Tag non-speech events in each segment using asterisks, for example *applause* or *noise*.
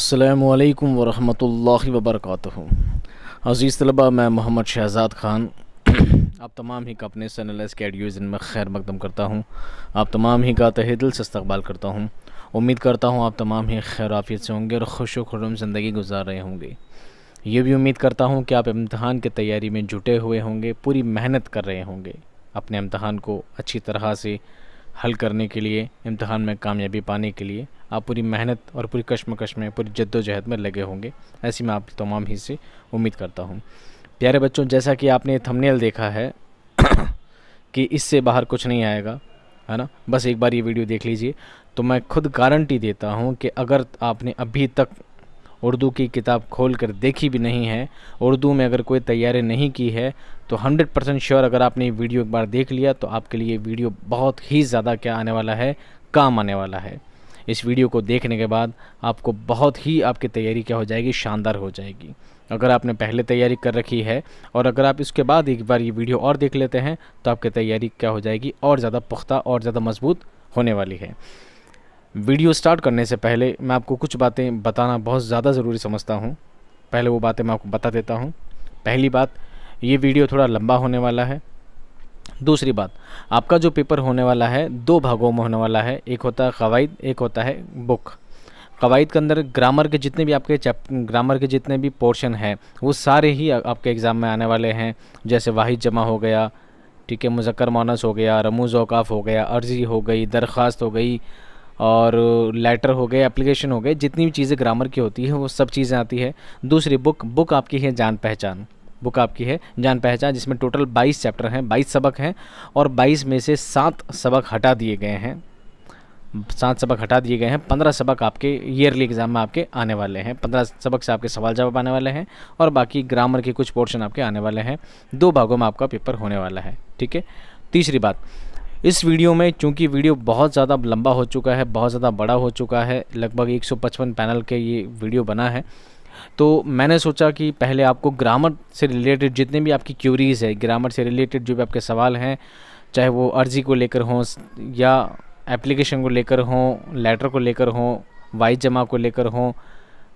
असलकम वरहमतुल्लाहि वबरकातुहू अज़ीज़ तलबा मैं मोहम्मद शहज़ाद ख़ान। *clears throat* आप तमाम ही का अपने चैनल एस के में खैर मकदम करता हूँ। आप तमाम ही का तहे दिल से इस्तबाल करता हूँ। उम्मीद करता हूँ आप तमाम ही खैर आफियत से होंगे और खुश खुरम ज़िंदगी गुजार रहे होंगे। ये भी उम्मीद करता हूँ कि आप इम्तहान की तैयारी में जुटे हुए होंगे, पूरी मेहनत कर रहे होंगे। अपने इम्तहान को अच्छी तरह से हल करने के लिए, इम्तहान में कामयाबी पाने के लिए आप पूरी मेहनत और पूरी कश्मकश में, पूरी जद्दोजहद में लगे होंगे। ऐसी मैं आप तमाम ही से उम्मीद करता हूँ। प्यारे बच्चों, जैसा कि आपने थंबनेल देखा है *coughs* कि इससे बाहर कुछ नहीं आएगा, है ना? बस एक बार ये वीडियो देख लीजिए। तो मैं खुद गारंटी देता हूँ कि अगर आपने अभी तक उर्दू की किताब खोल कर देखी भी नहीं है, उर्दू में अगर कोई तैयारी नहीं की है तो 100 परसेंट श्योर अगर आपने ये वीडियो एक बार देख लिया तो आपके लिए वीडियो बहुत ही ज़्यादा क्या आने वाला है, काम आने वाला है। इस वीडियो को देखने के बाद आपको बहुत ही आपकी तैयारी क्या हो जाएगी? शानदार हो जाएगी। अगर आपने पहले तैयारी कर रखी है, और अगर आप इसके बाद एक बार ये वीडियो और देख लेते हैं तो आपकी तैयारी क्या हो जाएगी? और ज़्यादा पुख्ता और ज़्यादा मज़बूत होने वाली है। वीडियो स्टार्ट करने से पहले मैं आपको कुछ बातें बताना बहुत ज़्यादा ज़रूरी समझता हूँ। पहले वो बातें मैं आपको बता देता हूँ। पहली बात ये वीडियो थोड़ा लंबा होने वाला है। दूसरी बात, आपका जो पेपर होने वाला है, दो भागों में होने वाला है। एक होता है कवायद, एक होता है बुक। कवायद के अंदर ग्रामर के जितने भी आपके चैप, ग्रामर के जितने भी पोर्शन हैं, वो सारे ही आपके एग्ज़ाम में आने वाले हैं। जैसे वाहिद जमा हो गया, ठीक है, मुजक्कर मोनस हो गया रमूज़ अवकाफ़ हो गया, अर्ज़ी हो गई, दरख्वास्त हो गई, और लेटर हो गए, एप्लीकेशन हो गए, जितनी भी चीज़ें ग्रामर की होती है, वो सब चीज़ें आती है। दूसरी बुक बुक आपकी है जान पहचान। बुक आपकी है, जान पहचान, जिसमें टोटल 22 चैप्टर हैं 22 सबक हैं और 22 में से सात सबक हटा दिए गए हैं। सात सबक हटा दिए गए हैं, पंद्रह सबक आपके ईयरली एग्ज़ाम में आपके आने वाले हैं। पंद्रह सबक से आपके सवाल जवाब आने वाले हैं और बाकी ग्रामर के कुछ पोर्शन आपके आने वाले हैं। दो भागों में आपका पेपर होने वाला है, ठीक है? तीसरी बात, इस वीडियो में चूँकि वीडियो बहुत ज़्यादा लंबा हो चुका है, बहुत ज़्यादा बड़ा हो चुका है, लगभग 155 पैनल के ये वीडियो बना है तो मैंने सोचा कि पहले आपको ग्रामर से रिलेटेड जितने भी आपकी क्यूरीज़ है ग्रामर से रिलेटेड जो भी आपके सवाल हैं, चाहे वो अर्जी को लेकर हों, या एप्लीकेशन को लेकर हों लेटर को लेकर हों वाइज जमा को लेकर हों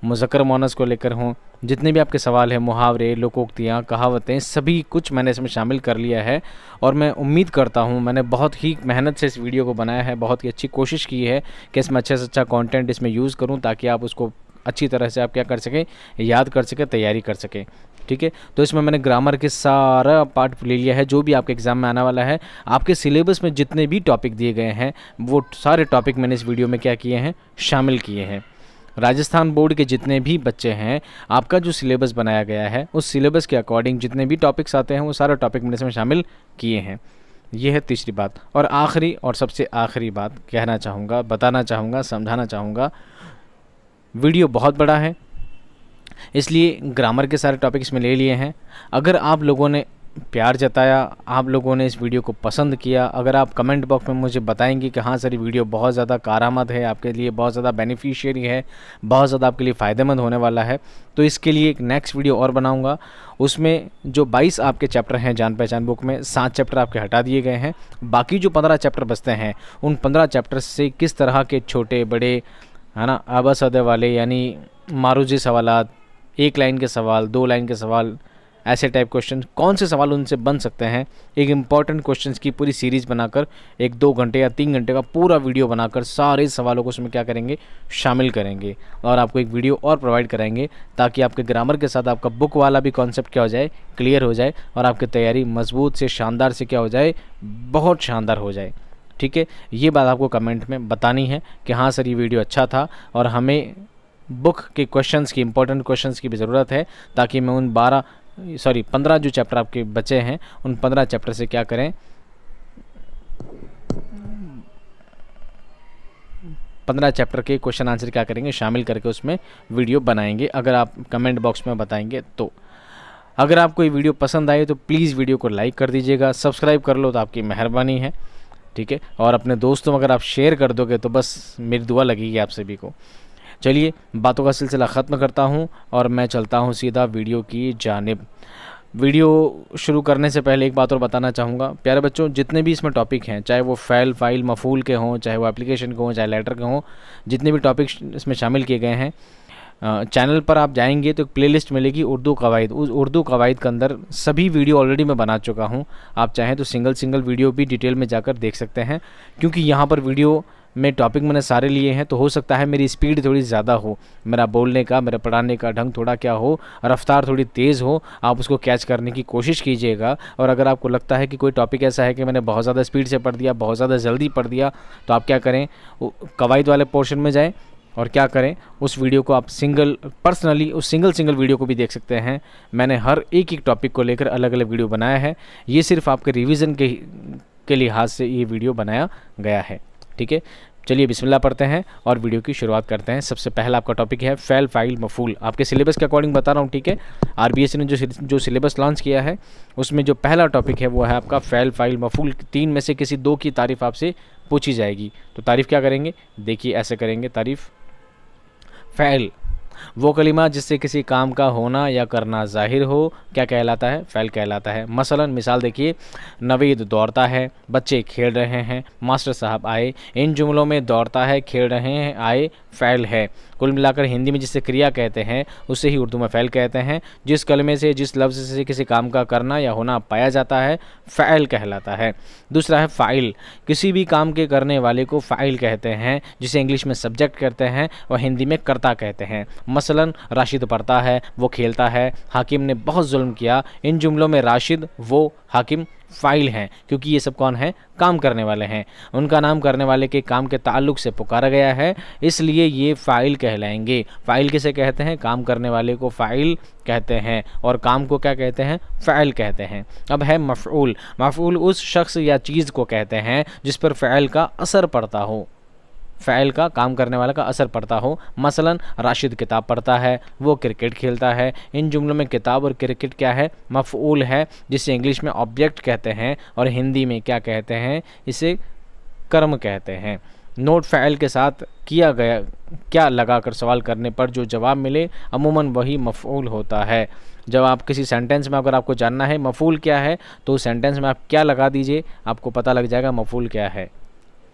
मुजक्र मोनस को लेकर हों, जितने भी आपके सवाल हैं, मुहावरे, लोकोक्तियाँ, कहावतें, सभी कुछ मैंने इसमें शामिल कर लिया है और मैं उम्मीद करता हूँ मैंने बहुत ही मेहनत से इस वीडियो को बनाया है, बहुत ही अच्छी कोशिश की है कि इसमें अच्छे से अच्छा कंटेंट इसमें यूज़ करूँ ताकि आप उसको अच्छी तरह से आप क्या कर सकें, याद कर सकें, तैयारी कर सकें। ठीक है? तो इसमें मैंने ग्रामर के सारा पार्ट ले लिया है, जो भी आपके एग्ज़ाम में आने वाला है। आपके सिलेबस में जितने भी टॉपिक दिए गए हैं, वो सारे टॉपिक मैंने इस वीडियो में क्या किए हैं, शामिल किए हैं। राजस्थान बोर्ड के जितने भी बच्चे हैं, आपका जो सिलेबस बनाया गया है, उस सिलेबस के अकॉर्डिंग जितने भी टॉपिक्स आते हैं, वो सारे टॉपिक मैंने इसमें शामिल किए हैं। ये है तीसरी बात। और आखिरी और सबसे आखिरी बात कहना चाहूँगा, बताना चाहूँगा, समझाना चाहूँगा वीडियो बहुत बड़ा है, इसलिए ग्रामर के सारे टॉपिक इसमें ले लिए हैं। अगर आप लोगों ने प्यार जताया, आप लोगों ने इस वीडियो को पसंद किया, अगर आप कमेंट बॉक्स में मुझे बताएँगे कि हाँ सर, ये वीडियो बहुत ज़्यादा कारामद है, आपके लिए बहुत ज़्यादा बेनिफिशियरी है, बहुत ज़्यादा आपके लिए फ़ायदेमंद होने वाला है तो इसके लिए एक नेक्स्ट वीडियो और बनाऊँगा। उसमें जो 22 आपके चैप्टर हैं, जान पहचान बुक में, सात चैप्टर आपके हटा दिए गए हैं। बाकी जो पंद्रह चैप्टर बचते हैं, उन पंद्रह चैप्टर से किस तरह के छोटे, बड़े है ना? आबा सदे वाले, यानी मारूजी सवाल एक लाइन के सवाल, दो लाइन के सवाल, ऐसे टाइप क्वेश्चन कौन से सवाल उनसे बन सकते हैं? एक इंपॉर्टेंट क्वेश्चंस की पूरी सीरीज़ बनाकर, एक दो घंटे या तीन घंटे का पूरा वीडियो बनाकर, सारे सवालों को उसमें क्या करेंगे? शामिल करेंगे और आपको एक वीडियो और प्रोवाइड कराएँगे, ताकि आपके ग्रामर के साथ आपका बुक वाला भी कॉन्सेप्ट क्या हो जाए क्लियर हो जाए और आपकी तैयारी मज़बूत से, शानदार से क्या हो जाए, बहुत शानदार हो जाए। ठीक है? ये बात आपको कमेंट में बतानी है कि हाँ सर, ये वीडियो अच्छा था और हमें बुक के क्वेश्चंस की इंपॉर्टेंट क्वेश्चंस की भी ज़रूरत है ताकि मैं उन बारह सॉरी पंद्रह जो चैप्टर आपके बचे हैं, उन पंद्रह चैप्टर से क्या करें? पंद्रह चैप्टर के क्वेश्चन आंसर क्या करेंगे? शामिल करके उसमें वीडियो बनाएँगे। अगर आप कमेंट बॉक्स में बताएँगे तो। अगर आपको ये वीडियो पसंद आए तो प्लीज़ वीडियो को लाइक कर दीजिएगा। सब्सक्राइब कर लो तो आपकी मेहरबानी है। ठीक है? और अपने दोस्तों अगर आप शेयर कर दोगे तो बस मेरी दुआ लगेगी आप सभी को। चलिए, बातों का सिलसिला ख़त्म करता हूँ और मैं चलता हूँ सीधा वीडियो की जानब। वीडियो शुरू करने से पहले एक बात और बताना चाहूँगा। प्यारे बच्चों, जितने भी इसमें टॉपिक हैं, चाहे वो फ़ैल फ़ाइल मफूल के हों, चाहे वो एप्लीकेशन के हों, चाहे लेटर के हों, जितने भी टॉपिक इसमें शामिल किए गए हैं चैनल पर आप जाएँगे तो एक प्लेलिस्ट मिलेगी उर्दू कवायद। उस उर्दू कवायद के अंदर सभी वीडियो ऑलरेडी मैं बना चुका हूँ। आप चाहें तो सिंगल सिंगल वीडियो भी डिटेल में जाकर देख सकते हैं, क्योंकि यहाँ पर वीडियो में टॉपिक मैंने सारे लिए हैं तो हो सकता है मेरी स्पीड थोड़ी ज़्यादा हो, मेरा बोलने का, मेरा पढ़ाने का ढंग थोड़ा क्या हो, रफ्तार थोड़ी तेज़ हो, आप उसको कैच करने की कोशिश कीजिएगा। और अगर आपको लगता है कि कोई टॉपिक ऐसा है कि मैंने बहुत ज़्यादा स्पीड से पढ़ दिया, बहुत ज़्यादा जल्दी पढ़ दिया तो आप क्या करें कवायद वाले पोर्शन में जाएँ और क्या करें, उस वीडियो को आप सिंगल पर्सनली उस सिंगल सिंगल वीडियो को भी देख सकते हैं। मैंने हर एक एक टॉपिक को लेकर अलग अलग वीडियो बनाया है। ये सिर्फ़ आपके रिवीजन के के लिहाज से ये वीडियो बनाया गया है। ठीक है? चलिए, बिस्मिल्लाह पढ़ते हैं और वीडियो की शुरुआत करते हैं। सबसे पहला आपका टॉपिक है फैल फ़ाइल मफूल आपके सिलेबस के अकॉर्डिंग बता रहा हूँ, ठीक है? आर ने जो जो सिलेबस लॉन्च किया है, उसमें जो पहला टॉपिक है, वो है आपका फैल फ़ाइल मफूल तीन में से किसी दो की तारीफ़ आपसे पूछी जाएगी। तो तारीफ़ क्या करेंगे? देखिए, ऐसे करेंगे तारीफ़। फ़ैल वो कलिमा जिससे किसी काम का होना या करना ज़ाहिर हो, क्या कहलाता है? फ़ैल कहलाता है। मसलन, मिसाल देखिए, नवीद दौड़ता है, बच्चे खेल रहे हैं, मास्टर साहब आए, इन जुमलों में दौड़ता है, खेल रहे हैं, आए, फ़ैल है। कुल मिलाकर हिंदी में जिसे क्रिया कहते हैं, उसे ही उर्दू में फ़ैल कहते हैं, जिस कलमे से, जिस लफ्ज़ से किसी काम का करना या होना पाया जाता है, फ़ैल कहलाता है। दूसरा है फ़ाइल। किसी भी काम के करने वाले को फ़ाइल कहते हैं, जिसे इंग्लिश में सब्जेक्ट कहते हैं और हिंदी में कर्ता कहते हैं। मसलन राशिद पढ़ता है, वो खेलता है। हाकिम ने बहुत जुल्म किया। इन जुमलों में राशिद, वो हाकिम फ़ाइल हैं, क्योंकि ये सब कौन है? काम करने वाले हैं। उनका नाम करने वाले के काम के ताल्लुक से पुकारा गया है, इसलिए ये फ़ाइल कहलाएँगे। फ़ाइल किसे कहते हैं? काम करने वाले को फ़ाइल कहते हैं, और काम को क्या कहते हैं? फ़ाइल कहते हैं। अब है मफ़ूल। मफ़ूल उस शख्स या चीज़ को कहते हैं, जिस पर फ़ाइल का असर पड़ता हो। फ़ैल का, काम करने वाला का असर पड़ता हो। मसलन, राशिद किताब पढ़ता है, वो क्रिकेट खेलता है। इन जुमलों में किताब और क्रिकेट क्या है? मफूल है, जिसे इंग्लिश में ऑब्जेक्ट कहते हैं और हिंदी में क्या कहते हैं? इसे कर्म कहते हैं। नोट फ़ैल के साथ किया गया, क्या लगाकर सवाल करने पर जो जवाब मिले, अमूमन वही मफूल होता है। जब आप किसी सेंटेंस में अगर आपको जानना है, मफूल क्या है तो उस सेंटेंस में आप क्या लगा दीजिए, आपको पता लग जाएगा मफूल क्या है।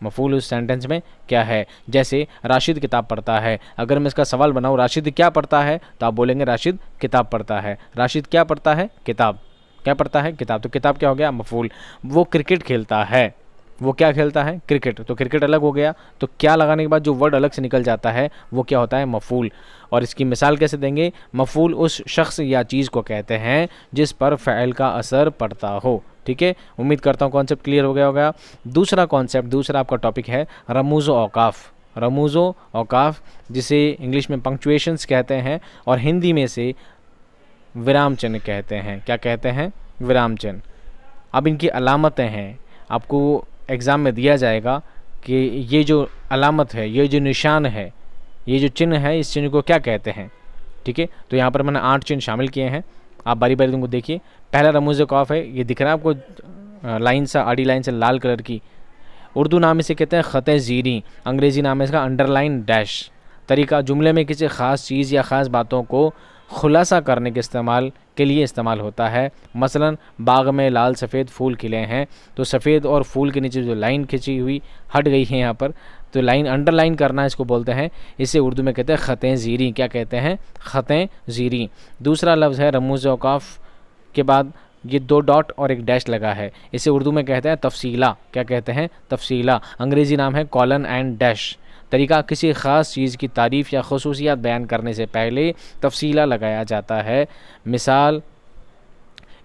मफूल उस सेंटेंस में क्या है? जैसे, राशिद किताब पढ़ता है। अगर मैं इसका सवाल बनाऊँ, राशिद क्या पढ़ता है? तो आप बोलेंगे, राशिद किताब पढ़ता है। राशिद क्या पढ़ता है? किताब। क्या पढ़ता है? किताब। तो किताब क्या हो गया? मफूल। वो क्रिकेट खेलता है। वो क्या खेलता है? क्रिकेट। तो क्रिकेट अलग हो गया। तो क्या लगाने के बाद जो वर्ड अलग से निकल जाता है, वो क्या होता है? मफूल। और इसकी मिसाल कैसे देंगे? मफूल उस शख्स या चीज़ को कहते हैं जिस पर फ़ैल का असर पड़ता हो। ठीक है? उम्मीद करता हूँ कॉन्सेप्ट क्लियर हो गया होगा। दूसरा कॉन्सेप्ट दूसरा आपका टॉपिक है रमूज़ औकाफ। रमूज़ो औकाफ, जिसे इंग्लिश में पंक्चुएशंस कहते हैं और हिंदी में से विराम चिन्ह कहते हैं। क्या कहते हैं? विराम चिन्ह अब इनकी अलामतें हैं। आपको एग्ज़ाम में दिया जाएगा कि ये जो अलामत है, ये जो निशान है, ये जो चिन्ह है, इस चिन्ह को क्या कहते हैं? ठीक है? तो यहाँ पर मैंने आठ चिन्ह शामिल किए हैं। आप बारी बारी तुमको देखिए। पहला रमूज कॉफ है, ये दिख रहा है आपको लाइन सा, आड़ी लाइन से लाल कलर की। उर्दू नाम इसे कहते हैं ख़त ज़ीरी, अंग्रेज़ी नाम है इसका अंडरलाइन डैश तरीका, जुमले में किसी ख़ास चीज़ या ख़ास बातों को खुलासा करने के इस्तेमाल, के लिए इस्तेमाल होता है। मसलन, बाग में लाल सफ़ेद फूल खिले हैं तो सफ़ेद और फूल के नीचे जो लाइन खिंची हुई, हट गई है यहाँ पर तो लाइन अंडरलाइन करना इसको बोलते हैं। इसे उर्दू में कहते हैं ख़तें ज़ीरी, क्या कहते हैं? ख़तें ज़ीरी। दूसरा लफ्ज़ है रमूज़ अवकाफ़ के बाद ये दो डॉट और एक डैश लगा है। इसे उर्दू में कहते हैं तफसीला। क्या कहते हैं? तफसीला। अंग्रेज़ी नाम है कॉलन एंड डैश। तरीका, किसी ख़ास चीज़ की तारीफ़ या खसूसियात बयान करने से पहले तफसीला लगाया जाता है। मिसाल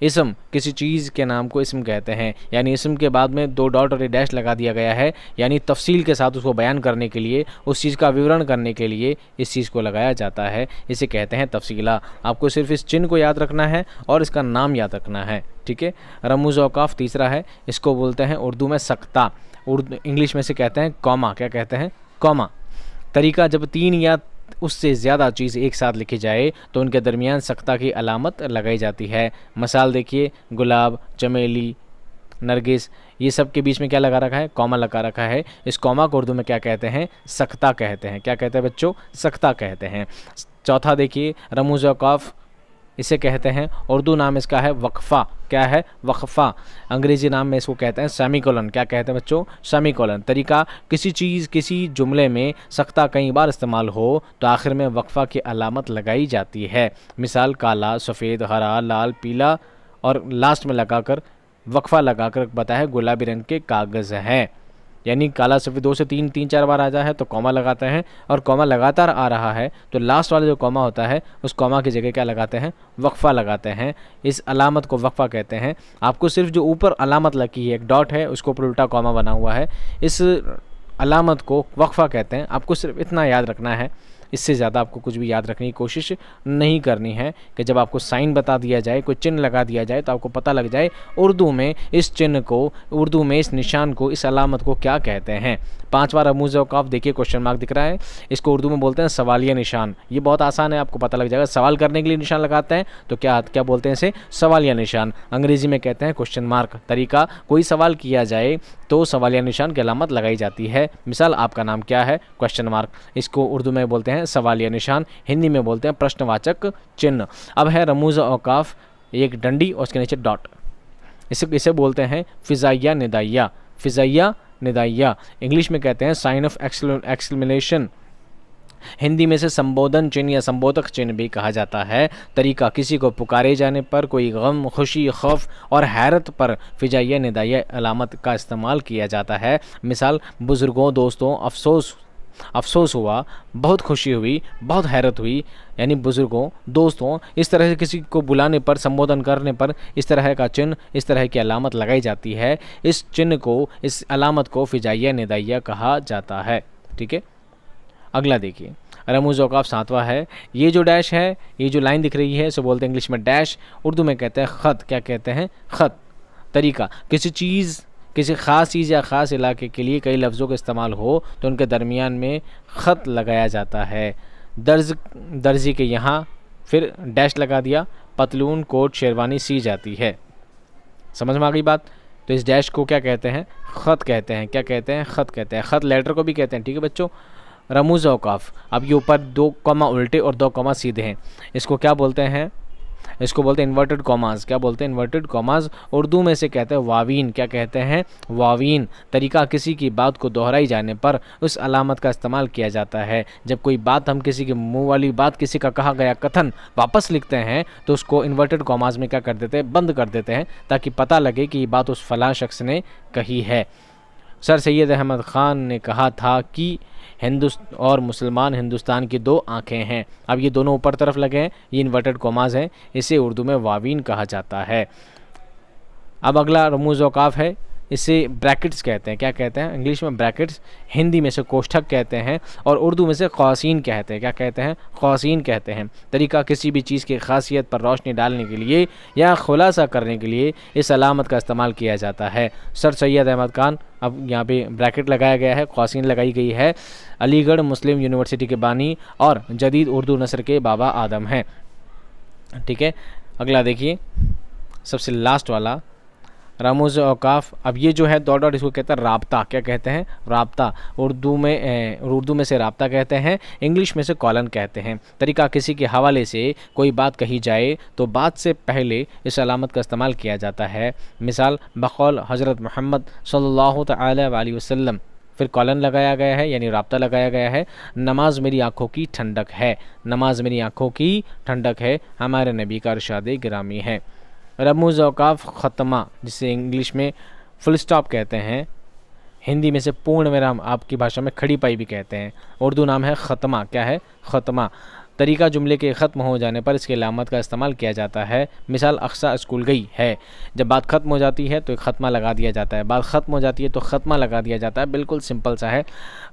इसम किसी चीज़ के नाम को इसम कहते हैं। यानी इसम के बाद में दो डॉट और एक डैश लगा दिया गया है। यानी तफसील के साथ उसको बयान करने के लिए, उस चीज़ का विवरण करने के लिए इस चीज़ को लगाया जाता है। इसे कहते हैं तफसीला। आपको सिर्फ़ इस चिन्ह को याद रखना है और इसका नाम याद रखना है। ठीक है? रमूज़ अवकाफ़ तीसरा है। इसको बोलते हैं उर्दू में सख्ता। उर्दू, इंग्लिश में से कहते हैं कौमा। क्या कहते हैं? कौमा। तरीका जब तीन या उससे ज़्यादा चीज़ एक साथ लिखी जाए तो उनके दरमियान सख्ता की अलामत लगाई जाती है। मसाल देखिए, गुलाब, चमेली, नरगिस, ये सब के बीच में क्या लगा रखा है? कॉमा लगा रखा है। इस कॉमा को उर्दू में क्या कहते हैं? सख्ता कहते हैं। क्या कहते हैं बच्चों? सख्ता कहते हैं। चौथा देखिए, रमूज़ औकाफ इसे कहते हैं, उर्दू नाम इसका है वक्फ़ा। क्या है? वक्फ़ा। अंग्रेज़ी नाम में इसको कहते हैं सेमिकोलन। क्या कहते हैं बच्चों? सेमिकोलन। तरीका, किसी चीज़, किसी जुमले में सख्ता कई बार इस्तेमाल हो तो आखिर में वक्फ़ा की अलामत लगाई जाती है। मिसाल, काला, सफ़ेद, हरा, लाल, पीला और लास्ट में लगाकर, वक्फ़ा लगाकर बताया गुलाबी रंग के कागज़ हैं। यानी काला सफ़ेद दो से तीन तीन, चार बार आ जाए तो कॉमा लगाते हैं। और कॉमा लगातार आ रहा है तो लास्ट वाला जो कॉमा होता है, उस कॉमा की जगह क्या लगाते हैं? वक्फ़ा लगाते हैं। इस अलामत को वक्फ़ा कहते हैं। आपको सिर्फ़ जो ऊपर अलामत लगी है, एक डॉट है, उसको ऊपर उल्टा कॉमा बना हुआ है। इस अलामत को वक्फ़ा कहते हैं। आपको सिर्फ़ इतना याद रखना है। इससे ज़्यादा आपको कुछ भी याद रखने की कोशिश नहीं करनी है कि जब आपको साइन बता दिया जाए, कोई चिन्ह लगा दिया जाए तो आपको पता लग जाए उर्दू में इस चिन्ह को, उर्दू में इस निशान को, इस अलामत को क्या कहते हैं। पाँच बार अमूज़ अवकाफ देखिए क्वेश्चन मार्क दिख रहा है। इसको उर्दू में बोलते हैं सवालिया निशान। ये बहुत आसान है, आपको पता लग जाएगा। सवाल करने के लिए निशान लगाते हैं तो क्या क्या बोलते हैं इसे? सवालिया निशान। अंग्रेज़ी में कहते हैं क्वेश्चन मार्क तरीका, कोई सवाल किया जाए तो सवालिया निशान की अलामत लगाई जाती है। मिसाल आपका नाम क्या है? क्वेश्चन मार्क इसको उर्दू में बोलते हैं सवालिया निशान। हिंदी में बोलते हैं प्रश्नवाचक चिन्ह। अब है रमूज़ अवकाफ एक डंडी और उसके नीचे डॉट। इसे इसे बोलते हैं फ़िज़ाइया निदाइया। फ़िज़ाइया निदाइया। इंग्लिश में कहते हैं साइन ऑफ़ एक्सलमिनेशन हिंदी में से संबोधन चिन्ह या संबोधक चिन्ह भी कहा जाता है। तरीका, किसी को पुकारे जाने पर कोई गम, खुशी, खौफ और हैरत पर फिजाइया निदाइया अलामत का इस्तेमाल किया जाता है। मिसाल, बुज़ुर्गों, दोस्तों, अफसोस अफसोस हुआ, बहुत खुशी हुई, बहुत हैरत हुई, यानी बुज़ुर्गों, दोस्तों, इस तरह से किसी को बुलाने पर, संबोधन करने पर इस तरह का चिन्ह, इस तरह की अलामत लगाई जाती है। इस चिन्ह को, इस अलामत को फिजाइया निदाइया कहा जाता है। ठीक है? अगला देखिए। रमूज औकाफ सातवां है। ये जो डैश है, ये जो लाइन दिख रही है सो बोलते हैं इंग्लिश में डैश उर्दू में कहते हैं ख़त। क्या कहते हैं? ख़त। तरीका, किसी चीज़, किसी ख़ास चीज़ या ख़ास इलाके के लिए कई लफ्ज़ों का इस्तेमाल हो तो उनके दरमियान में ख़त लगाया जाता है। दर्ज, दर्जी के यहाँ फिर डैश लगा दिया। पतलून कोट शेरवानी सी जाती है। समझ में आ गई बात? तो इस डैश को क्या कहते हैं? ख़त कहते हैं। क्या कहते हैं? ख़त कहते हैं। ख़त लेटर को भी कहते हैं। ठीक है बच्चों? रमूज़ अवकाफ़ अब ये ऊपर दो कमा उल्टे और दो कमा सीधे हैं। इसको क्या बोलते हैं? इसको बोलते हैं इन्वर्टेड कॉमाज क्या बोलते हैं? इन्वर्टेड कॉमाज उर्दू में से कहते हैं वावीन। क्या कहते हैं? वावीन। तरीका किसी की बात को दोहराई जाने पर उस अलामत का इस्तेमाल किया जाता है। जब कोई बात हम किसी के मुँह वाली बात, किसी का कहा गया कथन वापस लिखते हैं तो उसको इन्वर्टेड कॉमाज में क्या कर देते हैं? बंद कर देते हैं, ताकि पता लगे कि ये बात उस फलां शख्स ने कही है। सर सैद अहमद ख़ान ने कहा था कि हिंदुस्त और मुसलमान हिंदुस्तान की दो आँखें हैं। अब ये दोनों ऊपर तरफ़ लगे हैं। ये इन्वर्टेड कोमाज हैं। इसे उर्दू में वावीन कहा जाता है। अब अगला रमूज़ अवकाफ़ है। इसे ब्रैकेट्स कहते हैं। क्या कहते हैं? इंग्लिश में ब्रैकेट्स हिंदी में से कोष्ठक कहते हैं और उर्दू में से खासिन कहते हैं। क्या कहते हैं? खासिन कहते हैं। तरीका किसी भी चीज़ की खासियत पर रोशनी डालने के लिए या खुलासा करने के लिए इस अलामत का इस्तेमाल किया जाता है। सर सैयद अहमद खान, अब यहाँ पे ब्रैकेट लगाया गया है खासिन लगाई गई है। अलीगढ़ मुस्लिम यूनिवर्सिटी के बानी और जदीद उर्दू नसर के बाबा आदम हैं। ठीक है? अगला देखिए, सबसे लास्ट वाला। रामोज अवकाफ़ अब ये जो है दो डॉट, इसको कहते हैं रबता। क्या कहते हैं? रबता। उर्दू में उर्दू में से रबता कहते हैं, इंग्लिश में से कॉलन कहते हैं। तरीका किसी के हवाले से कोई बात कही जाए तो बात से पहले इस अलामत का इस्तेमाल किया जाता है। मिसाल, बकौल हज़रत महमद सल्ला वसल्लम, फिर कॉलन लगाया गया है, यानी रबता लगाया गया है। नमाज़ मेरी आँखों की ठंडक है। नमाज़ मेरी आँखों की ठंडक है। हमारे नबी का अरशाद ग्रामी है। रमूज़ अवकाफ़ ख़त्मा, जिसे इंग्लिश में फुल स्टॉप कहते हैं। हिंदी में से पूर्ण विराम आपकी भाषा में खड़ी पाई भी कहते हैं। उर्दू नाम है ख़त्मा। क्या है? ख़त्मा। तरीका जुमले के ख़त्म हो जाने पर इसके अलामत का इस्तेमाल किया जाता है। मिसाल अक्सा स्कूल गई है। जब बात ख़त्म हो जाती है तो एक ख़त्मा लगा दिया जाता है। बात ख़त्म हो जाती है तो ख़त्मा लगा दिया जाता है। बिल्कुल सिंपल सा है।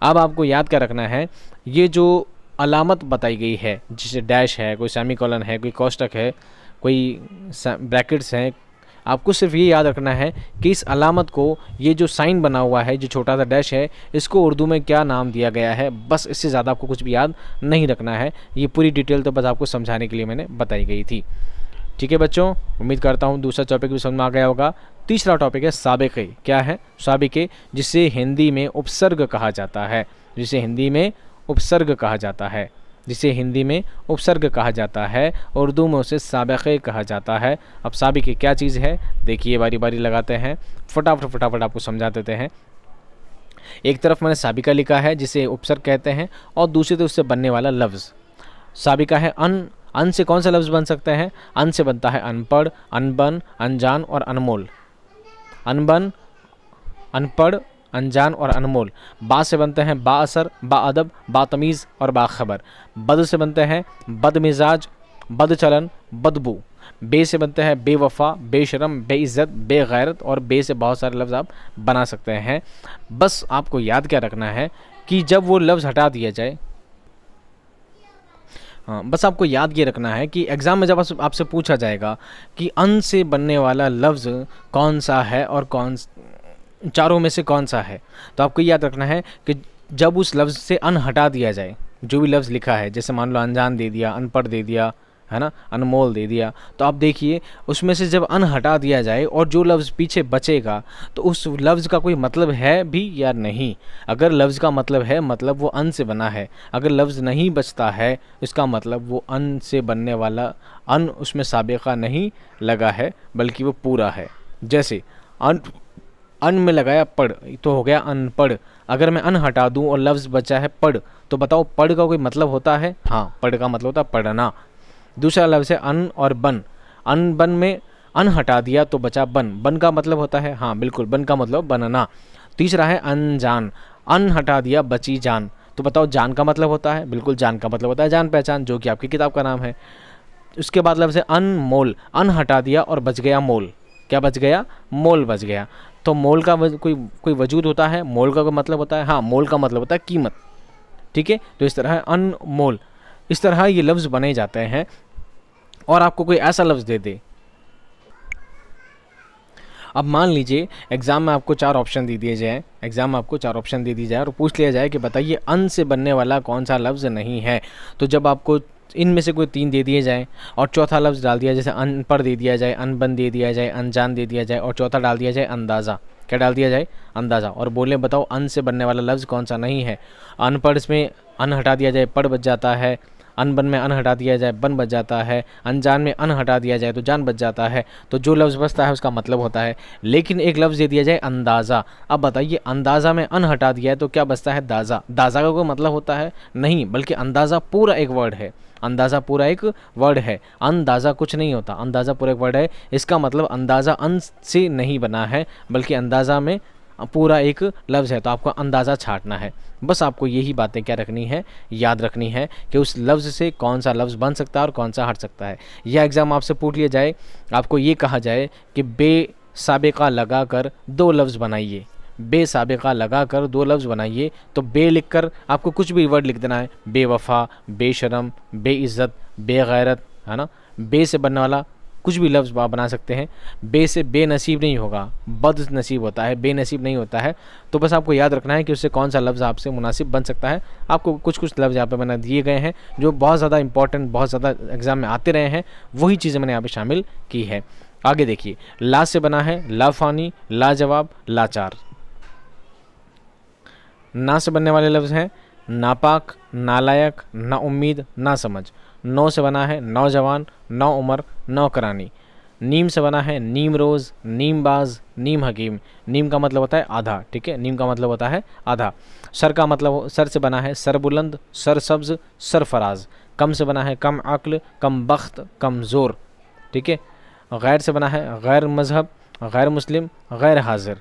अब आपको याद कर रखना है? ये जो अलामत बताई गई है, जिसे डैश है, कोई सेमी कॉलन है, कोई कोष्टक है कोई ब्रैकेट्स हैं, आपको सिर्फ़ ये याद रखना है कि इस अलामत को, ये जो साइन बना हुआ है, जो छोटा सा डैश है, इसको उर्दू में क्या नाम दिया गया है, बस इससे ज़्यादा आपको कुछ भी याद नहीं रखना है। ये पूरी डिटेल तो बस आपको समझाने के लिए मैंने बताई गई थी। ठीक है बच्चों, उम्मीद करता हूँ दूसरा टॉपिक भी समझ में आ गया होगा। तीसरा टॉपिक है सबक़। क्या है? सबक़, जिसे हिंदी में उपसर्ग कहा जाता है, जिसे हिंदी में उपसर्ग कहा जाता है। जिसे हिंदी में उपसर्ग कहा जाता है उर्दू में उसे सबक़ कहा जाता है। अब सबक़ क्या चीज़ है? देखिए, बारी बारी लगाते हैं। फटाफट फटाफट आपको समझा देते हैं। एक तरफ़ मैंने साबिका लिखा है, जिसे उपसर्ग कहते हैं, और दूसरी तरफ़ उससे बनने वाला लफ्ज़। साबिका है अन अन से कौन सा लफ्ज़ बन सकता है? अन से बनता है अनपढ़, अनबन, अनजान और अनमोल। अनबन, अनपढ़ अनजान और अनमोल। बा से बनते हैं बा असर, बा अदब, बा तमीज़ और बाखबर बद से बनते हैं बद मिजाज, बद चलन बदबू बे। से बनते हैं बेवफा बेशरम बेइज़्ज़त बेगैरत और बे से बहुत सारे लफ्ज़ आप बना सकते हैं। बस आपको याद क्या रखना है कि जब वो लफ्ज़ हटा दिया जाए हाँ बस आपको याद ये रखना है कि एग्ज़ाम में जब आपसे पूछा जाएगा कि अन से बनने वाला लफ्ज़ कौन सा है और कौन चारों में से कौन सा है? तो आपको याद रखना है कि जब उस लफ्ज़ से अन हटा दिया जाए, जो भी लफ्ज़ लिखा है, जैसे मान लो अनजान दे दिया, अनपढ़ दे दिया, है ना? अनमोल दे दिया तो आप देखिए, उसमें से जब अन हटा दिया जाए और जो लफ्ज़ पीछे बचेगा तो उस लफ्ज़ का कोई मतलब है भी या नहीं? अगर लफ्ज़ का मतलब है मतलब वो अन से बना है। अगर लफ्ज़ नहीं बचता है, इसका मतलब वो अन से बनने वाला, अन उसमें सबका नहीं लगा है, बल्कि वो पूरा है। जैसे, अन अन में लगाया पढ़ तो हो गया अनपढ़। अगर मैं अन हटा दूँ और लफ्ज़ बचा है पढ़ तो बताओ पढ़ का कोई मतलब होता है? हाँ पढ़ का मतलब होता है पढ़ना। दूसरा लफ्ज़ है अन और बन। अन बन में अन हटा दिया तो बचा बन। बन का मतलब होता है? हाँ बिल्कुल, बन का मतलब बनना। तीसरा है अनजान। अन हटा दिया, बची जान। तो बताओ जान का मतलब होता है? बिल्कुल, जान का मतलब होता है जान पहचान, जो कि आपकी किताब का नाम है। उसके बाद लफ्ज़ है अनमोल। अन हटा दिया और बच गया मोल। क्या बच गया? मोल बच गया। तो मोल का कोई कोई वजूद होता है, मोल का मतलब होता है? हाँ मोल का मतलब होता है कीमत। ठीक है? तो इस तरह अनमोल इस तरह ये लफ्ज़ बने जाते हैं, और आपको कोई ऐसा लफ्ज़ दे दे। अब मान लीजिए, एग्ज़ाम में आपको चार ऑप्शन दे दिए जाए। एग्ज़ाम में आपको चार ऑप्शन दे दिए जाए, और पूछ लिया जाए कि बताइए, अन से बनने वाला कौन सा लफ्ज़ नहीं है? तो जब आपको इनमें से कोई तीन दे दिए जाएँ और चौथा लफ्ज़ डाल दिया जैसे अनपढ़ दे दिया जाए, अनबन दे दिया जाए, अनजान दे दिया जाए और चौथा डाल दिया जाए अंदाज़ा। क्या डाल दिया जाए? अंदाज़ा। और बोले, बताओ, अन से बनने वाला लफ्ज़ कौन सा नहीं है? अनपढ़ में अन हटा दिया जाए पढ़ बच जाता है। अनबन में अन हटा दिया जाए, बन बच जाता है। अनजान में अन हटा दिया जाए तो जान बच जाता है। तो जो लफ्ज़ बचता है, उसका मतलब होता है। लेकिन एक लफ्ज़ दे दिया जाए, अंदाज़ा। अब बताइए, अंदाज़ा में अन हटा दिया है तो क्या बचता है दाज़ा? दाज़ा का कोई मतलब होता है? नहीं, बल्कि अंदाज़ा पूरा एक वर्ड है। अंदाज़ा पूरा एक वर्ड है। अंदाज़ा कुछ नहीं होता। अंदाज़ा पूरा एक वर्ड है। इसका मतलब अंदाज़ा अन से नहीं बना है, बल्कि अंदाज़ा में पूरा एक लफ्ज़ है। तो आपको अंदाज़ा छाटना है। बस आपको यही बातें क्या रखनी है? याद रखनी है कि उस लफ्ज़ से कौन सा लफ्ज़ बन सकता है और कौन सा हट सकता है। यह एग्ज़ाम आपसे पूछ लिया जाए, आपको ये कहा जाए कि बे सबका लगा कर दो लफ्ज़ बनाइए। बे सबका लगा कर दो लफ्ज़ बनाइए। तो बे लिख कर आपको कुछ भी वर्ड लिख देना है। बेवफा, बेशरम, बेइज़्ज़त, बेगैरत, है ना? बे से बनने वाला कुछ भी लफ्ज़ आप बना सकते हैं। बे से बेनसीब नहीं होगा। बद नसीब होता है, बेनसीब नहीं होता है। तो बस आपको याद रखना है कि उससे कौन सा लफ्ज़ आपसे मुनासिब बन सकता है। आपको कुछ कुछ लफ्ज़ यहाँ पे मैंने दिए गए हैं, जो बहुत ज़्यादा इंपॉर्टेंट बहुत ज़्यादा एग्ज़ाम में आते रहे हैं। वही चीज़ें मैंने यहाँ पर शामिल की है। आगे देखिए। ला से बना है लाफानी लाजवाब लाचार ना से बनने वाले लफ्ज़ हैं नापाक नालायक ना उम्मीद, ना समझ। नौ से बना है नौजवान, नौ उम्र नौकरानी नीम से बना है नीम रोज़, नीम बाज, नीम हकीम। नीम का मतलब होता है आधा, ठीक है? नीम का मतलब होता है आधा। सर का मतलब सर से बना है सर बुलंद, सर सब्ज़ सरफराज कम से बना है कम अक्ल, कम बख्त, कम ज़ोर, ठीक है? गैर से बना है गैर मज़हब, गैर मुस्लिम, गैर हाजिर।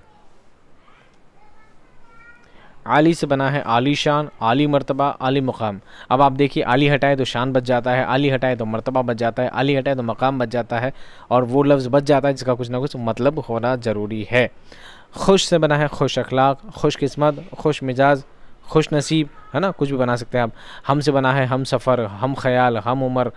आली से बना है आली शान, आली मर्तबा, आली मुकाम। अब आप देखिए, आली हटाए तो शान बच जाता है, आली हटाए तो मरतबा बच जाता है, आली हटाए तो मकाम बच जाता है और वो लफ्ज़ बच जाता है जिसका कुछ ना कुछ मतलब होना ज़रूरी है। खुश से बना है खुश अखलाक, खुश किस्मत, खुश मिजाज, खुश नसीब, है ना? कुछ भी बना सकते हैं आप। हम से बना है हम सफ़र, हम ख्याल, हम उम्र,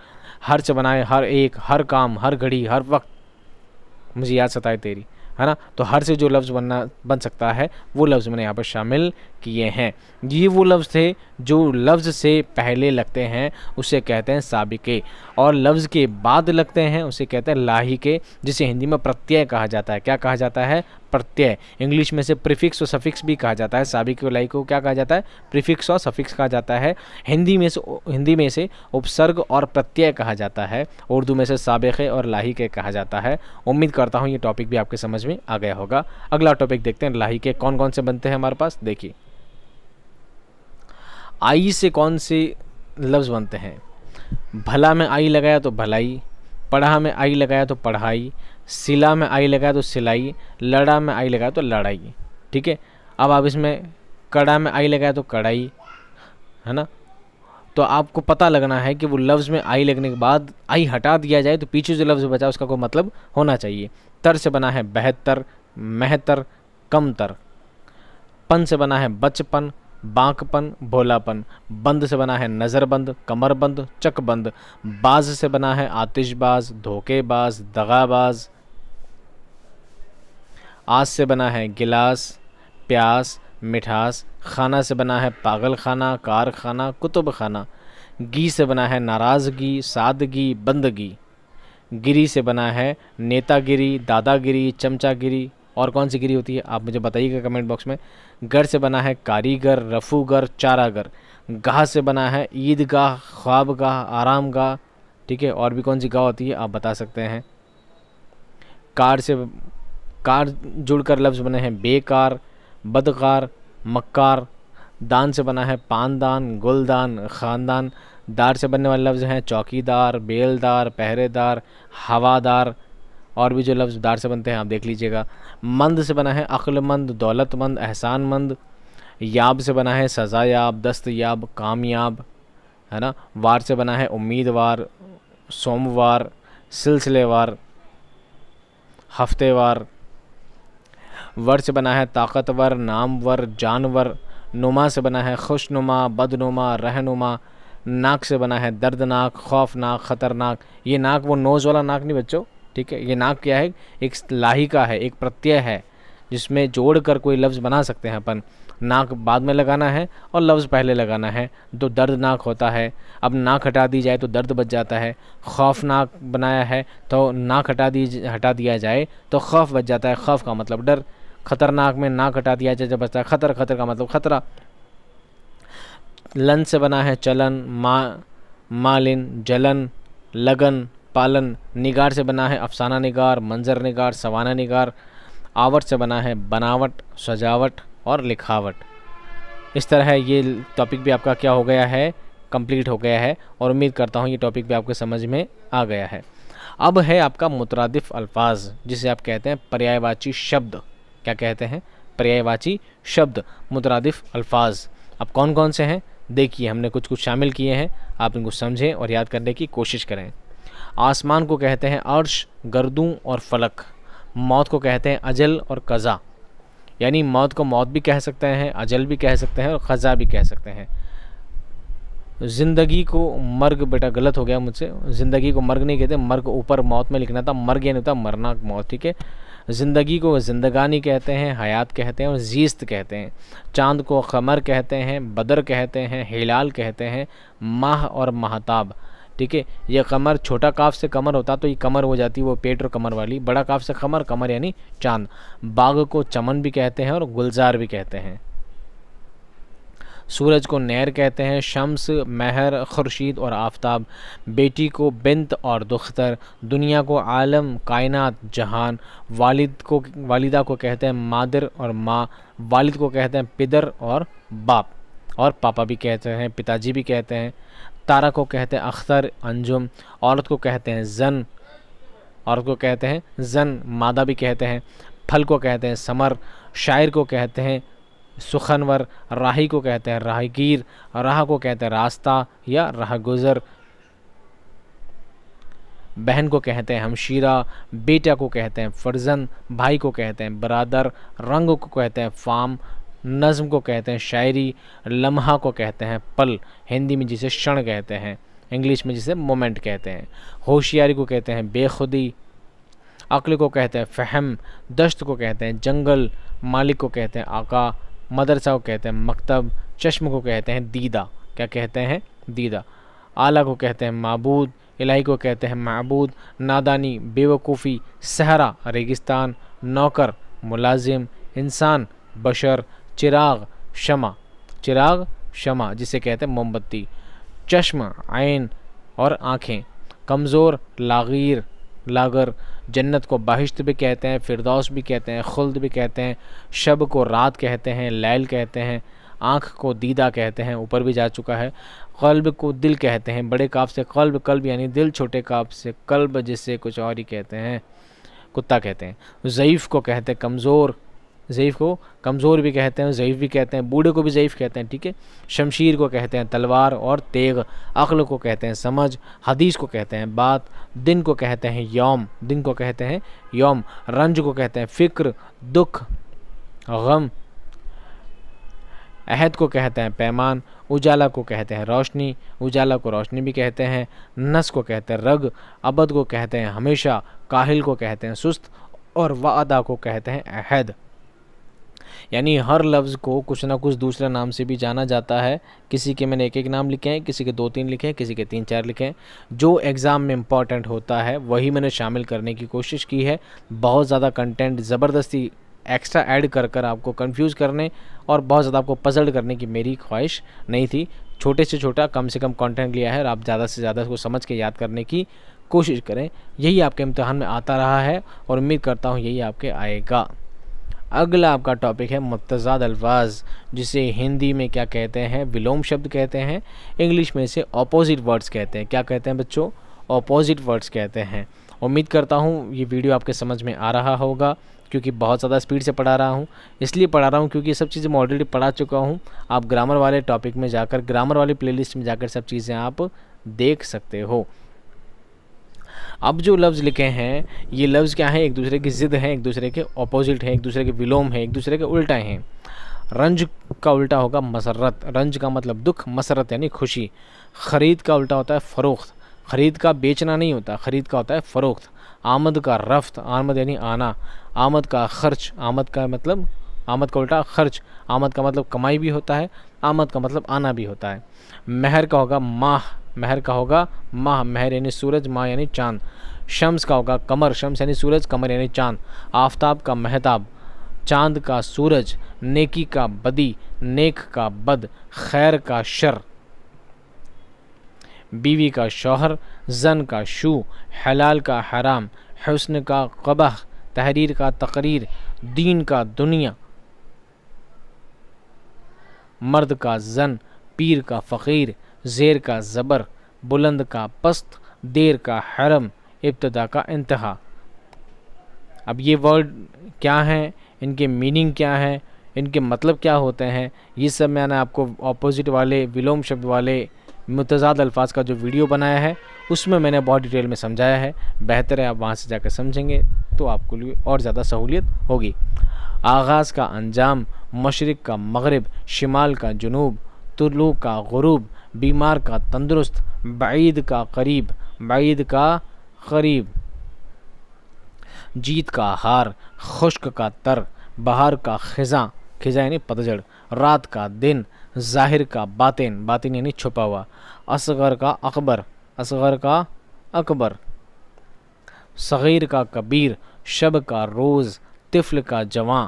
हर से बनाए हर एक, हर काम, हर घड़ी, हर वक्त। मुझे याद सताए तेरी। है ना? तो हर से जो लफ्ज़ बनना, बन सकता है, वो लफ्ज़ मैंने यहाँ पर शामिल किए हैं। ये वो लफ्ज़ थे जो लफ्ज़ से पहले लगते हैं, उसे कहते हैं साबिके। और लफ्ज़ के बाद लगते हैं, उसे कहते हैं लाही के जिसे हिंदी में प्रत्यय कहा जाता है। क्या कहा जाता है? प्रत्यय। इंग्लिश में से प्रीफिक्स और सफिक्स भी कहा जाता है। साबिक लाई को क्या कहा जाता है? प्रीफिक्स और सफिक्स कहा जाता है। हिंदी में से, हिंदी में से उपसर्ग और प्रत्यय कहा जाता है। उर्दू में से साबिक और लाहिके कहा जाता है। उम्मीद करता हूँ ये टॉपिक भी आपके समझ में आ गया होगा। अगला टॉपिक देखते हैं। लाही के कौन कौन से बनते हैं हमारे पास? देखिए। आई से कौन से लफ्ज़ बनते हैं? भला में आई लगाया तो भलाई, पढ़ा में आई लगाया तो पढ़ाई सिला में आई लगा तो सिलाई, लड़ा में आई लगा तो लड़ाई, ठीक है? अब आप इसमें कड़ा में आई लगाया तो कड़ाई, है ना? तो आपको पता लगना है कि वो लफ्ज़ में आई लगने के बाद आई हटा दिया जाए तो पीछे जो लफ्ज़ बचा उसका कोई मतलब होना चाहिए। तर से बना है बेहतर, महतर, कमतर। पन से बना है बचपन, बांकपन, भोलापन। बंद से बना है नज़रबंद, कमरबंद, चकबंद। बाज से बना है आतिशबाज, धोखेबाज, दगाबाज। आज से बना है गिलास, प्यास, मिठास, खाना से बना है पागल खाना कार खाना कुतुब खाना गी से बना है नाराज़गी, सादगी, बंदगी। गिरी से बना है नेतागिरी, दादागिरी, चमचागिरी। और कौन सी गिरी होती है? आप मुझे बताइएगा कमेंट बॉक्स में। घर से बना है कारीगर, रफूगर, चारागर। गाह से बना है ईदगाह, ख्वाबगाह आराम गाह ठीक है, और भी कौन सी गाह होती है? आप बता सकते हैं। कार से कार जुड़कर लफ्ज़ बने हैं। बेकार, बदकार, मक्कार, दान से बना है पानदान, गुलदान, ख़ानदान। दार से बनने वाले लफ्ज़ हैं चौकीदार, बेलदार, पहरेदार, हवादार। और भी जो लफ्ज़ दार से बनते हैं, आप देख लीजिएगा। मंद से बना है अक्लमंद, दौलतमंद, एहसानमंद। याब से बना है सज़ा याब दस्त याब कामयाब, है ना? वार से बना है उम्मीदवार, सोमवार, सिलसिलेवार, हफ्तेवार। वर से बना है ताकतवर, नामवर, जानवर, नुमा से बना है खुशनुमा, बदनुमा, रहनुमा, नाक से बना है दर्दनाक, खौफनाक, ख़तरनाक। ये नाक, वो नोज़ वाला नाक नहीं बच्चों, ठीक है? ये नाक क्या है? एक लाहिका है, एक प्रत्यय है, जिसमें जोड़ कर कोई लफ्ज़ बना सकते हैं अपन। नाक बाद में लगाना है और लफ्ज़ पहले लगाना है। तो दर्दनाक होता है। अब नाक हटा दी जाए तो दर्द बच जाता है। खौफनाक बनाया है तो नाक हटा दी, हटा दिया जाए तो खौफ बच जाता है। खौफ का मतलब डर। ख़तरनाक में नाक हटा दिया जाए जब बचता है ख़तर ख़तर का मतलब ख़तरा। लन से बना है चलन, मा, मालिन, जलन, लगन, पालन। निगार से बना है अफसाना निगार, मंजर निगार, सवाना निगार। आवट से बना है बनावट, सजावट और लिखावट। इस तरह ये टॉपिक भी आपका क्या हो गया है? कंप्लीट हो गया है और उम्मीद करता हूँ ये टॉपिक भी आपके समझ में आ गया है। अब है आपका मुतरदफ़ अल्फाज, जिसे आप कहते हैं पर्यायवाची शब्द। क्या कहते हैं? पर्यायवाची शब्द, मुतरदिफ अल्फाज। अब कौन कौन से हैं? देखिए, हमने कुछ कुछ शामिल किए हैं। आप इनको समझें और याद करने की कोशिश करें। आसमान को कहते हैं अर्श, गर्दू और फलक। मौत को कहते हैं अजल और कज़ा। यानी मौत को मौत भी कह सकते हैं, अजल भी कह सकते हैं और ख़ज़ा भी कह सकते हैं। ज़िंदगी को मर्ग, बेटा गलत हो गया मुझसे। ज़िंदगी को मर्ग नहीं कहते, मर्ग ऊपर मौत में लिखना था, मर्ग यानी होता मरना मौत, ठीक है? ज़िंदगी को ज़िंदगानी कहते हैं, हयात कहते हैं और जीस्त कहते हैं। चाँद को कमर कहते हैं, बदर कहते हैं, हिलाल कहते हैं, माह और महताब। ठीक है? ये कमर छोटा काफ से कमर होता तो ये कमर हो जाती, वो पेट और कमर वाली। बड़ा काफ से कमर कमर यानी चाँद। बाग को चमन भी कहते हैं और गुलजार भी कहते हैं। सूरज को नहर कहते हैं, शम्स, महर, खुर्शीद और आफताब। बेटी को बिंत और दुख्तर। दुनिया को आलम, कायनात, जहान। वालिद को, वालिदा को कहते हैं मादर और माँ। वालिद को कहते हैं पिदर और बाप। और पापा भी कहते हैं, पिताजी भी कहते हैं। तारा को कहते हैं अख्तर, अंजुम। औरत को कहते हैं जन। औरत को कहते हैं जन। मादा भी कहते हैं। फल को कहते हैं समर। शायर को कहते हैं सुखनवर राही को कहते हैं राहगीर राह को कहते हैं रास्ता या राह गुज़र बहन को कहते हैं हमशीरा बेटा को कहते हैं फ़र्जन भाई को कहते हैं बरादर रंग को कहते हैं फाम नज़म को कहते हैं शायरी लम्हा को कहते हैं पल हिंदी में जिसे क्षण कहते हैं इंग्लिश में जिसे मोमेंट कहते हैं होशियारी को कहते हैं बेखुदी अक्ल को कहते हैं फ़हम दश्त को कहते हैं जंगल मालिक को कहते हैं आका मदरसा को कहते हैं मकतब, चश्म को कहते हैं दीदा। क्या कहते हैं? दीदा। आला को कहते हैं मबूद, इलाही को कहते हैं मबूद, नादानी, बेवकूफ़ी, सहरा, रेगिस्तान, नौकर, मुलाजिम, इंसान, बशर, चिराग, शमा। चिराग, शमा, जिसे कहते हैं मोमबत्ती। चश्म आयन और आँखें। कमज़ोर, लागीर लागर जन्नत को बहिश्त भी कहते हैं, फिरदौस भी कहते हैं, खुल्द भी कहते हैं, शब को रात कहते हैं, लैल कहते हैं, आँख को दीदा कहते हैं, ऊपर भी जा चुका है। कल्ब को दिल कहते हैं, बड़े काप से कल्ब कल्ब यानी दिल छोटे काप से कल्ब जिसे कुछ और ही कहते हैं, कुत्ता कहते हैं। ज़यीफ़ को कहते हैं, कमज़ोर ज़यीफ़ को कमज़ोर भी कहते हैं ज़यीफ़ भी कहते हैं बूढ़े को भी ज़यीफ़ कहते हैं ठीक है शमशीर को कहते हैं तलवार और तेग अक्ल को कहते हैं समझ हदीस को कहते हैं बात दिन को कहते हैं यौम दिन को कहते हैं यौम रंज को कहते हैं फ़िक्र दुख गम अहद को कहते हैं पैमान उजाला को कहते हैं रोशनी उजाला को रोशनी भी कहते हैं नस को कहते हैं रग अबद को कहते हैं हमेशा काहिल को कहते हैं सुस्त और वादा को कहते हैं अहद यानी हर लफ्ज़ को कुछ ना कुछ दूसरे नाम से भी जाना जाता है। किसी के मैंने एक एक नाम लिखे हैं, किसी के दो तीन लिखे हैं, किसी के तीन चार लिखे हैं। जो एग्ज़ाम में इंपॉर्टेंट होता है, वही मैंने शामिल करने की कोशिश की है। बहुत ज़्यादा कंटेंट ज़बरदस्ती एक्स्ट्रा ऐड कर कर आपको कंफ्यूज करने और बहुत ज़्यादा आपको पजल्ड करने की मेरी ख्वाहिश नहीं थी। छोटे से छोटा, कम से कम कंटेंट लिया है और आप ज़्यादा से ज़्यादा उसको समझ के याद करने की कोशिश करें। यही आपके इम्तहान में आता रहा है और उम्मीद करता हूँ यही आपके आएगा। अगला आपका टॉपिक है मुतज़ाद अल्फाज, जिसे हिंदी में क्या कहते हैं? विलोम शब्द कहते हैं, इंग्लिश में इसे अपोजिट वर्ड्स कहते हैं। क्या कहते हैं बच्चों? अपोजिट वर्ड्स कहते हैं। उम्मीद करता हूँ ये वीडियो आपके समझ में आ रहा होगा, क्योंकि बहुत ज़्यादा स्पीड से पढ़ा रहा हूँ। इसलिए पढ़ा रहा हूँ क्योंकि सब चीज़ें मैं ऑलरेडी पढ़ा चुका हूँ। आप ग्रामर वाले टॉपिक में जाकर ग्रामर वाली प्लेलिस्ट में जाकर सब चीज़ें आप देख सकते हो। अब जो लफ्ज़ लिखे हैं, ये लफ्ज़ क्या है? एक दूसरे की ज़िद है, एक दूसरे के अपोजिट हैं, एक दूसरे के विलोम है, एक दूसरे के उल्टा हैं। रंज का उल्टा होगा मसरत। रंज का मतलब दुख, मसरत यानी खुशी। ख़रीद का उल्टा होता है फ़रोख्त। ख़रीद का बेचना नहीं होता, ख़रीद का होता है फ़रोख्त। आमद का रफ्त, आमद यानी आना। आमद का खर्च, आमद का मतलब आमद का उल्टा खर्च। आमद का मतलब कमाई भी होता है, आमद का मतलब आना भी होता है। महर का होगा माह। महर का होगा माह, महर यानी सूरज, माह यानी चाँद। शम्स का होगा कमर, शम्स यानी सूरज, कमर यानी चाँद। आफताब का महताब, चाँद का सूरज, नेकी का बदी, नेक का बद, खैर का शर। बीवी का शौहर, जन का शू, हलाल का हराम, हसन का कबह, तहरीर का तकरीर, दीन का दुनिया। मर्द का जन, पीर का फ़कीर ज़ेर का ज़बर, बुलंद का पस्त, देर का हरम, इब्तदा का इंतहा। अब ये वर्ड क्या हैं? इनके मीनिंग क्या है? इनके मतलब क्या होते हैं? ये सब मैंने आपको अपोजिट वाले, विलोम शब्द वाले, मुतज़ाद अल्फाज का जो वीडियो बनाया है, उसमें मैंने बहुत डिटेल में समझाया है। बेहतर है आप वहाँ से जाकर समझेंगे तो आपको लिए और ज़्यादा सहूलियत होगी। आगाज़ का अंजाम, मशरक़ का मगरब, शिमाल का जनूब तुलू का गुरूब बीमार का तंदुरुस्त बैद का करीब बैद का करीब जीत का हार, खुश्क का तर, बहार का खिज़ा खिज़ा यानी पतझड़। रात का दिन, ज़ाहिर का बातिन बातिन यानी छुपा हुआ असगर का अकबर, असगर का अकबर। सग़ीर का कबीर, शब का रोज़, तिफ़ल का जवां,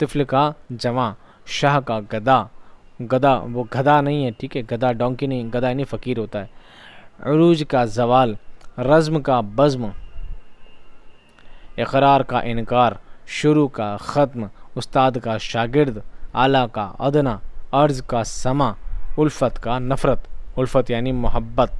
तिफ़ल का जवां, शाह का गदा। गदा, वो गदा नहीं है, ठीक है? गदा डोंकी नहीं, गदा यानी फ़कीर होता है। अरूज का जवाल, रज़म का बज़म, इकरार का इनकार, शुरू का ख़त्म, उस्ताद का शागिर्द, आला का अदना, अर्ज़ का समा, उल्फत का नफ़रत। उल्फत यानी मोहब्बत।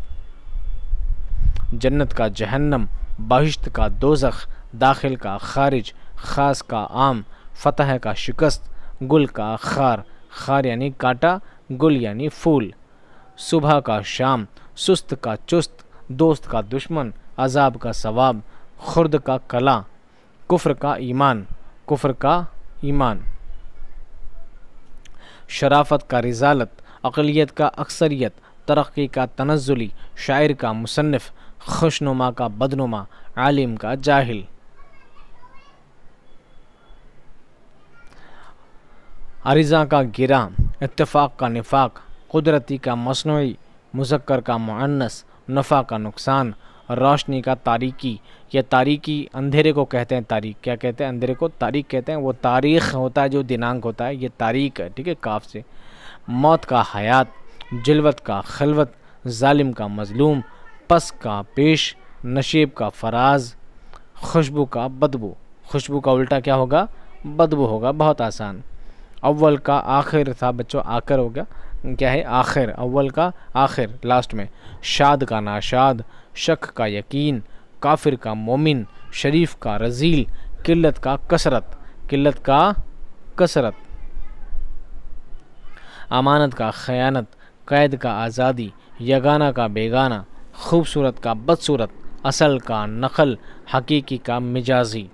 जन्नत का जहन्नम, बहिश्त का दोजख, दाखिल का खारिज, ख़ास का आम, फ़तह का शिकस्त, गुल का खार खार यानी कांटा, गुल यानी फूल। सुबह का शाम, सुस्त का चुस्त, दोस्त का दुश्मन, अजाब का सवाब, खुर्द का कला, कुफ्र का ईमान, कुफ्र का ईमान। शराफत का रिजालत, अकलीत का अक्सरियत, तरक्की का तनज़ुली शायर का मुसनफ़ खुशनुमा का बदनुमा, आलिम का जाहिल। अरिज़ा का गिरा इतफाक़ का निफाक, कुदरती का मसनू मुजक्कर का मुअन्नस, नफ़ा का नुकसान, रोशनी का तारीकी। या तारीकी अंधेरे को कहते हैं तारीख क्या कहते हैं अंधेरे को? तारीख कहते हैं वो तारीख होता है, जो दिनांक होता है। ये तारीख है, ठीक है, काफ से। मौत का हयात, जलवत का खलवत ालिम का मज़लूम, पस का पेश, नशेब का फराज, खुशबू का बदबू। खुशबू का उल्टा क्या होगा? बदबू होगा, बहुत आसान। अव्वल का आखिर था, बच्चों, आखिर हो गया। क्या है? आखिर, अव्वल का आखिर लास्ट में। शाद का नाशाद, शक का यकीन, काफिर का मोमिन, शरीफ का रजील, किल्लत का कसरत, किल्लत का कसरत। अमानत का ख़यानत, कैद का आज़ादी, यगाना का बेगाना, खूबसूरत का बदसूरत, असल का नकल, हकीकी का मिजाजी।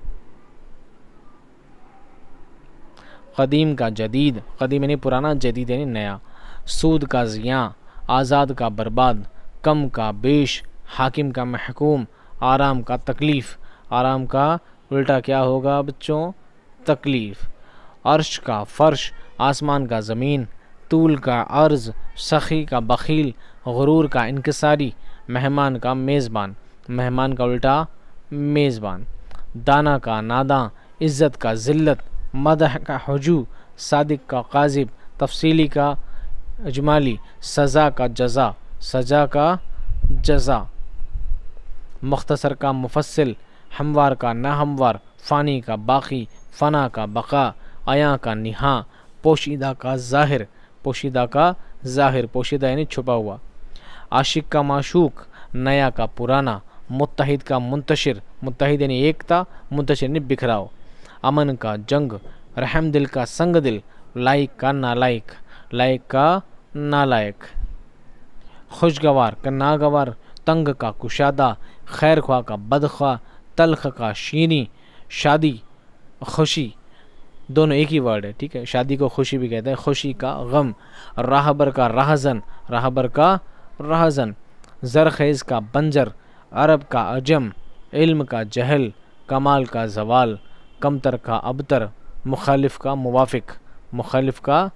कदीम का जदीद। कदीम यानी पुराना जदीद यानी नया। सूद का ज़िया, आज़ाद का बर्बाद, कम का बेश, हाकिम का महकूम, आराम का तकलीफ़। आराम का उल्टा क्या होगा बच्चों? तकलीफ़। अर्श का फ़र्श, आसमान का ज़मीन, तूल का अर्ज़, सखी का बखील, गुरूर का इनकसारी, मेहमान का मेज़बान। मेहमान का उल्टा मेज़बान। दाना का नादा, इज़्ज़त का ज़िल्लत मदह का हजू, सादिक का काजिब, तफसीली का अजमाली, सज़ा का जज़ा, सज़ा का जज़ा। मख्तसर का मुफसल हमवार का नाहमवार, फ़ानी का बाकी, फ़ना का बका, आया का निहा, पोशीदा का ज़ाहिर, पोशीदा का ज़ाहिर, पोशीदा यानी छुपा हुआ। आशिक का माशूक, नया का पुराना मुतहद का मुंतशिर मुतहद यानी एकता मुंतशिर यानी बिखराव। अमन का जंग, रहम दिल का संग दिल, लाइक का नालायक, लाइक का नालायक। खुशगवार का नागवार, तंग का कुशादा खैर ख्वा का बदख्वा, तलख का शीनी, शादी, खुशी। दोनों एक ही वर्ड है, ठीक है? शादी को खुशी भी कहते हैं। खुशी का गम, राहबर का राहजन, राहबर का राहजन। जरखेज़ का बंजर, अरब का अजम, इल्म का जहल, कमाल का जवाल। कमतर का अबतर मुखालिफ का मुवाफिक, मुखालिफ का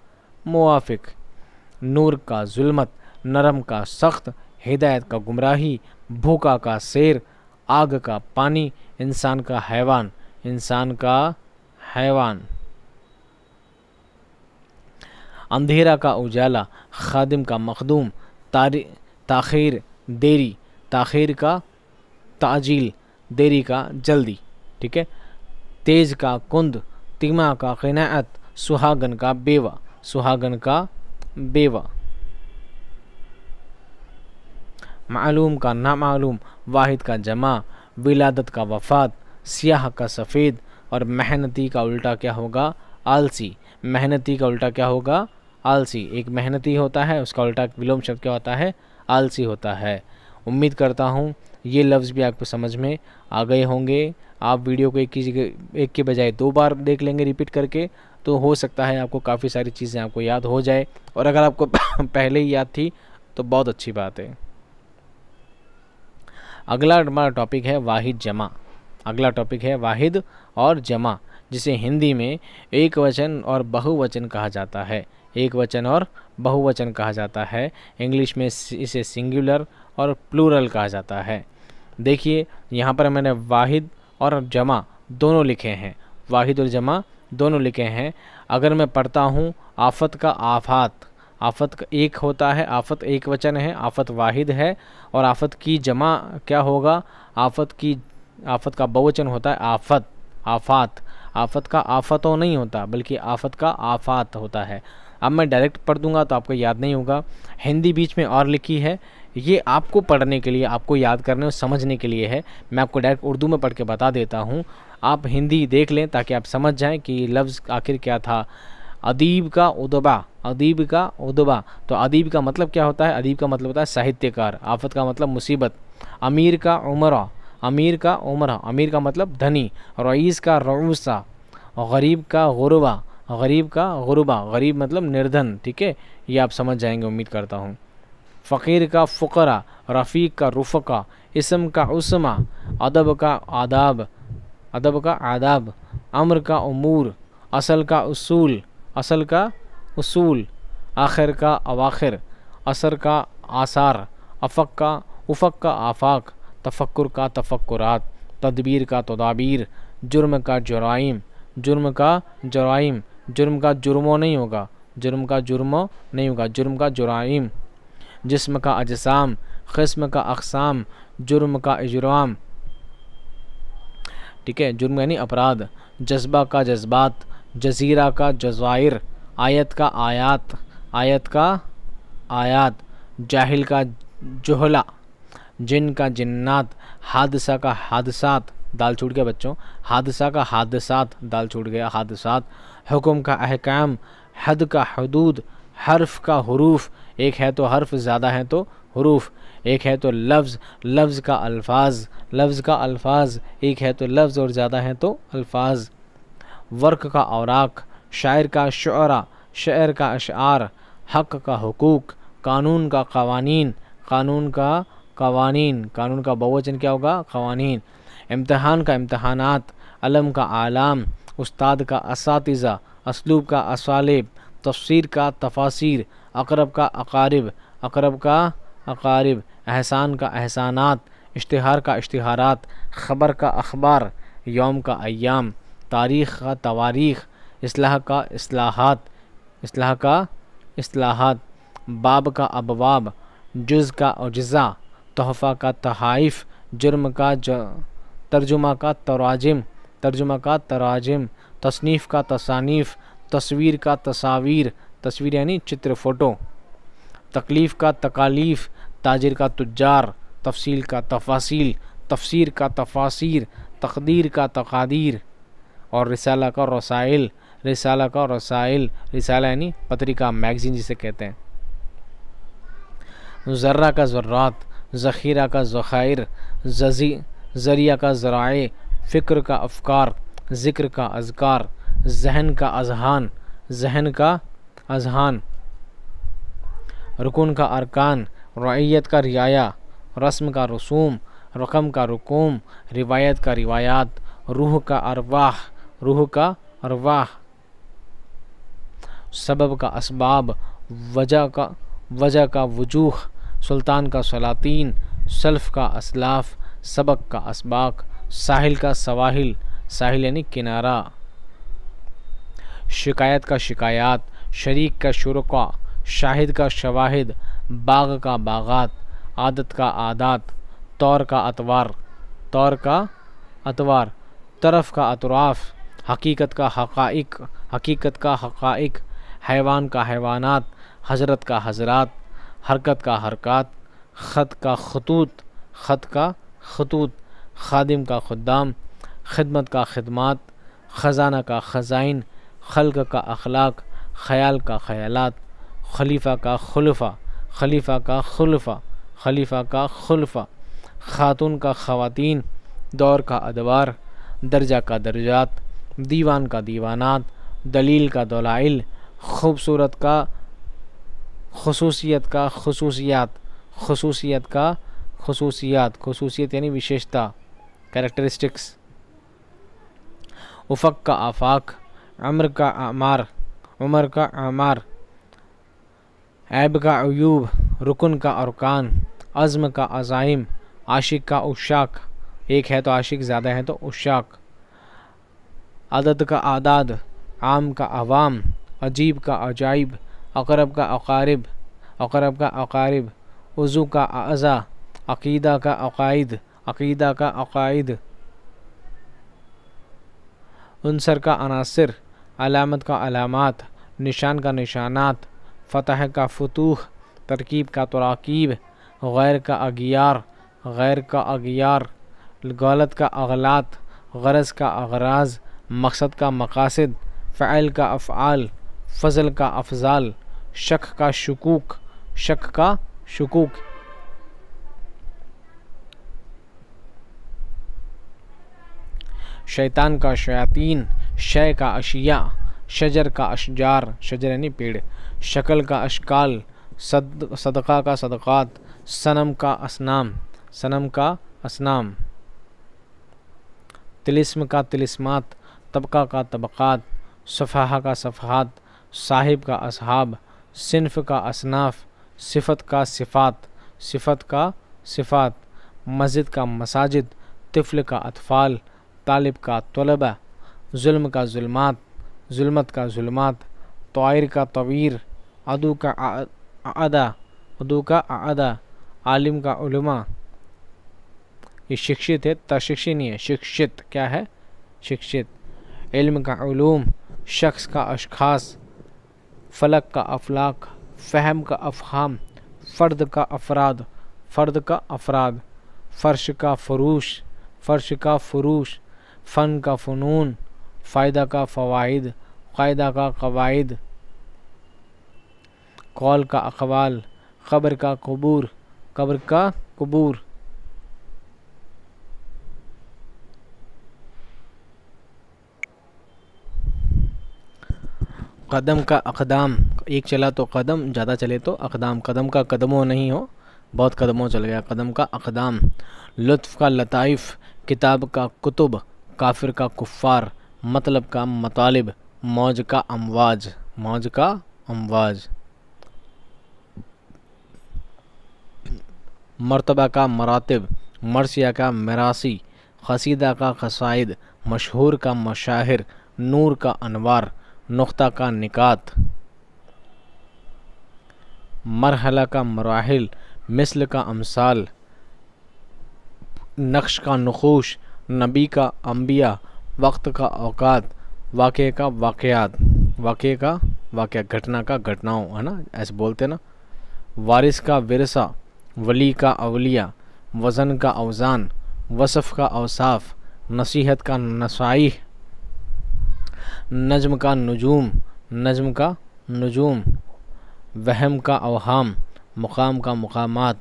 मुवाफिक। नूर का जुल्मत, नरम का सख्त, हिदायत का गुमराही, भूखा का शेर, आग का पानी, इंसान का हैवान, इंसान का हैवान। अंधेरा का उजाला, खादिम का मखदूम, तारी, ताखिर, देरी, ताखिर का ताजील, देरी का जल्दी, ठीक है? तेज़ का कुंद, तिमा का क़नात सुहागन का बेवा, सुहागन का बेवा। मालूम का नामालूम, वाहिद का जमा, विलादत का वफात, सियाह का सफ़ेद, और मेहनती का उल्टा क्या होगा? आलसी। मेहनती का उल्टा क्या होगा? आलसी। एक मेहनती होता है, उसका उल्टा विलोम शब्द क्या होता है? आलसी होता है। उम्मीद करता हूँ ये लफ्ज़ भी आपको समझ में आ गए होंगे। आप वीडियो को एक की, एक के बजाय दो बार देख लेंगे रिपीट करके तो हो सकता है आपको काफ़ी सारी चीज़ें आपको याद हो जाए। और अगर आपको *coughs* पहले ही याद थी तो बहुत अच्छी बात है। अगला हमारा टॉपिक है वाहिद जमा। अगला टॉपिक है वाहिद और जमा, जिसे हिंदी में एक वचन और बहुवचन कहा जाता है। एक वचन और बहुवचन कहा जाता है। इंग्लिश में इसे सिंगुलर और प्लूरल कहा जाता है। देखिए, यहाँ पर मैंने वाहिद और जमा दोनों लिखे हैं। वाहिद और जमा दोनों लिखे हैं। अगर मैं पढ़ता हूँ, आफत का आफात। आफत का एक होता है, आफत एक वचन है, आफत वाहिद है। और आफत की जमा क्या होगा? आफत की, आफत का बहुवचन होता है आफत, आफात। आफत का आफतों नहीं होता, बल्कि आफत का आफात होता है। अब मैं डायरेक्ट पढ़ दूँगा तो आपको याद नहीं होगा। हिंदी बीच में और लिखी है ये आपको पढ़ने के लिए, आपको याद करने और समझने के लिए है। मैं आपको डायरेक्ट उर्दू में पढ़ के बता देता हूँ। आप हिंदी देख लें ताकि आप समझ जाएँ कि लफ्ज़ आखिर क्या था। अदीब का उदबा, अदीब का उदबा। तो अदीब का मतलब क्या होता है? अदीब का मतलब होता है साहित्यकार। आफत का मतलब मुसीबत। अमीर का उमरा, अमीर का उमरा। अमीर का मतलब धनी। रईस का रऊसा, गरीब का गुरबा। गरीब का गुरबा। गरीब मतलब निर्धन, ठीक है? ये आप समझ जाएँगे, उम्मीद करता हूँ। फ़कीर का फ़ुकरा, रफ़ीक का रुफ़का, इसम का उसमा, अदब का आदाब, अदब का आदाब, अम्र का अमूर असल का उसूल, असल का उसूल, आखिर का अवाखिर, असर का आसार, अफ़क का उफ़क का आफाक तफक्र का तफक्रात तदबीर का तदाबीर, जुर्म का जराइम, जुर्म का जराइम, जुर्म का जुर्मो नहीं होगा, जुर्म का जुर्मो नहीं होगा, जुर्म का जराइम। जिस्म का अजसाम क़स्म का अकसाम, जुर्म का इजराम। ठीक है, जुर्म यानी अपराध, जज्बा का जज्बात, जजीरा का जज़ायर आयत का आयात, आयत का आयात, जाहिल का जोहला, जिन का जिन्नात, हादसा का हादसात, दाल छूट गया बच्चों, हादसा का हादसात, दाल छूट गया हादसात, हुक्म का अहकाम, हद का हदूद, हर्फ का हरूफ एक है तो हर्फ, ज़्यादा है तो हरूफ, एक है तो लफ्ज़ लफ्ज़ का अल्फाज, लफ्ज़ का अल्फाज, एक है तो लफ्ज़ और ज़्यादा है तो अल्फाज। वर्क का औराक, शायर का शुरा शर का अशार हक का हकूक़, कानून का कवानीन, कानून का कवानीन, कानून का बहुवचन क्या होगा? कवानीन। इम्तहान का इम्तहानात, अलम का आलाम, उस्ताद का इसा असलूब का असालिब, तफसर का तफासिर अकरब का अकारब, अकरब का अकारब, एहसान का एहसानात, इश्तहार का इश्तहारात, ख़बर का अखबार, योम का अयाम तारीख़ का तवारीख़ असलाह का असलाहत असलाह का असलाहत बाब का अबवाब, जुज़ का अज्ज़ा तोहफ़ा का तहाइफ, जुर्म का तर्जुमा का तराजिम, तर्जुमा का तराजिम, तसनीफ़ का तसानीफ़, तस्वीर का तस्वीर तस्वीर यानी चित्र, फ़ोटो। तकलीफ़ का तकालीफ़, ताजिर का तुजार तफसील का तफासिल, तफसीर का तफासिर, तकदीर का तकादीर और रिसाला का रसाइल, रिसाला का रसाइल, रिसाला यानी पत्रिका, मैगज़ीन जिसे कहते हैं। ज़र्रा का ज़र्रात, ज़ख़ीरा का ज़ख़ायर जजी, ज़रिया का ज़राए, फ़िक्र का अफ़कार, ज़िक्र का अज़कार, जहन का अजहान, जहन का अजहान, रुकन का अरकान रैयत का रियाया, रस्म का रसूम, रकम का रुकूम, रिवायत का रिवायात, रूह का अरवाह, रूह का अरवाह। सबब का इसबाब वजह का वजह का वजूह, सुल्तान का सलातीन, सल्फ़ का असलाफ, सबक का असबाक, साहिल का सवाहिल, साहिल यानी किनारा। शिकायत का शिकायत शरीक का शुरुका, शाहिद का शवाहिद, बाग का बागात, आदत का आदात, तौर का अतवार। तौर का अतवार, तरफ़ का अतराफ़, हकीकत का हक़ाइक, हकीकत का हक़ाइक, हैवान का हैवानात, हज़रत का हजरात, हरकत का हरकत, ख़त का खतूत, ख़त का खतूत, खादिम का खुदाम खिदमत का खदमात, ख़जाना का ख़जाइन, खल्क का अखलाक ख़याल का ख़यालात, खलीफ़ा का खलफा, खलीफ़ा का खलफा, खलीफ़ा का खुलफ़ा, ख़ातून का ख़वातीन, दौर का अदवार दर्जा का दर्जात, दीवान का दीवानात, दलील का दलाइल, खूबसूरत का खसूसियत का खसूसियात, खसूसियत का खसूसियात, खसूसियत यानी विशेषता कैरेक्टरिस्टिक्स उफ़क का आफाक, अमर का आमार उमर का आमार, ऐब का अयूब, रुकन का अरकान, अज़म का अज़ाइम, आशिक का उशाक। एक है तो आशिक, ज़्यादा है तो उशाक। आदत का आदाद, आम का अवाम, अजीब का अजाइब, अकरब का अकारिब, अकरब का अकारब। वज़ू का अज़ा, अकीदा का अकायद अकीदा का अकायद उनसर का अनासर, अलामत का अलामत। निशान का निशानात, फ़तह का फतूह, तरकीब का तराकीब, गैर का अगियार, गैर का अगियार, गलत का अगलात, गरज का अगराज, मकसद का मकासद, फ़ैल का अफ़ाल फ़ज़ल का अफ़ज़ाल, शक का शकूक, शक का शकूक। शैतान का शयातीन, शय का अशिया शजर का अशजार, शजर यानी पेड़, शक्ल का अशकाल, सद, सदक़ा का सदक़ात, सनम का असनाम, सनम का असनाम। तिलिस्म का तिलिस्मात, तबका का तबक़ात, सफ़ाहा का सफ़ात, साहिब का असहाब, सिनफ का असनाफ, सिफत का सिफ़ात, सिफत का सिफ़ात, मस्जिद का मसाजिद, तिफल का अतफ़ाल, तालिब का तलबा, जुल्म का जुल्मात जुल्मत का जुल्मात तोयर का तवीर, अदू का अदा, अदू का अदा, आलिम का उलमा। ये शिक्षित है तशिक्षित नहीं है, शिक्षित क्या है? शिक्षित। इल्म का ूम शख्स का अशखास, फ़लक का अफलाक, फ़हम का अफ़हाम फ़र्द का अफराद, फ़र्द का अफराद, फ़र्श का फ़रूश, फ़र्श का फ़रूश, फ़न का फ़नून। फ़ायदा का फ़वाद क़ायदा का कवायद, कौल का अकवाल, ख़बर का कबूर कब्र का कबूर। कदम का अकदाम, एक चला तो कदम, ज़्यादा चले तो अकदाम। कदम का कदमों नहीं हो, बहुत कदमों चल गया। कदम का अकदाम, लुत्फ़ का लताइफ़, किताब का कुतुब, काफिर का कुफ़ार मतलब का मतालिब, मौज का अमवाज, मौज का अमवाज। मरतबा का मरातब, मरसिया का मरासी, खसीदा का खसाइद मशहूर का मशाहिर, नूर का अनवार, नुख्ता का निकात। मरहला का मराहल, मिसल का अमसाल। नक्श का नखूश, नबी का अम्बिया वक्त का अवकात वाक़े का वाक़ात वाक़े का वाक़ घटना का घटनाओं, है ना? ऐसे बोलते ना? वारिस का विरसा, वली का अवलिया, वज़न का अवज़ान, वसफ़ का अवसाफ़, नसीहत का नसाई, नज्म का नजूम, नज्म का नजूम, वहम का अवहाम, मुकाम का मकामात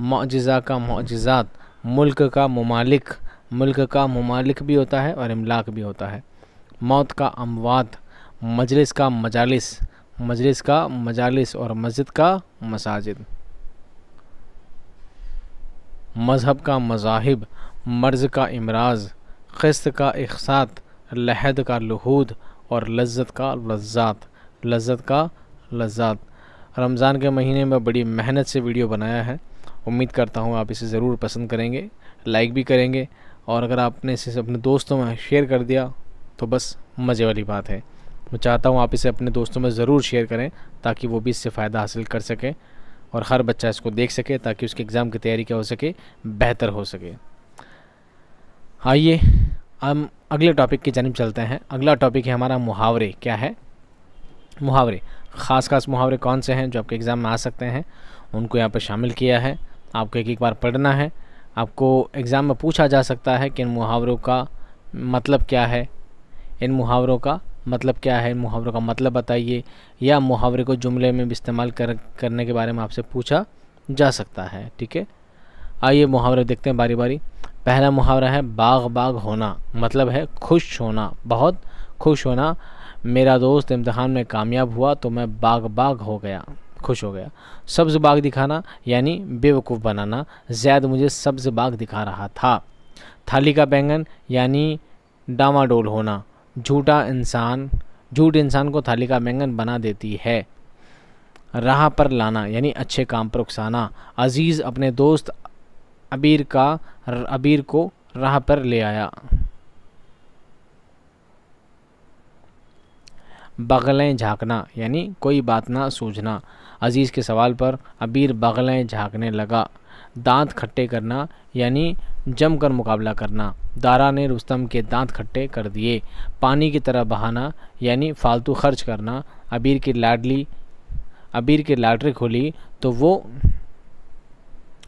मुआजा का मुआजात मुल्क का ममालिक मुल्क का ममालिक भी होता है और इमलाक भी होता है। मौत का अमवात, मजलिस का मजालिस, मजलिस का मजालिस और मस्जिद का मसाजिद। मज़हब का मज़ाहिब, मर्ज़ का इमराज, क़स्त का इकसात लहद का लहूद और लज्जत का लज्जात, लज्जत का लज्जात। रमज़ान के महीने में बड़ी मेहनत से वीडियो बनाया है। उम्मीद करता हूँ आप इसे ज़रूर पसंद करेंगे, लाइक भी करेंगे और अगर आपने इसे अपने दोस्तों में शेयर कर दिया तो बस मज़े वाली बात है। मैं चाहता हूँ आप इसे अपने दोस्तों में ज़रूर शेयर करें, ताकि वो भी इससे फ़ायदा हासिल कर सकें और हर बच्चा इसको देख सके, ताकि उसके एग्ज़ाम की तैयारी क्या हो सके, बेहतर हो सके। आइए, हम अगले टॉपिक की जानब चलते हैं। अगला टॉपिक है हमारा मुहावरे, क्या है? मुहावरे, ख़ास ख़ास मुहावरे कौन से हैं जो आपके एग्ज़ाम में आ सकते हैं? उनको यहाँ पर शामिल किया है। आपको एक एक बार पढ़ना है। आपको एग्ज़ाम में पूछा जा सकता है कि इन मुहावरों का मतलब क्या है। इन मुहावरों का मतलब क्या है? इन मुहावरों का मतलब बताइए, या मुहावरे को जुमले में भी इस्तेमाल कर, करने के बारे में आपसे पूछा जा सकता है, ठीक है? आइए मुहावरे देखते हैं बारी बारी। पहला मुहावरा है, बाग बाग होना। मतलब है खुश होना, बहुत खुश होना। मेरा दोस्त इम्तहान में कामयाब हुआ तो मैं बाग बाग हो गया। खुश हो गया। सब्ज़ बाग दिखाना, यानी बेवकूफ़ बनाना ज़ैद मुझे सब्ज़ बाग दिखा रहा था। थाली का बैंगन, यानी डामाडोल होना, झूठा इंसान, झूठ इंसान को थाली का बैंगन बना देती है। राह पर लाना, यानी अच्छे काम पर उकसाना। अज़ीज़ अपने दोस्त अबीर का, अबीर को राह पर ले आया। बगलें झांकना, यानी कोई बात ना सूझना। अज़ीज़ के सवाल पर अबीर बगलें झांकने लगा। दांत खट्टे करना, यानी जम कर मुकाबला करना। दारा ने रुस्तम के दांत खट्टे कर दिए। पानी की तरह बहाना, यानी फालतू खर्च करना। अबीर की लाडली, अबीर की लाटरी खोली तो वो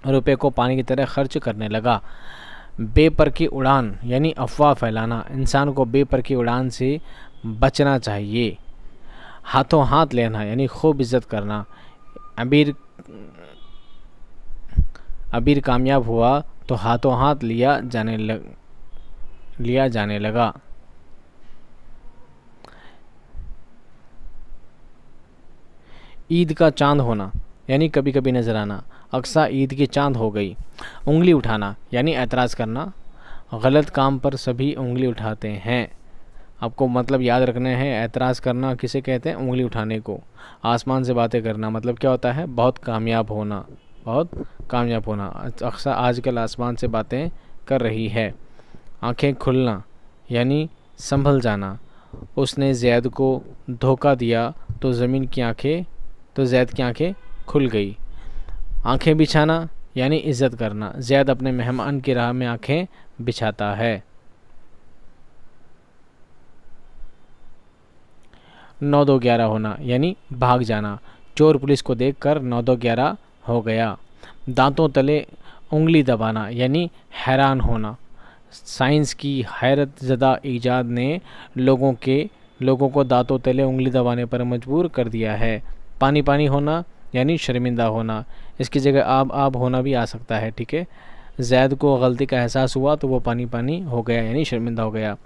रुपए को पानी की तरह खर्च करने लगा। बेपर की उड़ान, यानी अफवाह फैलाना। इंसान को बेपर की उड़ान से बचना चाहिए। हाथों हाथ लेना, यानी खूब इज़्ज़त करना। अबीर अबीर कामयाब हुआ तो हाथों हाथ लिया जाने लग लिया जाने लगा। ईद का चाँद होना, यानी कभी कभी नज़र आना। अक्सा ईद की चाँद हो गई। उंगली उठाना, यानी एतराज़ करना। गलत काम पर सभी उंगली उठाते हैं। आपको मतलब याद रखने हैं एतराज़ करना, किसे कहते हैं, उंगली उठाने को। आसमान से बातें करना मतलब क्या होता है? बहुत कामयाब होना, बहुत कामयाब होना। अक्सर आजकल आसमान से बातें कर रही है। आँखें खुलना, यानी संभल जाना। उसने जैद को धोखा दिया तो ज़मीन की आँखें तो जैद की आँखें खुल गई। आँखें बिछाना, यानी इज़्ज़त करना। जैद अपने मेहमान की राह में आँखें बिछाता है। नौ दो ग्यारह होना, यानी भाग जाना। चोर पुलिस को देखकर नौ दो ग्यारह हो गया। दांतों तले उंगली दबाना, यानी हैरान होना। साइंस की हैरत ज़दा ईजाद ने लोगों के, लोगों को दांतों तले उंगली दबाने पर मजबूर कर दिया है। पानी पानी होना, यानी शर्मिंदा होना। इसकी जगह आब आब होना भी आ सकता है, ठीक है? जैद को गलती का एहसास हुआ तो वो पानी पानी हो गया, यानी शर्मिंदा हो गया।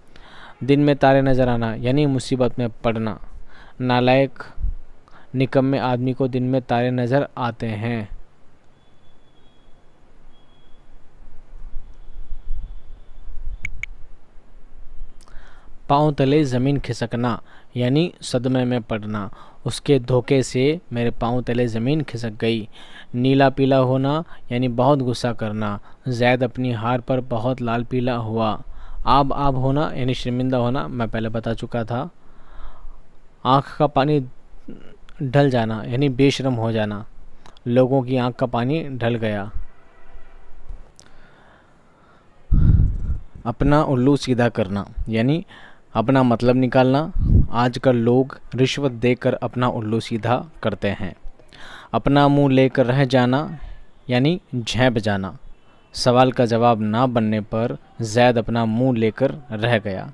दिन में तारे नज़र आना, यानी मुसीबत में पड़ना। नालायक निकम्मे आदमी को दिन में तारे नज़र आते हैं। पाँव तले ज़मीन खिसकना, यानी सदमे में पड़ना। उसके धोखे से मेरे पाँव तले ज़मीन खिसक गई। नीला पीला होना, यानी बहुत गुस्सा करना। जैद अपनी हार पर बहुत लाल पीला हुआ। आब आब होना, यानी शर्मिंदा होना, मैं पहले बता चुका था। आँख का पानी ढल जाना, यानी बेशरम हो जाना। लोगों की आँख का पानी ढल गया। अपना उल्लू सीधा करना, यानी अपना मतलब निकालना। आजकल लोग रिश्वत देकर अपना उल्लू सीधा करते हैं। अपना मुँह लेकर रह जाना, यानी झेप जाना। सवाल का जवाब ना बनने पर जैद अपना मुँह लेकर रह गया।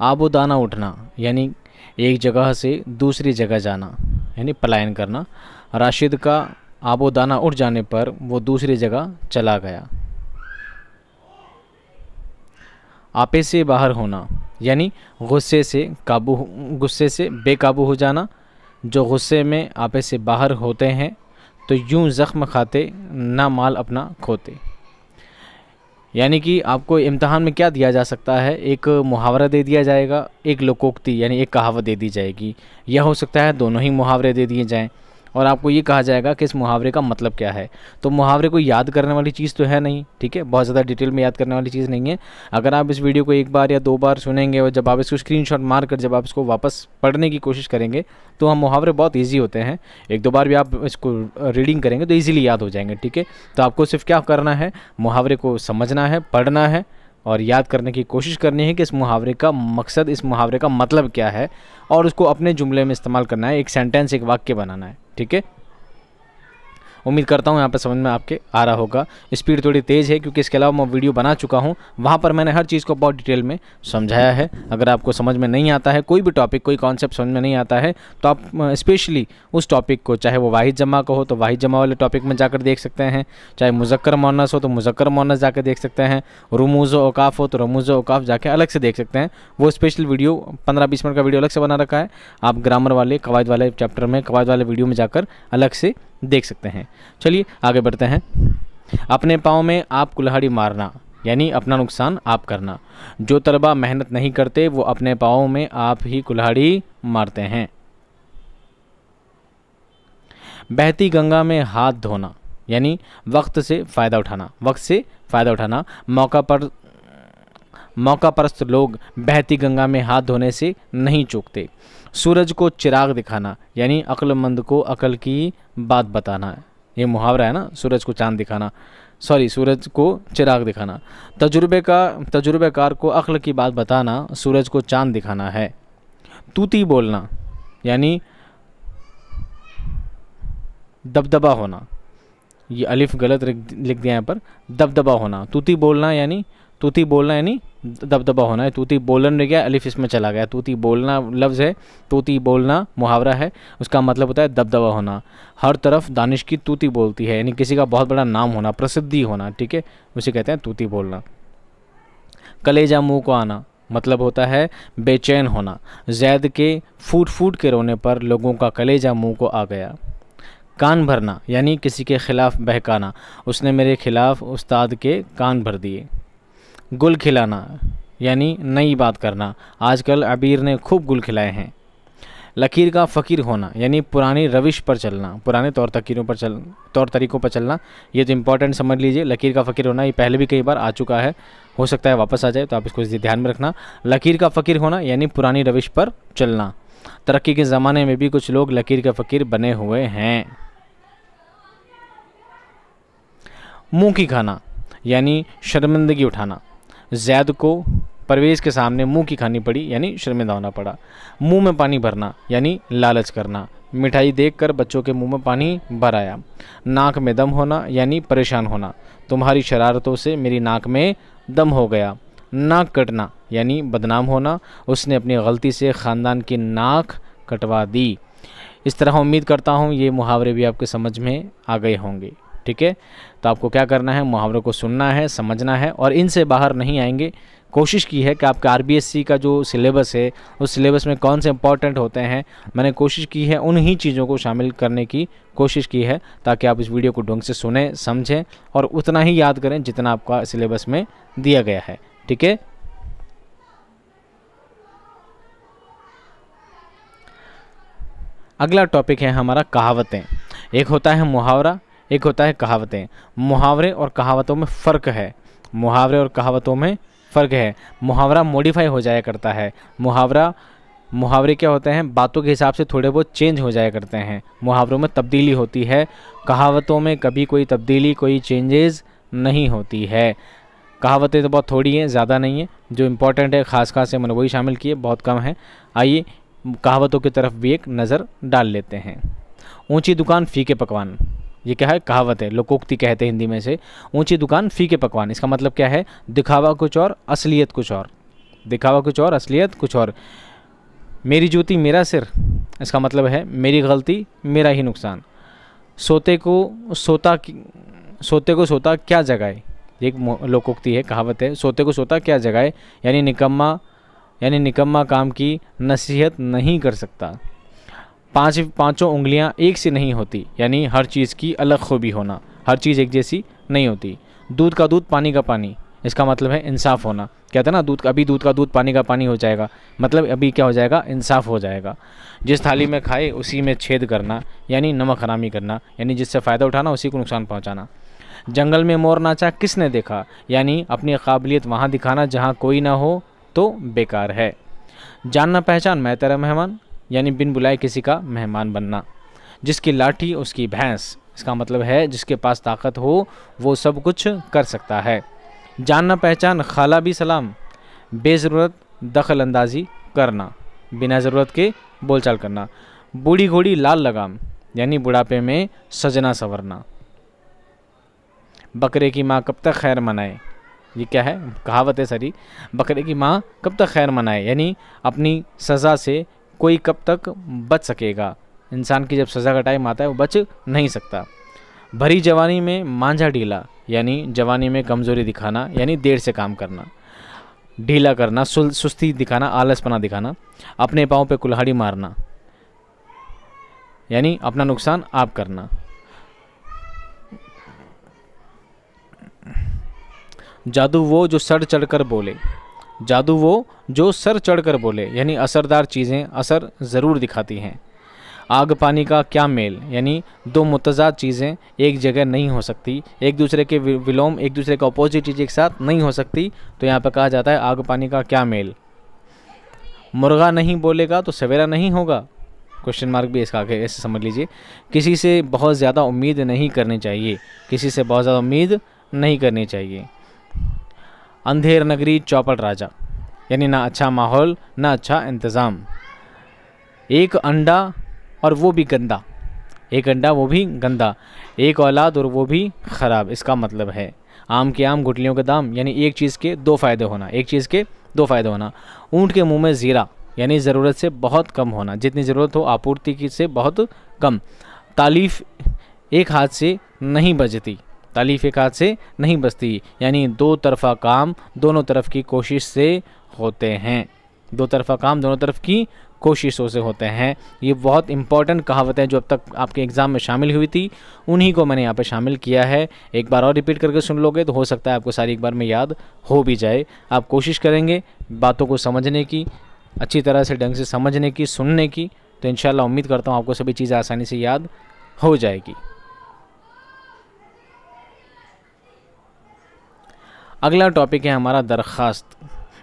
आबो दाना उठना, यानी एक जगह से दूसरी जगह जाना, यानी पलायन करना। राशिद का आबोदाना उठ जाने पर वो दूसरी जगह चला गया। आपे से बाहर होना, यानी गुस्से से काबू गुस्से से बेकाबू हो जाना। जो गुस्से में आपे से बाहर होते हैं तो यूँ ज़ख्म खाते, ना माल अपना खोते। यानी कि आपको इम्तहान में क्या दिया जा सकता है? एक मुहावरा दे दिया जाएगा, एक लोकोक्ति, यानी एक कहावत दे दी जाएगी। यह हो सकता है दोनों ही मुहावरे दे दिए जाएँ। और आपको ये कहा जाएगा कि इस मुहावरे का मतलब क्या है। तो मुहावरे को याद करने वाली चीज़ तो है नहीं, ठीक है? बहुत ज़्यादा डिटेल में याद करने वाली चीज़ नहीं है। अगर आप इस वीडियो को एक बार या दो बार सुनेंगे और जब आप इसको स्क्रीन मार कर जब आप इसको वापस पढ़ने की कोशिश करेंगे तो हम मुहावरे बहुत ईजी होते हैं। एक दो बार भी आप इसको रीडिंग करेंगे तो ईजिली याद हो जाएँगे, ठीक है? तो आपको सिर्फ़ क्या करना है? मुहावरे को समझना है, पढ़ना है और याद करने की कोशिश करनी है कि इस मुहावरे का मकसद, इस मुहावरे का मतलब क्या है और उसको अपने जुमले में इस्तेमाल करना है, एक सेंटेंस एक वाक्य बनाना है, ठीक है? उम्मीद करता हूँ यहाँ पर समझ में आपके आ रहा होगा। स्पीड थोड़ी तेज़ है, क्योंकि इसके अलावा मैं वीडियो बना चुका हूँ। वहाँ पर मैंने हर चीज़ को बहुत डिटेल में समझाया है। अगर आपको समझ में नहीं आता है, कोई भी टॉपिक कोई कॉन्सेप्ट समझ में नहीं आता है तो आप स्पेशली उस टॉपिक को, चाहे वो वाहिद जमा का हो तो वाहिद जमा वाले टॉपिक में जाकर देख सकते हैं। चाहे मुजक्कर मोनस हो तो मुजक्कर मोनस जाकर देख सकते हैं। रमूज़ अवकाफ़ हो तो रमूज़ अवकाफ़ जाके अलग से देख सकते हैं। वो स्पेशल वीडियो पंद्रह बीस मिनट का वीडियो अलग से बना रखा है। आप ग्रामर वाले, कवायद वाले चैप्टर में, कवायद वाले वीडियो में जाकर अलग से देख सकते हैं। चलिए, आगे बढ़ते हैं। अपने पाँव में आप कुल्हाड़ी मारना, यानी अपना नुकसान आप करना। जो तलबा मेहनत नहीं करते, वो अपने पाँव में आप ही कुल्हाड़ी मारते हैं। बहती गंगा में हाथ धोना, यानी वक्त से फ़ायदा उठाना, वक्त से फ़ायदा उठाना। मौका पर, मौका परस्त लोग बहती गंगा में हाथ धोने से नहीं चूकते। सूरज को चिराग दिखाना, यानी अक्लमंद को अकल की बात बताना। ये मुहावरा है ना, सूरज को चाँद दिखाना। सॉरी सूरज को चिराग दिखाना। तजुर्बे का, तजुर्बेकार को अक्ल की बात बताना, सूरज को चाँद दिखाना है। तूती बोलना, यानी दबदबा होना। ये अलिफ गलत लिख दिया यहाँ पर। दबदबा होना, तूती बोलना, यानी तूती बोलना यानी दबदबा होना है। तूती बोलन में गया, अलिफ इसमें चला गया। तूती बोलना लफ्ज़ है, तूती बोलना मुहावरा है, उसका मतलब होता है दबदबा होना। हर तरफ़ दानिश की तूती बोलती है, यानी किसी का बहुत बड़ा नाम होना, प्रसिद्धि होना, ठीक है? उसे कहते हैं तूती बोलना। कलेजा मुँह को आना मतलब होता है बेचैन होना। जैद के फूट फूट के रोने पर लोगों का कलेजा मुँह को आ गया। कान भरना, यानी किसी के ख़िलाफ़ बहकाना। उसने मेरे ख़िलाफ़ उस्ताद के कान भर दिए। गुल खिलाना, यानी नई बात करना। आजकल अबीर ने खूब गुल खिलाए हैं। लकीर का फ़कीर होना, यानी पुरानी रविश पर चलना, पुराने तौर तकीरों पर चल, तौर तरीक़ों पर चलना, ये तो इंपॉर्टेंट समझ लीजिए, लकीर का फ़कीर होना, ये पहले भी कई बार आ चुका है। हो सकता है वापस आ जाए तो आप इसको ध्यान में रखना। लकीर का फ़कीर होना, यानी पुरानी रविश पर चलना। तरक्की के ज़माने में भी कुछ लोग लकीर का फ़कीर बने हुए हैं। मुँह की खाना, यानी शर्मिंदगी उठाना। जैद को परवेज़ के सामने मुँह की खानी पड़ी, यानी शर्मिंदा होना पड़ा। मुँह में पानी भरना, यानी लालच करना। मिठाई देखकर बच्चों के मुँह में पानी भर आया। नाक में दम होना, यानी परेशान होना। तुम्हारी शरारतों से मेरी नाक में दम हो गया। नाक कटना, यानी बदनाम होना। उसने अपनी गलती से ख़ानदान की नाक कटवा दी। इस तरह उम्मीद करता हूँ ये मुहावरे भी आपके समझ में आ गए होंगे। ठीक है? तो आपको क्या करना है? मुहावरों को सुनना है, समझना है और इनसे बाहर नहीं आएँगे। कोशिश की है कि आपका आर का जो सिलेबस है, उस सिलेबस में कौन से इंपॉर्टेंट होते हैं? मैंने कोशिश की है उन ही चीज़ों को शामिल करने की कोशिश की है ताकि आप इस वीडियो को ढंग से सुने, समझें और उतना ही याद करें जितना आपका सिलेबस में दिया गया है। ठीक है? अगला टॉपिक है हमारा कहावतें। एक होता है मुहावरा एक होता है कहावतें। मुहावरे और कहावतों में फ़र्क है। मुहावरे और कहावतों में फ़र्क है। मुहावरा मॉडिफाई हो जाया करता है। मुहावरा, मुहावरे क्या होते हैं? बातों के हिसाब से थोड़े बहुत चेंज हो जाया करते हैं। मुहावरों में तब्दीली होती है। कहावतों में कभी कोई तब्दीली, कोई चेंजेस नहीं होती है। कहावतें तो बहुत थोड़ी हैं, ज़्यादा नहीं है। जो इम्पोर्टेंट है ख़ास खास मैंने वही शामिल किए, बहुत कम है। आइए, कहावतों की तरफ़ भी एक नज़र डाल लेते हैं। ऊँची दुकान फीके पकवान। ये क्या है? कहावत है, लोकोक्ति कहते हैं हिंदी में से ऊँची दुकान फीके पकवान। इसका मतलब क्या है? दिखावा कुछ और, असलियत कुछ और। दिखावा कुछ और, असलियत कुछ और। मेरी जूती, मेरा सिर। इसका मतलब है, मेरी गलती, मेरा ही नुकसान। सोते को सोता सोते को सोता क्या जगाए? एक लोकोक्ति है, कहावत है। सोते को सोता क्या जगाए? यानी निकम्मा यानी निकम्मा काम की नसीहत नहीं कर सकता। पाँच, पाँचों उंगलियाँ एक सी नहीं होती, यानी हर चीज़ की अलग खूबी होना, हर चीज़ एक जैसी नहीं होती। दूध का दूध, पानी का पानी, इसका मतलब है इंसाफ होना। कहते हैं ना, दूध, अभी दूध का दूध, पानी का पानी हो जाएगा मतलब अभी क्या हो जाएगा, इंसाफ हो जाएगा। जिस थाली में खाए, उसी में छेद करना, यानी नमक हरामी करना, यानी जिससे फ़ायदा उठाना, उसी को नुकसान पहुँचाना। जंगल में मोर नाचा किसने देखा, यानी अपनी काबिलियत वहाँ दिखाना जहाँ कोई ना हो तो बेकार है। जानना पहचान, मैं तेरा मेहमान। यानी बिन बुलाए किसी का मेहमान बनना, जिसकी लाठी, उसकी भैंस, इसका मतलब है जिसके पास ताकत हो, वो सब कुछ कर सकता है। जानना पहचान, खाला भी सलाम, बेज़रूरत दखल अंदाजी करना, बिना ज़रूरत के बोलचाल करना, बूढ़ी घोड़ी लाल लगाम, यानी बुढ़ापे में सजना संवरना। बकरे की माँ कब तक खैर मनाए? ये क्या है? कहावत है सरी। बकरे की माँ कब तक खैर मनाए? यानी अपनी सज़ा से कोई कब तक बच सकेगा। इंसान की जब सज़ा का टाइम आता है, वो बच नहीं सकता। भरी जवानी में मांझा ढीला, यानी जवानी में कमज़ोरी दिखाना, यानी देर से काम करना। ढीला करना सुस्ती दिखाना, आलसपना दिखाना, अपने पाँव पे कुल्हाड़ी मारना, यानी अपना नुकसान आप करना। जादू वो जो सड़ चढ़कर बोले जादू वो जो सर चढ़कर बोले, यानी असरदार चीज़ें असर ज़रूर दिखाती हैं। आग पानी का क्या मेल, यानी दो मुतजाद चीज़ें एक जगह नहीं हो सकती, एक दूसरे के विलोम, एक दूसरे का अपोजिट चीज़ एक साथ नहीं हो सकती तो यहाँ पर कहा जाता है आग पानी का क्या मेल। मुर्गा नहीं बोलेगा तो सवेरा नहीं होगा। क्वेश्चन मार्क भी इसका आगे ऐसे समझ लीजिए। किसी से बहुत ज़्यादा उम्मीद नहीं करनी चाहिए, किसी से बहुत ज़्यादा उम्मीद नहीं करनी चाहिए। अंधेर नगरी चौपट राजा। यानी ना अच्छा माहौल, ना अच्छा इंतज़ाम। एक अंडा और वो भी गंदा। एक अंडा, वो भी गंदा। एक औलाद और वो भी ख़राब, इसका मतलब है। आम के आम गुटलियों के दाम, यानी एक चीज़ के दो फ़ायदे होना। एक चीज़ के दो फ़ायदे होना। ऊँट के मुँह में ज़ीरा, यानी ज़रूरत से बहुत कम होना। जितनी ज़रूरत हो, आपूर्ति की से बहुत कम। तालीफ़ एक हाथ से नहीं बजती। तालीफ एक हाथ से नहीं बसती, यानी दो तरफा काम दोनों तरफ़ की कोशिश से होते हैं। दो तरफा काम दोनों तरफ़ की कोशिशों से होते हैं। ये बहुत इंपॉर्टेंट कहावतें जो अब तक आपके एग्ज़ाम में शामिल हुई थी, उन्हीं को मैंने यहाँ पर शामिल किया है। एक बार और रिपीट करके सुन लोगे तो हो सकता है आपको सारी एक बार में याद हो भी जाए। आप कोशिश करेंगे बातों को समझने की, अच्छी तरह से ढंग से समझने की, सुनने की तो इन उम्मीद करता हूँ आपको सभी चीज़ें आसानी से याद हो जाएगी। अगला टॉपिक है हमारा दरख्वास्त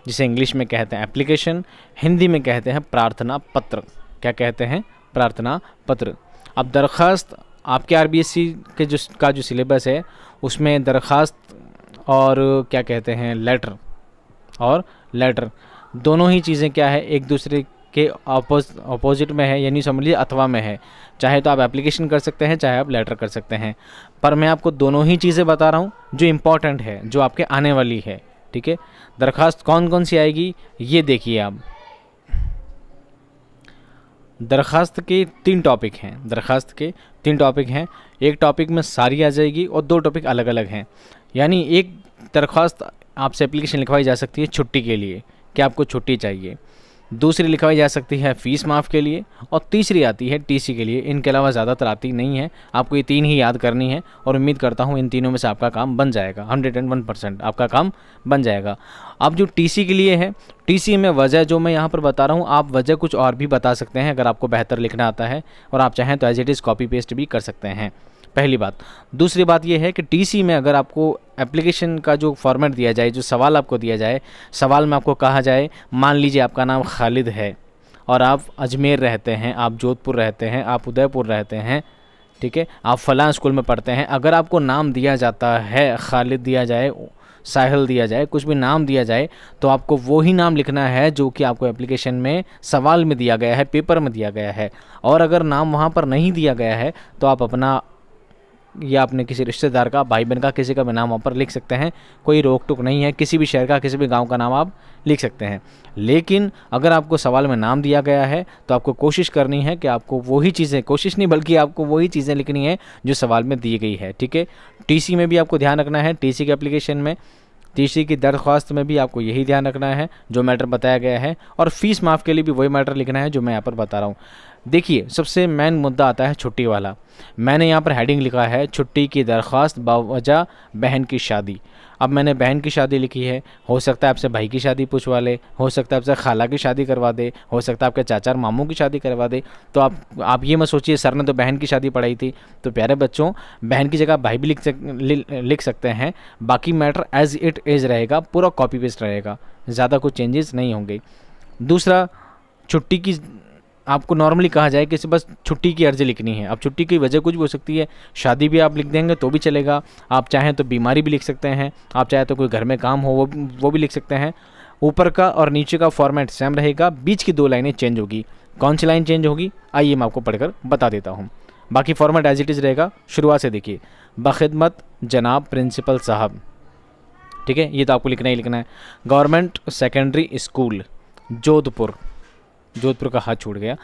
जिसे इंग्लिश में कहते हैं एप्लीकेशन हिंदी में कहते हैं प्रार्थना पत्र। क्या कहते हैं? प्रार्थना पत्र। अब दरख्वास्त आपके आर के जो का जो सिलेबस है, उसमें दरख्वास्त और क्या कहते हैं लेटर और लेटर दोनों ही चीज़ें क्या है? एक दूसरे के अपोजिट में है, यानी समझ लीजिए अथवा में है। चाहे तो आप एप्लीकेशन कर सकते हैं, चाहे आप लेटर कर सकते हैं। पर मैं आपको दोनों ही चीज़ें बता रहा हूँ जो इंपॉर्टेंट है, जो आपके आने वाली है, ठीक है? दरख्वास्त कौन कौन सी आएगी, ये देखिए आप। दरख्वास्त के तीन टॉपिक हैं दरख्वास्त के तीन टॉपिक हैं। एक टॉपिक में सारी आ जाएगी और दो टॉपिक अलग अलग हैं। यानी एक दरख्वास्त आपसे एप्लीकेशन लिखवाई जा सकती है छुट्टी के लिए, कि आपको छुट्टी चाहिए। दूसरी लिखवाई जा सकती है फ़ीस माफ़ के लिए और तीसरी आती है टीसी के लिए। इनके अलावा ज़्यादातर आती नहीं है। आपको ये तीन ही याद करनी है और उम्मीद करता हूँ इन तीनों में से आपका काम बन जाएगा। हंड्रेड एंड वन परसेंट आपका काम बन जाएगा। अब जो टीसी के लिए है, टीसी में वजह जो मैं यहाँ पर बता रहा हूँ, आप वजह कुछ और भी बता सकते हैं अगर आपको बेहतर लिखना आता है और आप चाहें तो as it is copy paste भी कर सकते हैं। पहली बात। दूसरी बात यह है कि टीसी में अगर आपको एप्लीकेशन का जो फॉर्मेट दिया जाए, जो सवाल आपको दिया जाए, सवाल में आपको कहा जाए, मान लीजिए आपका नाम खालिद है और आप अजमेर रहते हैं, आप जोधपुर रहते हैं, आप उदयपुर रहते हैं, ठीक है? आप फ़लाँ स्कूल में पढ़ते हैं। अगर आपको नाम दिया जाता है, खालिद दिया जाए, साहिल दिया जाए, कुछ भी नाम दिया जाए तो आपको वही नाम लिखना है जो कि आपको एप्लीकेशन में सवाल में दिया गया है पेपर में दिया गया है। और अगर नाम वहाँ पर नहीं दिया गया है तो आप अपना या अपने किसी रिश्तेदार का भाई बहन का, किसी का भी नाम वहाँ पर लिख सकते हैं। कोई रोक टोक नहीं है, किसी भी शहर का, किसी भी गाँव का नाम आप लिख सकते हैं। लेकिन अगर आपको सवाल में नाम दिया गया है तो आपको कोशिश करनी है कि आपको वही चीज़ें, कोशिश नहीं बल्कि आपको वही चीज़ें लिखनी है जो सवाल में दी गई है, ठीक है? टीसी में भी आपको ध्यान रखना है, टीसी के एप्लीकेशन में। टीसी की दरख्वास्त में भी आपको यही ध्यान रखना है, जो मैटर बताया गया है। और फ़ीस माफ़ के लिए भी वही मैटर लिखना है, जो मैं यहाँ पर बता रहा हूँ। देखिए, सबसे मेन मुद्दा आता है छुट्टी वाला। मैंने यहाँ पर हेडिंग लिखा है, छुट्टी की दरख्वास्त बावजह बहन की शादी। अब मैंने बहन की शादी लिखी है। हो सकता है आपसे भाई की शादी पूछवा ले, हो सकता है आपसे खाला की शादी करवा दे, हो सकता है आपके चाचा मामू की शादी करवा दे। तो आप आप ये मत सोचिए, सर ने तो बहन की शादी पढ़ाई थी। तो प्यारे बच्चों, बहन की जगह भाई भी लिख सक, लिख सकते हैं। बाकी मैटर एज इट इज़ रहेगा, पूरा कॉपी पेस्ट रहेगा। ज़्यादा कुछ चेंजेस नहीं होंगे। दूसरा, छुट्टी की आपको नॉर्मली कहा जाए कि बस छुट्टी की अर्जी लिखनी है। अब छुट्टी की वजह कुछ भी हो सकती है। शादी भी आप लिख देंगे तो भी चलेगा। आप चाहें तो बीमारी भी लिख सकते हैं। आप चाहें तो कोई घर में काम हो, वो वो भी लिख सकते हैं। ऊपर का और नीचे का फॉर्मेट सेम रहेगा। बीच की दो लाइनें चेंज होगी। कौन सी लाइन चेंज होगी? आइए मैं आपको पढ़कर बता देता हूँ। बाकी फॉर्मेट एज इट इज़ रहेगा। शुरुआत से देखिए। बखिदमत जनाब प्रिंसिपल साहब। ठीक है? ये तो आपको लिखना ही लिखना है। Government secondary school Jodhpur. Jodhpur का हाथ छूट गया।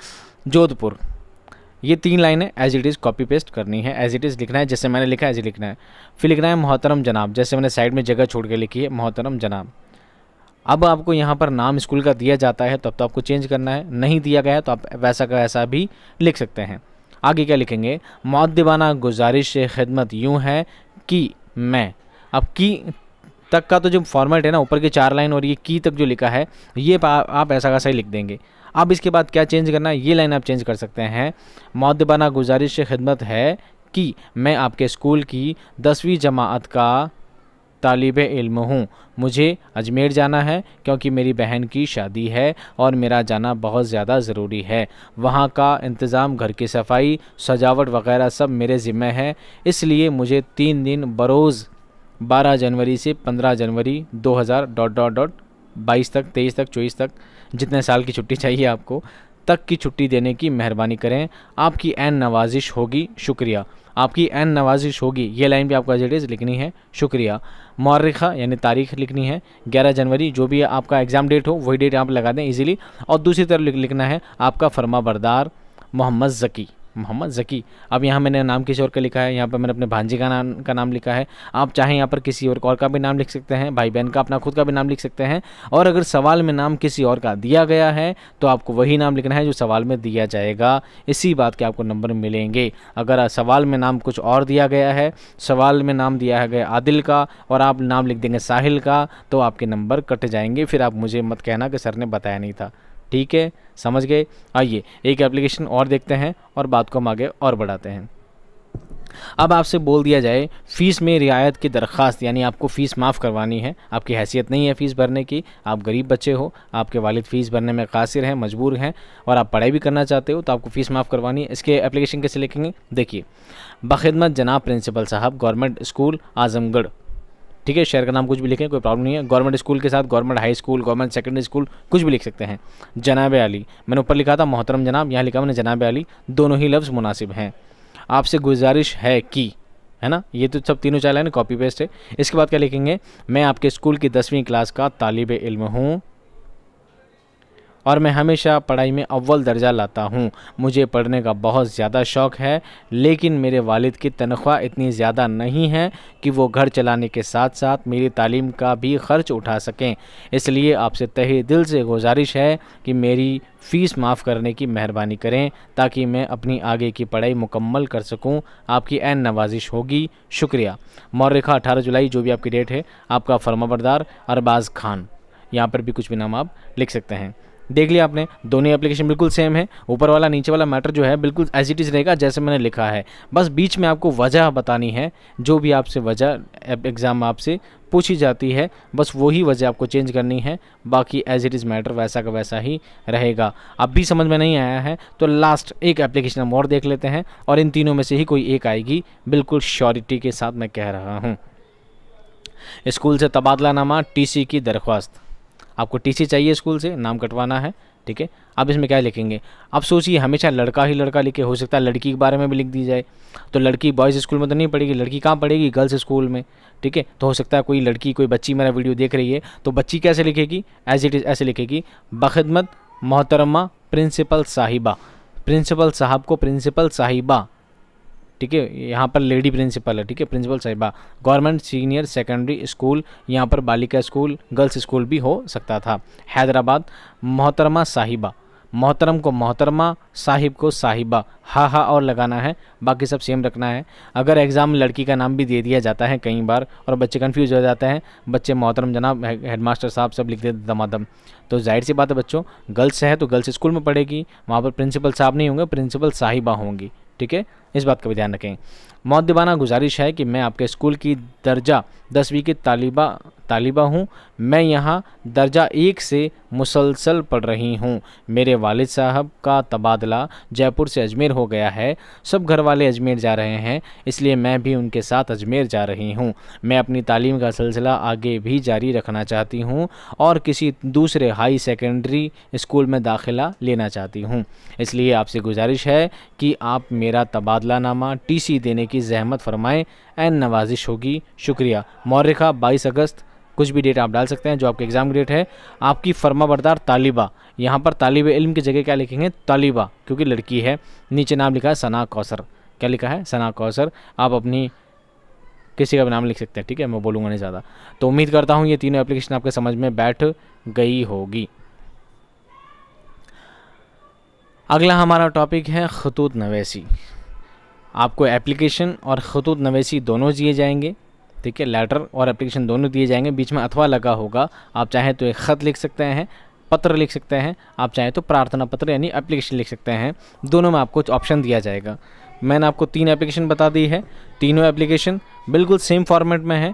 जोधपुर। ये तीन लाइनें as it is copy paste करनी है। एज इट इज़ लिखना है जैसे मैंने लिखा है एज लिखना है। फिर लिखना है मोहतरम जनाब जैसे मैंने साइड में जगह छोड़ के लिखी है मोहतरम जनाब। अब आपको यहाँ पर नाम स्कूल का दिया जाता है तब तो, तो आपको चेंज करना है। नहीं दिया गया तो आप वैसा का वैसा भी लिख सकते हैं। आगे क्या लिखेंगे? मौदबाना गुजारिश खिदमत यूँ है कि मैं। अब की तक का तो जो फॉर्मेट है ना ऊपर की चार लाइन और ये की तक जो लिखा है ये आप ऐसा कैसा ही लिख देंगे। अब इसके बाद क्या चेंज करना है? ये लाइन आप चेंज कर सकते हैं। मौदबाना गुजारिश खिदमत है कि मैं आपके स्कूल की दसवीं जमात का तालिब इल्म हूँ। मुझे अजमेर जाना है क्योंकि मेरी बहन की शादी है और मेरा जाना बहुत ज़्यादा ज़रूरी है। वहाँ का इंतज़ाम, घर की सफ़ाई, सजावट वगैरह सब मेरे ज़िम्मे है। इसलिए मुझे तीन दिन बरोज़ 12 जनवरी से 15 जनवरी 2000 डॉट डॉट डॉट बाईस तक, तेईस तक, चौबीस तक जितने साल की छुट्टी चाहिए आपको, तक की छुट्टी देने की मेहरबानी करें। आपकी एन नवाजिश होगी, शुक्रिया। आपकी एन नवाजिश होगी, ये लाइन भी आपको एज लिखनी है, शुक्रिया। मौरखा यानी तारीख लिखनी है 11 जनवरी, जो भी आपका एग्ज़ाम डेट हो, वही डेट आप लगा दें इजीली और दूसरी तरफ़ लिखना है, आपका फर्मा बरदार, मोहम्मद ज़की। मोहम्मद ज़की। अब यहाँ मैंने नाम किसी और का लिखा है, यहाँ पर मैंने अपने भांजी का नाम का नाम लिखा है। आप चाहें यहाँ पर किसी और और का भी नाम लिख सकते हैं भाई बहन का, अपना खुद का भी नाम लिख सकते हैं। और अगर सवाल में नाम किसी और का दिया गया है तो आपको वही नाम लिखना है जो सवाल में दिया जाएगा। इसी बात के आपको नंबर मिलेंगे। अगर सवाल में नाम कुछ और दिया गया है, सवाल में नाम दिया गया आदिल का, और आप नाम लिख देंगे साहिल का तो आपके नंबर कट जाएँगे। फिर आप मुझे मत कहना कि सर ने बताया नहीं था। ठीक है? समझ गए? आइए, एक एप्लीकेशन और देखते हैं और बात को हम आगे और बढ़ाते हैं। अब आपसे बोल दिया जाए, फ़ीस में रियायत की दरख्वास्त, यानी आपको फ़ीस माफ़ करवानी है। आपकी हैसियत नहीं है फ़ीस भरने की। आप गरीब बच्चे हो, आपके वालिद फ़ीस भरने में कासिर हैं, मजबूर हैं, और आप पढ़ाई भी करना चाहते हो तो आपको फ़ीस माफ़ करवानी है। इसके एप्लीकेशन कैसे लिखेंगे? देखिए, बखदमत जनाब प्रिंसिपल साहब, गवर्नमेंट स्कूल, आजमगढ़। ठीक है शहर का नाम कुछ भी लिखें, कोई प्रॉब्लम नहीं है। गवर्नमेंट स्कूल के साथ government high school government secondary school कुछ भी लिख सकते हैं। जनाब अली, मैंने ऊपर लिखा था, मोहतरम जनाब, यहाँ लिखा मैंने जनाब अली, दोनों ही लफ्ज़ मुनासिब हैं। आपसे गुजारिश है कि, है ना? ये तो सब तीनों चाल है ना कॉपी पेस्ट है। इसके बाद क्या लिखेंगे? मैं आपके स्कूल की दसवीं क्लास का तालब इल्म हूँ। और मैं हमेशा पढ़ाई में अव्वल दर्जा लाता हूँ। मुझे पढ़ने का बहुत ज़्यादा शौक़ है, लेकिन मेरे वालिद की तनख्वाह इतनी ज़्यादा नहीं है कि वो घर चलाने के साथ साथ मेरी तालीम का भी ख़र्च उठा सकें। इसलिए आपसे तहे दिल से गुजारिश है कि मेरी फ़ीस माफ़ करने की मेहरबानी करें, ताकि मैं अपनी आगे की पढ़ाई मुकम्मल कर सकूँ। आपकी एन नवाजिश होगी। शुक्रिया। मौरखा अठारह जुलाई, जो भी आपकी डेट है, आपका फर्माबरदार अरबाज़ खान। यहाँ पर भी कुछ भी नाम आप लिख सकते हैं। देख लिया आपने, दोनों एप्लीकेशन बिल्कुल सेम है। ऊपर वाला, नीचे वाला मैटर जो है, बिल्कुल एज इट इज़ रहेगा, जैसे मैंने लिखा है। बस बीच में आपको वजह बतानी है, जो भी आपसे वजह एग्ज़ाम आपसे पूछी जाती है, बस वही वजह आपको चेंज करनी है। बाकी एज इट इज़ मैटर वैसा का वैसा ही रहेगा। अब भी समझ में नहीं आया है तो लास्ट एक एप्लीकेशन हम और देख लेते हैं, और इन तीनों में से ही कोई एक आएगी। बिल्कुल श्योरिटी के साथ मैं कह रहा हूँ। स्कूल से तबादला नामा टी की दरख्वास्त। आपको टीसी चाहिए स्कूल से, नाम कटवाना है, ठीक है? अब इसमें क्या लिखेंगे? अब सोचिए, हमेशा लड़का ही लड़का लिखे, हो सकता है लड़की के बारे में भी लिख दी जाए। तो लड़की बॉयज़ स्कूल में तो नहीं पढ़ेगी, लड़की कहाँ पढ़ेगी? गर्ल्स स्कूल में, ठीक है? तो हो सकता है कोई लड़की, कोई बच्ची मेरा वीडियो देख रही है तो बच्ची कैसे लिखेगी? एज इट इज़ ऐसे लिखेगी, बखदमत मोहतरमा प्रिंसिपल साहिबा। प्रिंसिपल साहब को प्रिंसिपल साहिबा ठीक है, यहाँ पर लेडी प्रिंसिपल है, ठीक है प्रिंसिपल साहिबा। गवर्नमेंट सीनियर सेकेंडरी स्कूल यहाँ पर बालिका स्कूल गर्ल्स स्कूल भी हो सकता था। हैदराबाद, मोहतरमा साहिबा। मोहतरम को मोहतरमा, साहिब को साहिबा। हा हा और लगाना है, बाकी सब सेम रखना है। अगर एग्ज़ाम में लड़की का नाम भी दे दिया जाता है कई बार और बच्चे कन्फ्यूज़ हो जाते हैं, बच्चे मोहतरम जनाब हेडमास्टर साहब सब लिख देते दमादम। तो ज़ाहिर सी बात है बच्चों गर्ल्स है तो गर्ल्स स्कूल में पढ़ेगी, वहाँ पर प्रिंसिपल साहब नहीं होंगे प्रिंसिपल साहिबा होंगी। ठीक है? इस बात का भी ध्यान रखें। मौदबाना गुजारिश है कि मैं आपके स्कूल की दर्जा दसवीं की तालिबा तालिबा हूँ। मैं यहाँ दर्जा एक से मुसलसल पढ़ रही हूँ। मेरे वालिद साहब का तबादला जयपुर से अजमेर हो गया है। सब घर वाले अजमेर जा रहे हैं, इसलिए मैं भी उनके साथ अजमेर जा रही हूँ। मैं अपनी तालीम का सिलसिला आगे भी जारी रखना चाहती हूँ और किसी दूसरे हाई सेकेंडरी स्कूल में दाखिला लेना चाहती हूँ। इसलिए आपसे गुजारिश है कि आप मेरा तबादला नामा टी देने की जहमत फरमाएँ। एन नवाजिश होगी। शुक्रिया। मौरखा बाईस अगस्त कुछ भी डेट आप डाल सकते हैं, जो आपके एग्ज़ाम डेट है, आपकी फर्मा बरदार तालिबा। यहाँ पर तालिब इल्म की जगह क्या लिखेंगे? तालिबा, क्योंकि लड़की है। नीचे नाम लिखा है सना कौसर। क्या लिखा है? सना कौसर। आप अपनी किसी का भी नाम लिख सकते हैं, ठीक है? मैं बोलूँगा नहीं ज़्यादा। तो उम्मीद करता हूँ ये तीनों एप्लीकेशन आपके समझ में बैठ गई होगी। अगला हमारा टॉपिक है खतूत नवेसी। आपको एप्लीकेशन और खतूत नवेसी दोनों दिए जाएँगे। ठीक है लेटर और एप्लीकेशन दोनों दिए जाएँगे, बीच में अथवा लगा होगा। आप चाहें तो एक ख़त लिख सकते हैं, पत्र लिख सकते हैं, आप चाहें तो प्रार्थना पत्र यानी एप्लीकेशन लिख सकते हैं। दोनों में आपको ऑप्शन दिया जाएगा। मैंने आपको तीन एप्लीकेशन बता दी है, तीनों एप्लीकेशन बिल्कुल सेम फॉर्मेट में है।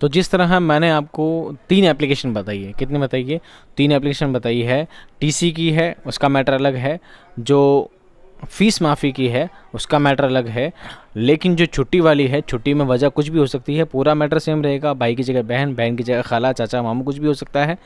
तो जिस तरह मैंने आपको तीन एप्लीकेशन बताई है कितनी बताइए? तीन एप्लीकेशन बताई है टीसी की है, उसका मैटर अलग है, जो फ़ीस माफ़ी की है, उसका मैटर अलग है, लेकिन जो छुट्टी वाली है, छुट्टी में वजह कुछ भी हो सकती है, पूरा मैटर सेम रहेगा, भाई की जगह बहन बहन की जगह खाला, चाचा, मामू कुछ भी हो सकता है।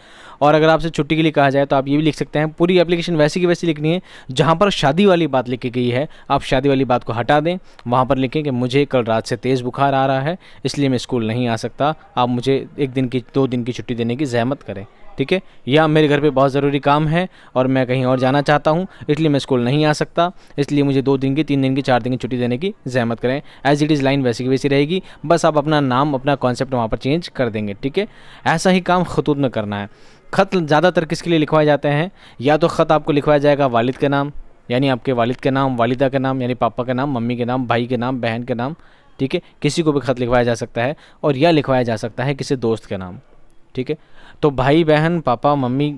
और अगर आपसे छुट्टी के लिए कहा जाए तो आप ये भी लिख सकते हैं, पूरी एप्लीकेशन वैसी की वैसी लिखनी है, जहाँ पर शादी वाली बात लिखी गई है, आप शादी वाली बात को हटा दें, वहाँ पर लिखें कि मुझे कल रात से तेज़ बुखार आ रहा है, इसलिए मैं स्कूल नहीं आ सकता, आप मुझे एक दिन की, दो दिन की छुट्टी देने की जहमत करें। ठीक है? या मेरे घर पे बहुत ज़रूरी काम है और मैं कहीं और जाना चाहता हूँ, इसलिए मैं स्कूल नहीं आ सकता। इसलिए मुझे दो दिन की, तीन दिन की, चार दिन की छुट्टी देने की जहमत करें। एज इट इज़ लाइन वैसी की वैसी रहेगी। बस आप अपना नाम, अपना कॉन्सेप्ट वहाँ पर चेंज कर देंगे, ठीक है? ऐसा ही काम खतूत में करना है। ख़त ज़्यादातर किसके लिए लिखवाए जाते हैं? या तो ख़त आपको लिखवाया जाएगा वालिद के नाम, यानी आपके वालिद के नाम, वालिदा के नाम, यानी पापा के नाम, मम्मी के नाम, भाई के नाम, बहन के नाम, ठीक है? किसी को भी ख़त लिखवाया जा सकता है और यह लिखवाया जा सकता है किसी दोस्त के नाम, ठीक है? तो भाई बहन, पापा, मम्मी,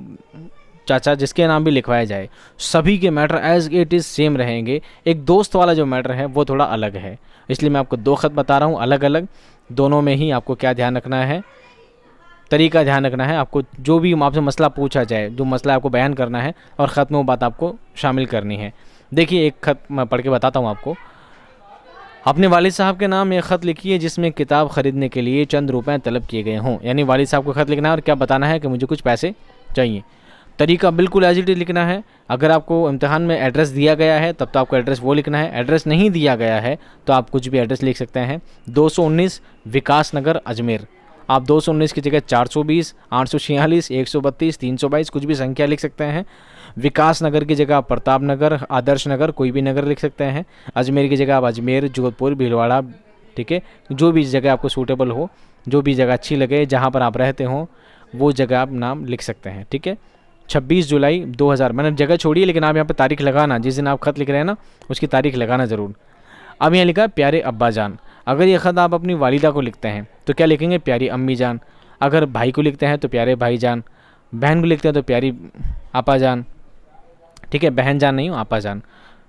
चाचा जिसके नाम भी लिखवाया जाए, सभी के matter as it is same रहेंगे। एक दोस्त वाला जो मैटर है, वो थोड़ा अलग है। इसलिए मैं आपको दो ख़त बता रहा हूँ अलग अलग दोनों में ही आपको क्या ध्यान रखना है, तरीका ध्यान रखना है। आपको जो भी आपसे मसला पूछा जाए, जो मसला आपको बयान करना है, और ख़त में वो बात आपको शामिल करनी है। देखिए, एक ख़त मैं पढ़ के बताता हूँ आपको। अपने वालिद साहब के नाम एक ख़त लिखिए जिसमें किताब ख़रीदने के लिए चंद रुपए तलब किए गए हों। यानी वालिद साहब को ख़त लिखना है और क्या बताना है कि मुझे कुछ पैसे चाहिए। तरीका बिल्कुल एज इट लिखना है। अगर आपको इम्तहान में एड्रेस दिया गया है, तब तो आपको एड्रेस वो लिखना है। एड्रेस नहीं दिया गया है तो आप कुछ भी एड्रेस लिख सकते हैं। 219 विकास नगर अजमेर। आप 219 की जगह 420, 846, 132, 322 कुछ भी संख्या लिख सकते हैं। विकास नगर की जगह आप प्रताप नगर आदर्श नगर कोई भी नगर लिख सकते हैं। अजमेर की जगह आप अजमेर जोधपुर भीलवाड़ा ठीक है? जो भी जगह आपको सूटेबल हो जो भी जगह अच्छी लगे जहाँ पर आप रहते हों वो जगह आप नाम लिख सकते हैं ठीक है? 26 जुलाई 2000 मैंने जगह छोड़ी है लेकिन आप यहाँ पर तारीख लगाना जिस दिन आप खत लिख रहे हैं ना उसकी तारीख लगाना ज़रूर। अब यहाँ लिखा प्यारे अब्बा जान अगर ये ख़त आप अपनी वालिदा को लिखते हैं तो क्या लिखेंगे? प्यारी अम्मी जान। अगर भाई को लिखते हैं तो प्यारे भाई जान। बहन को लिखते हैं तो प्यारी आपा जान। ठीक है, बहन जान नहीं हो, आपा जान।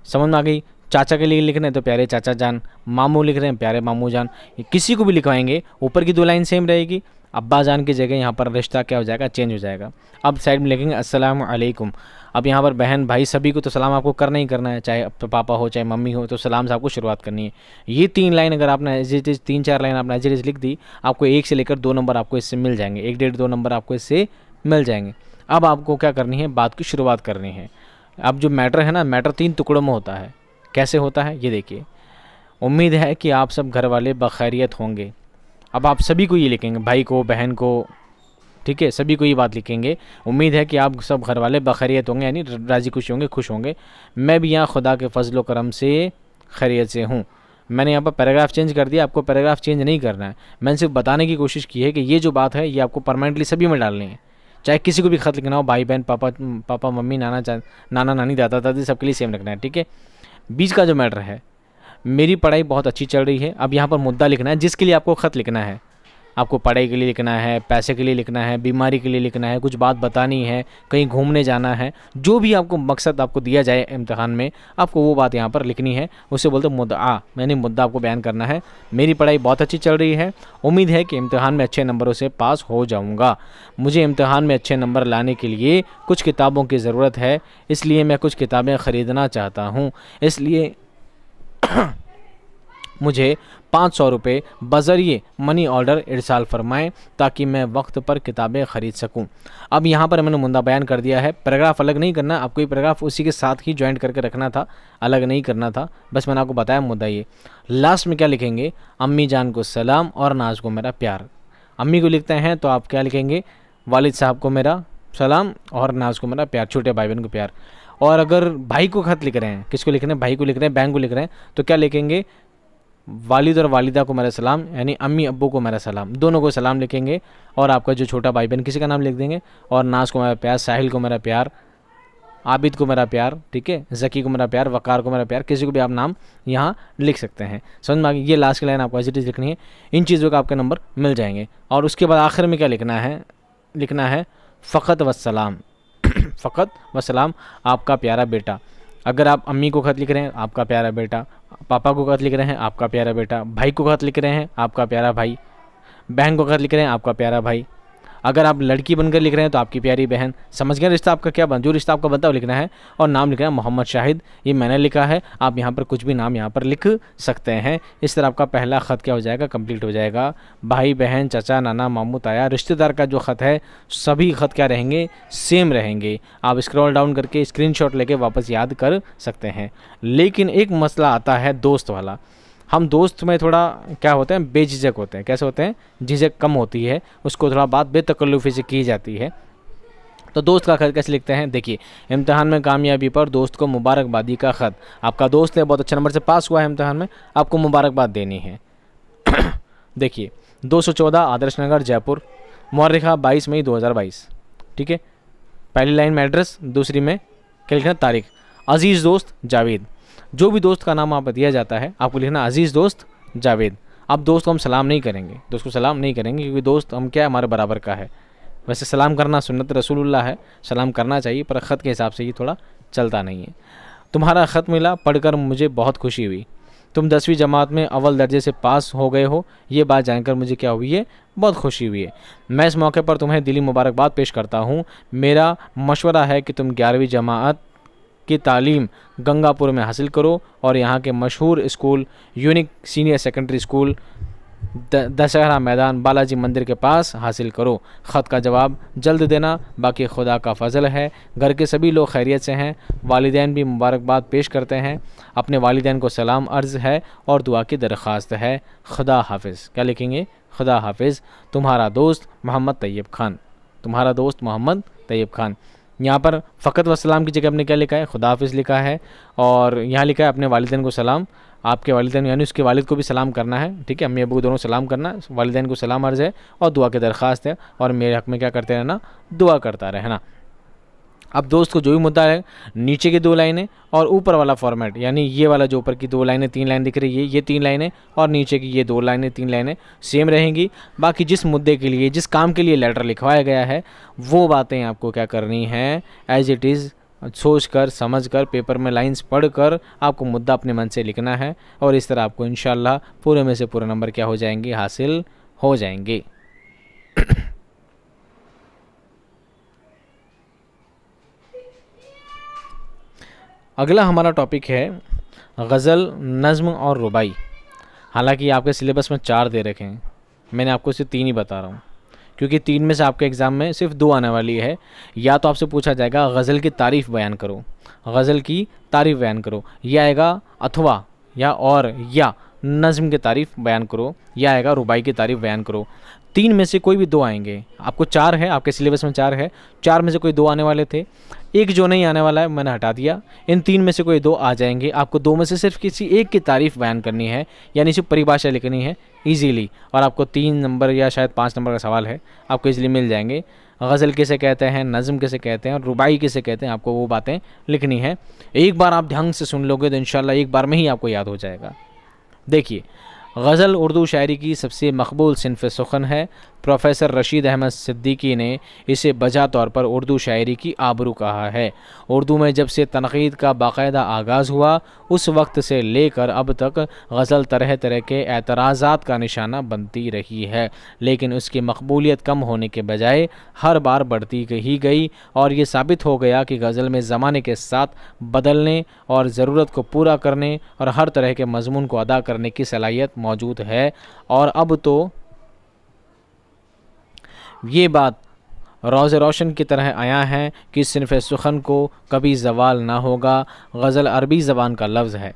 समझ में आ गई? चाचा के लिए लिख रहे हैं तो प्यारे चाचा जान। मामू लिख रहे हैं, प्यारे मामू जान। किसी को भी लिखवाएँगे, ऊपर की दो लाइन सेम रहेगी। अब्बा जान की जगह यहाँ पर रिश्ता क्या हो जाएगा? चेंज हो जाएगा। अब साइड में लिखेंगे अस्सलाम वालेकुम अब यहाँ पर बहन भाई सभी को तो सलाम आपको करना ही करना है, चाहे तो पापा हो, चाहे मम्मी हो तो सलाम से आपको शुरुआत करनी है। ये तीन लाइन अगर आपने एज इट इज़ तीन चार लाइन आपने एज इट इज़ लिख दी, आपको एक से लेकर दो नंबर आपको इससे मिल जाएँगे। एक डेढ़ दो नंबर आपको इससे मिल जाएँगे। अब आपको क्या करनी है? बात की शुरुआत करनी है। अब जो मैटर है ना, मैटर तीन टुकड़ों में होता है। कैसे होता है? ये देखिए। उम्मीद है कि आप सब घर वाले बखैरियत होंगे। अब आप सभी को ये लिखेंगे, भाई को, बहन को ठीक है? सभी को ये बात लिखेंगे। उम्मीद है कि आप सब घर वाले बखैरियत होंगे, यानी राज़ी खुश होंगे खुश होंगे। मैं भी यहाँ खुदा के फजल करम से खैरियत से हूँ। मैंने यहाँ पर पैराग्राफ चेंज कर दिया, आपको पैराग्राफ चेंज नहीं करना है। मैंने सिर्फ़ बताने की कोशिश की है कि ये जो बात है, ये आपको परमानेंटली सभी में डालनी है। चाहे किसी को भी खत लिखना हो भाई बहन पापा पापा, मम्मी, नाना, चा, नाना, नानी, दादा, दादी, सबके लिए सेम रखना है, ठीक है? बीच का जो मैटर है, मेरी पढ़ाई बहुत अच्छी चल रही है। अब यहाँ पर मुद्दा लिखना है, जिसके लिए आपको ख़त लिखना है। आपको पढ़ाई के लिए लिखना है, पैसे के लिए लिखना है, बीमारी के लिए लिखना है, कुछ बात बतानी है, कहीं घूमने जाना है, जो भी आपको मकसद आपको दिया जाए इम्तहान में, आपको वो बात यहाँ पर लिखनी है। उससे बोलते मुद्दा मैंने मुद्दा आपको बयान करना है। मेरी पढ़ाई बहुत अच्छी चल रही है। उम्मीद है कि इम्तहान में अच्छे नंबरों से पास हो जाऊँगा। मुझे इम्तहान में अच्छे नंबर लाने के लिए कुछ किताबों की ज़रूरत है, इसलिए मैं कुछ किताबें ख़रीदना चाहता हूँ। इसलिए *clears throat* मुझे पाँच सौ रुपये बज़रिए मनी ऑर्डर इरसाल फरमाएँ ताकि मैं वक्त पर किताबें ख़रीद सकूँ। अब यहाँ पर मैंने मुद्दा बयान कर दिया है। पैराग्राफ अलग नहीं करना आपको ये पैराग्राफ उसी के साथ ही ज्वाइंट करके रखना था, अलग नहीं करना था। बस मैंने आपको बताया मुद्दा ये। लास्ट में क्या लिखेंगे? अम्मी जान को सलाम और नाज को मेरा प्यार। अम्मी को लिखते हैं तो आप क्या लिखेंगे? वालिद साहब को मेरा सलाम और नाज को मेरा प्यार, छोटे भाई बहन को प्यार। और अगर भाई को खत लिख रहे हैं, किसको लिख रहे हैं? भाई को लिख रहे हैं, बहन को लिख रहे हैं तो क्या लिखेंगे? वालिद और वालिदा को मेरा सलाम, यानी अम्मी अब्बू को मेरा सलाम। दोनों को सलाम लिखेंगे और आपका जो छोटा भाई बहन किसी का नाम लिख देंगे और नाज को मेरा प्यार, साहिल को मेरा प्यार, आबिद को मेरा प्यार, ठीक है? जकी को मेरा प्यार, वकार को मेरा प्यार, किसी को भी आप नाम यहाँ लिख सकते हैं। समझ में आ ये लास्ट की लाइन आपको एज लिखनी है। इन चीज़ों का आपके नंबर मिल जाएँगे। और उसके बाद आखिर में क्या लिखना है? लिखना है, फ़कत वसलाम *coughs* फ़कत वसलाम आपका प्यारा बेटा। अगर आप अम्मी को खत लिख रहे हैं, आपका प्यारा बेटा, पापा को खत लिख रहे हैं, आपका प्यारा बेटा, भाई को खत लिख रहे हैं, आपका प्यारा भाई, बहन को खत लिख रहे हैं, आपका प्यारा भाई। अगर आप लड़की बनकर लिख रहे हैं तो आपकी प्यारी बहन, समझ गए रिश्ता आपका क्या बन, जो रिश्ता आपका बनता है लिखना है, और नाम लिखना है मोहम्मद शाहिद, ये मैंने लिखा है, आप यहाँ पर कुछ भी नाम यहाँ पर लिख सकते हैं। इस तरह आपका पहला ख़त क्या हो जाएगा? कंप्लीट हो जाएगा। भाई, बहन, चाचा, नाना, मामू, ताया, रिश्तेदार का जो ख़त है, सभी ख़त क्या रहेंगे? सेम रहेंगे। आप स्क्रॉल डाउन करके स्क्रीन लेके वापस याद कर सकते हैं। लेकिन एक मसला आता है दोस्त वाला। हम दोस्त में थोड़ा, क्या होते हैं, बेझिझक होते हैं। कैसे होते हैं? झिझक कम होती है, उसको थोड़ा बात बेतकल्लुफ़ी से की जाती है। तो दोस्त का खत कैसे लिखते हैं? देखिए, इम्तहान में कामयाबी पर दोस्त को मुबारकबादी का ख़त। आपका दोस्त है बहुत अच्छे नंबर से पास हुआ है इम्तहान में, आपको मुबारकबाद देनी है। *coughs* देखिए 214 आदर्श नगर, जयपुर मौरखा 22 मई 2022 ठीक है? पहली लाइन में एड्रेस दूसरी में, क्या लिखना तारीख। अज़ीज़ दोस्त, जावेद। जो भी दोस्त का नाम आप दिया जाता है, आपको लिखना अज़ीज़ दोस्त जावेद। अब दोस्त को हम सलाम नहीं करेंगे। दोस्त को सलाम नहीं करेंगे क्योंकि दोस्त हम क्या हमारे बराबर का है। वैसे सलाम करना सुन्नत रसूलुल्लाह है, सलाम करना चाहिए, पर ख़त के हिसाब से ये थोड़ा चलता नहीं है। तुम्हारा ख़त मिला पढ़कर मुझे बहुत खुशी हुई। तुम दसवीं जमात में अव्वल दर्जे से पास हो गए हो, ये बात जानकर मुझे क्या हुई है? बहुत खुशी हुई है। मैं इस मौके पर तुम्हें दिली मुबारकबाद पेश करता हूँ। मेरा मशवरा है कि तुम ग्यारहवीं जमात की तालीम गंगापुर में हासिल करो और यहाँ के मशहूर school, unique senior secondary school Dussehra मैदान बालाजी मंदिर के पास हासिल करो। ख़त का जवाब, जल्द देना, बाकी खुदा का फजल है। घर के सभी लोग खैरियत से हैं। वालदेन भी मुबारकबाद पेश करते हैं। अपने वालदेन को सलाम अर्ज़ है और दुआ की दरख्वास्त है। खुदा हाफिज़। क्या लिखेंगे? खुदा हाफिज़। तुम्हारा दोस्त मोहम्मद तैयब खान। तुम्हारा दोस्त मोहम्मद तैयब खान। यहाँ पर फ़कत वसलाम की जगह अपने क्या लिखा है? खुदा हाफिज़ लिखा है और यहाँ लिखा है अपने वालदेन को सलाम। आपके वालदेन, यानी उसके वालिद को भी सलाम करना है, ठीक है? अम्मी अबू दोनों सलाम करना, वालदेन को सलाम अर्ज़ है और दुआ की दरख्वास्त है और मेरे हक़ में क्या करते रहना? दुआ करता रहना अब दोस्त को जो भी मुद्दा है, नीचे की दो लाइनें और ऊपर वाला फॉर्मेट यानी ये वाला जो ऊपर की दो लाइनें, तीन लाइन दिख रही है, ये तीन लाइनें और नीचे की ये दो लाइनें, तीन लाइनें सेम रहेंगी। बाकी जिस मुद्दे के लिए, जिस काम के लिए लेटर लिखवाया गया है, वो बातें आपको क्या करनी है? एज इट इज़ सोच कर समझ कर पेपर में लाइंस पढ़ कर आपको मुद्दा अपने मन से लिखना है और इस तरह आपको इन पूरे में से पूरे नंबर क्या हो जाएँगे? हासिल हो जाएँगे। अगला हमारा टॉपिक है गज़ल, नज़म और रुबाई। हालाँकि आपके सिलेबस में चार दे रखे हैं। मैंने आपको सिर्फ़ तीन ही बता रहा हूँ। क्योंकि तीन में से आपके एग्ज़ाम में सिर्फ़ दो आने वाली है। या तो आपसे पूछा जाएगा, गज़ल की तारीफ़ बयान करो। गज़ल की तारीफ़ बयान करो। यह आएगा, अथवा, या और, या, नज़म की तारीफ़ बयान करो। या आएगा, रुबाई की तारीफ़ बयान करो। तीन में से कोई भी दो आएँगे। आपको चार है, आपके सिलेबस में चार है। चार में से कोई दो आने वाले थे। एक जो नहीं आने वाला है, मैंने हटा दिया। इन तीन में से कोई दो आ जाएँगे। आपको दो में से सिर्फ़ किसी एक की तारीफ़ बयान करनी है, यानी सिर्फ़ परिभाषा लिखनी है ईजीली और आपको तीन नंबर या शायद पाँच नंबर का सवाल है, आपको ईजिली मिल जाएँगे। गज़ल किसे कहते हैं, नज़म किसे कहते हैं और रुबाई किसे कहते हैं, आपको वो बातें लिखनी है। एक बार आप ढंग से सुन लोगे तो इन एक बार में ही आपको याद हो जाएगा। देखिए गज़ल उर्दू शायरी की सबसे मकबूल सिनफ सुखन है। प्रोफेसर रशीद अहमद सिद्दीकी ने इसे बजा तौर पर उर्दू शायरी की आबरू कहा है। उर्दू में जब से तनकीद का बाकायदा आगाज़ हुआ, उस वक्त से लेकर अब तक गज़ल तरह तरह के एतराज़ात का निशाना बनती रही है। लेकिन उसकी मकबूलियत कम होने के बजाय हर बार बढ़ती ही गई और ये साबित हो गया कि गज़ल में ज़माने के साथ बदलने और ज़रूरत को पूरा करने और हर तरह के मजमून को अदा करने की सलाहियत मौजूद है। और अब तो ये बात रोज़ रोशन की तरह आया है कि सिनफ सुखन को कभी जवाल ना होगा। गज़ल अरबी ज़बान का लफ्ज़ है।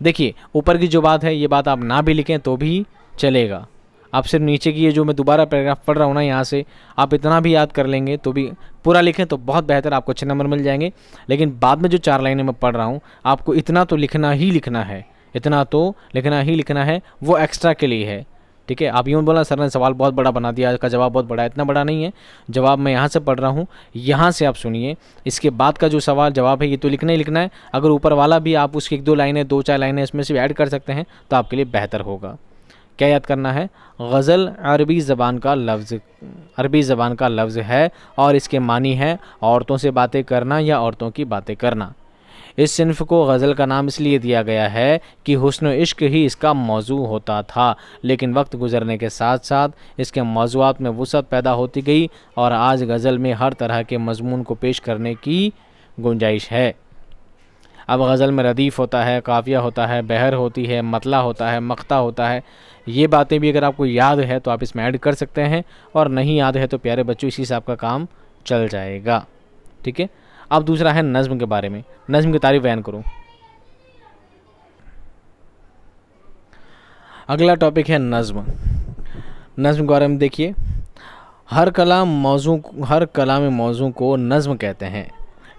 देखिए, ऊपर की जो बात है, ये बात आप ना भी लिखें तो भी चलेगा। आप सिर्फ़ नीचे की ये जो मैं दोबारा पैराग्राफ पढ़ रहा हूँ ना यहाँ से, आप इतना भी याद कर लेंगे तो भी पूरा लिखें तो बहुत बेहतर आपको अच्छे नंबर मिल जाएँगे। लेकिन बाद में जो चार लाइनें मैं पढ़ रहा हूँ, आपको इतना तो लिखना ही लिखना है। इतना तो लिखना ही लिखना है, वो एक्स्ट्रा के लिए है। ठीक है, आप यूँ बोला, सर ने सवाल बहुत बड़ा बना दिया इसका जवाब बहुत बड़ा है, इतना बड़ा नहीं है। जवाब मैं यहाँ से पढ़ रहा हूँ, यहाँ से आप सुनिए। इसके बाद का जो सवाल, जवाब है, ये तो लिखना ही लिखना है। अगर ऊपर वाला भी आप उसकी एक दो लाइनें, दो चार लाइनें इसमें से ऐड कर सकते हैं तो आपके लिए बेहतर होगा। क्या याद करना है? गज़ल अरबी ज़बान का लफ्ज़, अरबी ज़बान का लफ्ज़ है और इसके मानी है औरतों से बातें करना या औरतों की बातें करना। इस सिनफ को गज़ल का नाम इसलिए दिया गया है कि हुस्न इश्क ही इसका मौजू होता था। लेकिन वक्त गुजरने के साथ साथ इसके मौजूद में वसत पैदा होती गई और आज गज़ल में हर तरह के मजमून को पेश करने की गुंजाइश है। अब गज़ल में रदीफ़ होता है, काफ़िया होता है, बहर होती है, मतला होता है, मख्ता होता है। ये बातें भी अगर आपको याद है तो आप इसमें ऐड कर सकते हैं और नहीं याद है तो प्यारे बच्चों, इसी से आपका काम चल जाएगा। ठीक है? अब दूसरा है नज़म के बारे में। नज़म की तारीफ़ बयान करूँ। अगला टॉपिक है नज़म। नज़म के बारे में देखिए। हर कलाम मौजू, हर कलाम मौजू को नज़म कहते हैं।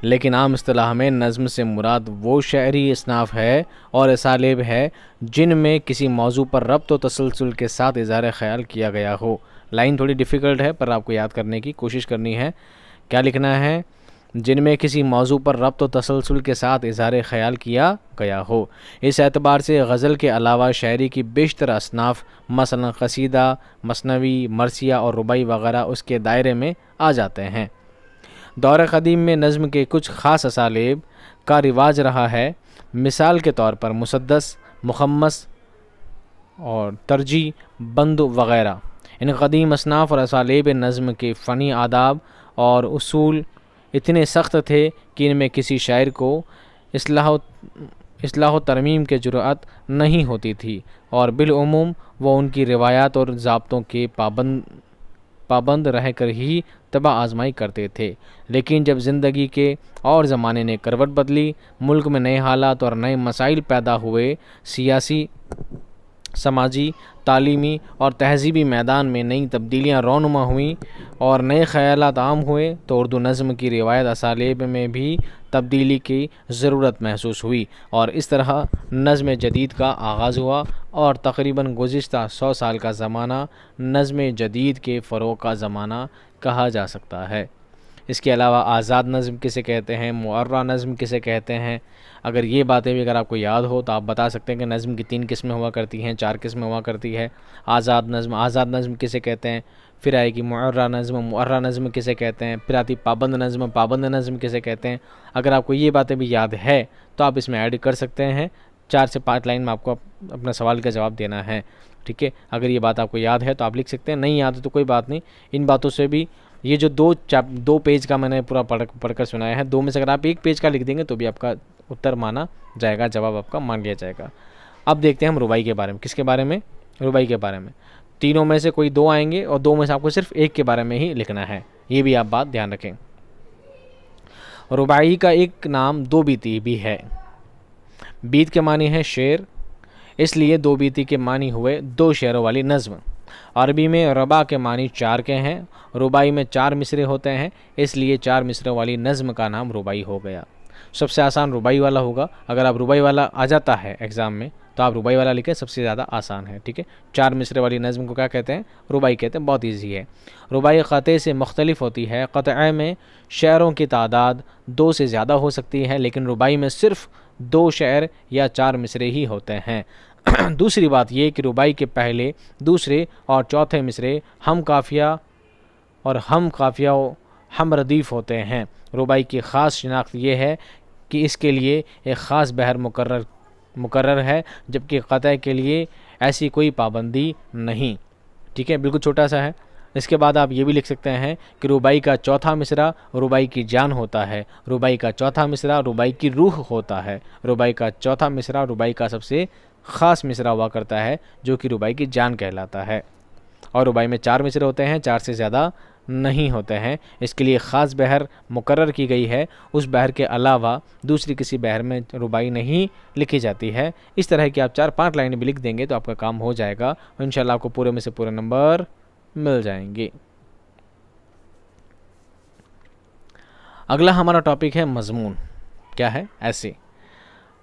लेकिन आम असलाह में नज़म से मुराद वो शहरी इसनाफ है और इसालेब है जिनमें किसी मौजू पर रब्त व तसलसल के साथ इजहार ख्याल किया गया हो। लाइन थोड़ी डिफ़िकल्ट है, पर आपको याद करने की कोशिश करनी है। क्या लिखना है? जिनमें किसी मौजू पर रब्त व तसलसल के साथ इजहार ख्याल किया गया हो। इस एतबार से गज़ल के अलावा शायरी की बेशतर असनाफ़, मसलन कसीदा, मसनवी, मरसिया और रुबाई वगैरह उसके दायरे में आ जाते हैं। दौर कदीम में नज़म के कुछ ख़ास असालेब का रिवाज रहा है। मिसाल के तौर पर मुसदस मुखम्मस और तरजी, बंद वगैरह। इन कदीम असनाफ़ और असालेब नज़म के फ़नी आदाब और उसूल इतने सख्त थे कि इनमें किसी शायर को इसलाह तरमीम के जुरात नहीं होती थी और बिलूम वो उनकी रिवायात और जबतों के पाबंद पाबंद रह कर ही तबाह आजमाई करते थे। लेकिन जब ज़िंदगी के और ज़माने ने करवट बदली, मुल्क में नए हालात और नए मसाइल पैदा हुए, सियासी समाजी, तालीमी और तहजीबी मैदान में नई तब्दीलियाँ रौनमा हुई और नए ख्याल आम हुए तो उर्दू नज़म की रिवायत असालेब में भी तब्दीली की ज़रूरत महसूस हुई और इस तरह नज़म जदीद का आगाज़ हुआ और तकरीबन गुज्त सौ साल का ज़माना नज़म जदीद के फ़रोग का ज़माना कहा जा सकता है। इसके अलावा आज़ाद नज़म किसे कहते हैं मुर्रा नज़म किसे कहते हैं? अगर ये बातें भी अगर आपको याद हो तो आप बता सकते हैं कि नज़म की तीन किस्में हुआ करती हैं, चार किस्में हुआ करती है। आज़ाद नज़म आज़ाद नज़म किसे कहते हैं? फिर आएगी मुर्रा नज़म मुर्रा नज़म किसे कहते हैं? फिर आती पाबंद नज़म पाबंद नज़म किसे कहते हैं? अगर आपको ये बातें भी याद है तो आप इसमें ऐड कर सकते हैं। चार से पाँच लाइन में आपको अपना सवाल का जवाब देना है, ठीक है? अगर ये बात आपको याद है तो आप लिख सकते हैं। नहीं याद है तो कोई बात नहीं। इन बातों से भी ये जो दो चैप, दो पेज का मैंने पूरा पढ़, पढ़कर सुनाया है, दो में से अगर आप एक पेज का लिख देंगे तो भी आपका उत्तर माना जाएगा, जवाब आपका मान लिया जाएगा। अब देखते हैं हम रुबाई के बारे में, किसके बारे में? रुबाई के बारे में। तीनों में से कोई दो आएँगे और दो में से आपको सिर्फ़ एक के बारे में ही लिखना है, ये भी आप बात ध्यान रखें। रुबाई का एक नाम दो बीती भी है। बीत के मानी है शेर, इसलिए दो बीती के मानी हुए दो शेरों वाली नज़म। अरबी में रबा के मानी चार के हैं, रुबाई में चार मिसरे होते हैं, इसलिए चार मिसरों वाली नज़म का नाम रुबाई हो गया। सबसे आसान रुबाई वाला होगा। अगर आप रुबाई वाला आ जाता है एग्ज़ाम में तो आप रुबाई वाला लिखें, सबसे ज़्यादा आसान है, ठीक है? चार मिसरे वाली नज़म को क्या कहते हैं? रुबाई कहते हैं, बहुत ईजी है। रुबाई ख़ते से मुख्तलिफ़ होती है। क़त में शहरों की तादाद दो से ज़्यादा हो सकती है, लेकिन रुबाई में सिर्फ़ दो शहर या चार मिसरे ही होते हैं। *clears throat* दूसरी बात यह कि रुबाई के पहले, दूसरे और चौथे मिसरे हम काफिया और हम काफिया हम रदीफ़ होते हैं। रुबाई की ख़ास शनाख्त ये है कि इसके लिए एक ख़ास बहर मुकर मुकर है, जबकि क़त के लिए ऐसी कोई पाबंदी नहीं। ठीक है? बिल्कुल छोटा सा है। इसके बाद आप ये भी लिख सकते हैं कि रुबाई का चौथा मिसरा रुबाई की जान होता है। रुबाई का चौथा मिसरा रुबाई की रूह होता है। रुबाई का चौथा मिसरा रुबाई का सबसे ख़ास मिसरा हुआ करता है, जो कि रुबाई की जान कहलाता है। और रुबाई में चार मिसरे होते हैं, चार से ज़्यादा नहीं होते हैं। इसके लिए ख़ास बहर मुकर की गई है। उस बहर के अलावा दूसरी किसी बहर में रुबाई नहीं लिखी जाती है। इस तरह की आप चार पाँच लाइनें भी लिख देंगे तो आपका काम हो जाएगा। इन आपको पूरे में से पूरे नंबर मिल जाएँगे। अगला हमारा टॉपिक है मजमून। क्या है? ऐसे।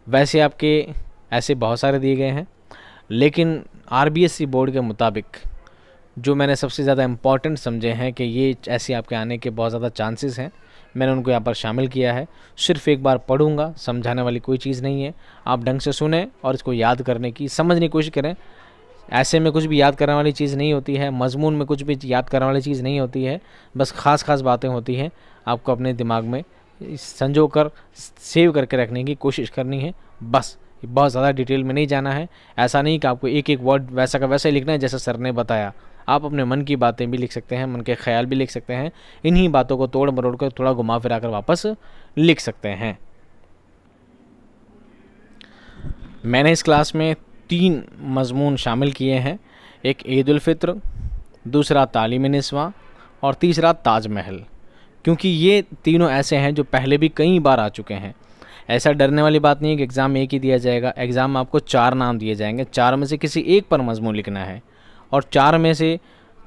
वैसे आपके ऐसे बहुत सारे दिए गए हैं। लेकिन आर बोर्ड के मुताबिक, जो मैंने सबसे ज़्यादा इंपॉर्टेंट समझे हैं कि ये ऐसे आपके आने के बहुत ज़्यादा चांसेस हैं, मैंने उनको यहाँ पर शामिल किया है। सिर्फ़ एक बार पढ़ूँगा, समझाने वाली कोई चीज़ नहीं है। आप ढंग से सुने और इसको याद करने की, समझने की कोशिश करें। ऐसे में कुछ भी याद करने वाली चीज़ नहीं होती है, मजमून में कुछ भी याद करने वाली चीज़ नहीं होती है, बस ख़ास ख़ास बातें होती हैं। आपको अपने दिमाग में संजो कर, सेव करके रखने की कोशिश करनी है, बस। बहुत ज़्यादा डिटेल में नहीं जाना है। ऐसा नहीं कि आपको एक एक वर्ड वैसा का वैसा ही लिखना है, जैसा सर ने बताया। आप अपने मन की बातें भी लिख सकते हैं, मन के ख्याल भी लिख सकते हैं। इन्हीं बातों को तोड़ मरोड़ कर थोड़ा घुमा फिरा कर वापस लिख सकते हैं। मैंने इस क्लास में तीन मजमून शामिल किए हैं। एक ईद फित्र, दूसरा तालीम नस्वा और तीसरा ताजमहल। क्योंकि ये तीनों ऐसे हैं जो पहले भी कई बार आ चुके हैं। ऐसा डरने वाली बात नहीं है कि एग्ज़ाम एक ही दिया जाएगा, एग्ज़ाम में आपको चार नाम दिए जाएँगे, चार में से किसी एक पर मजमून लिखना है। और चार में से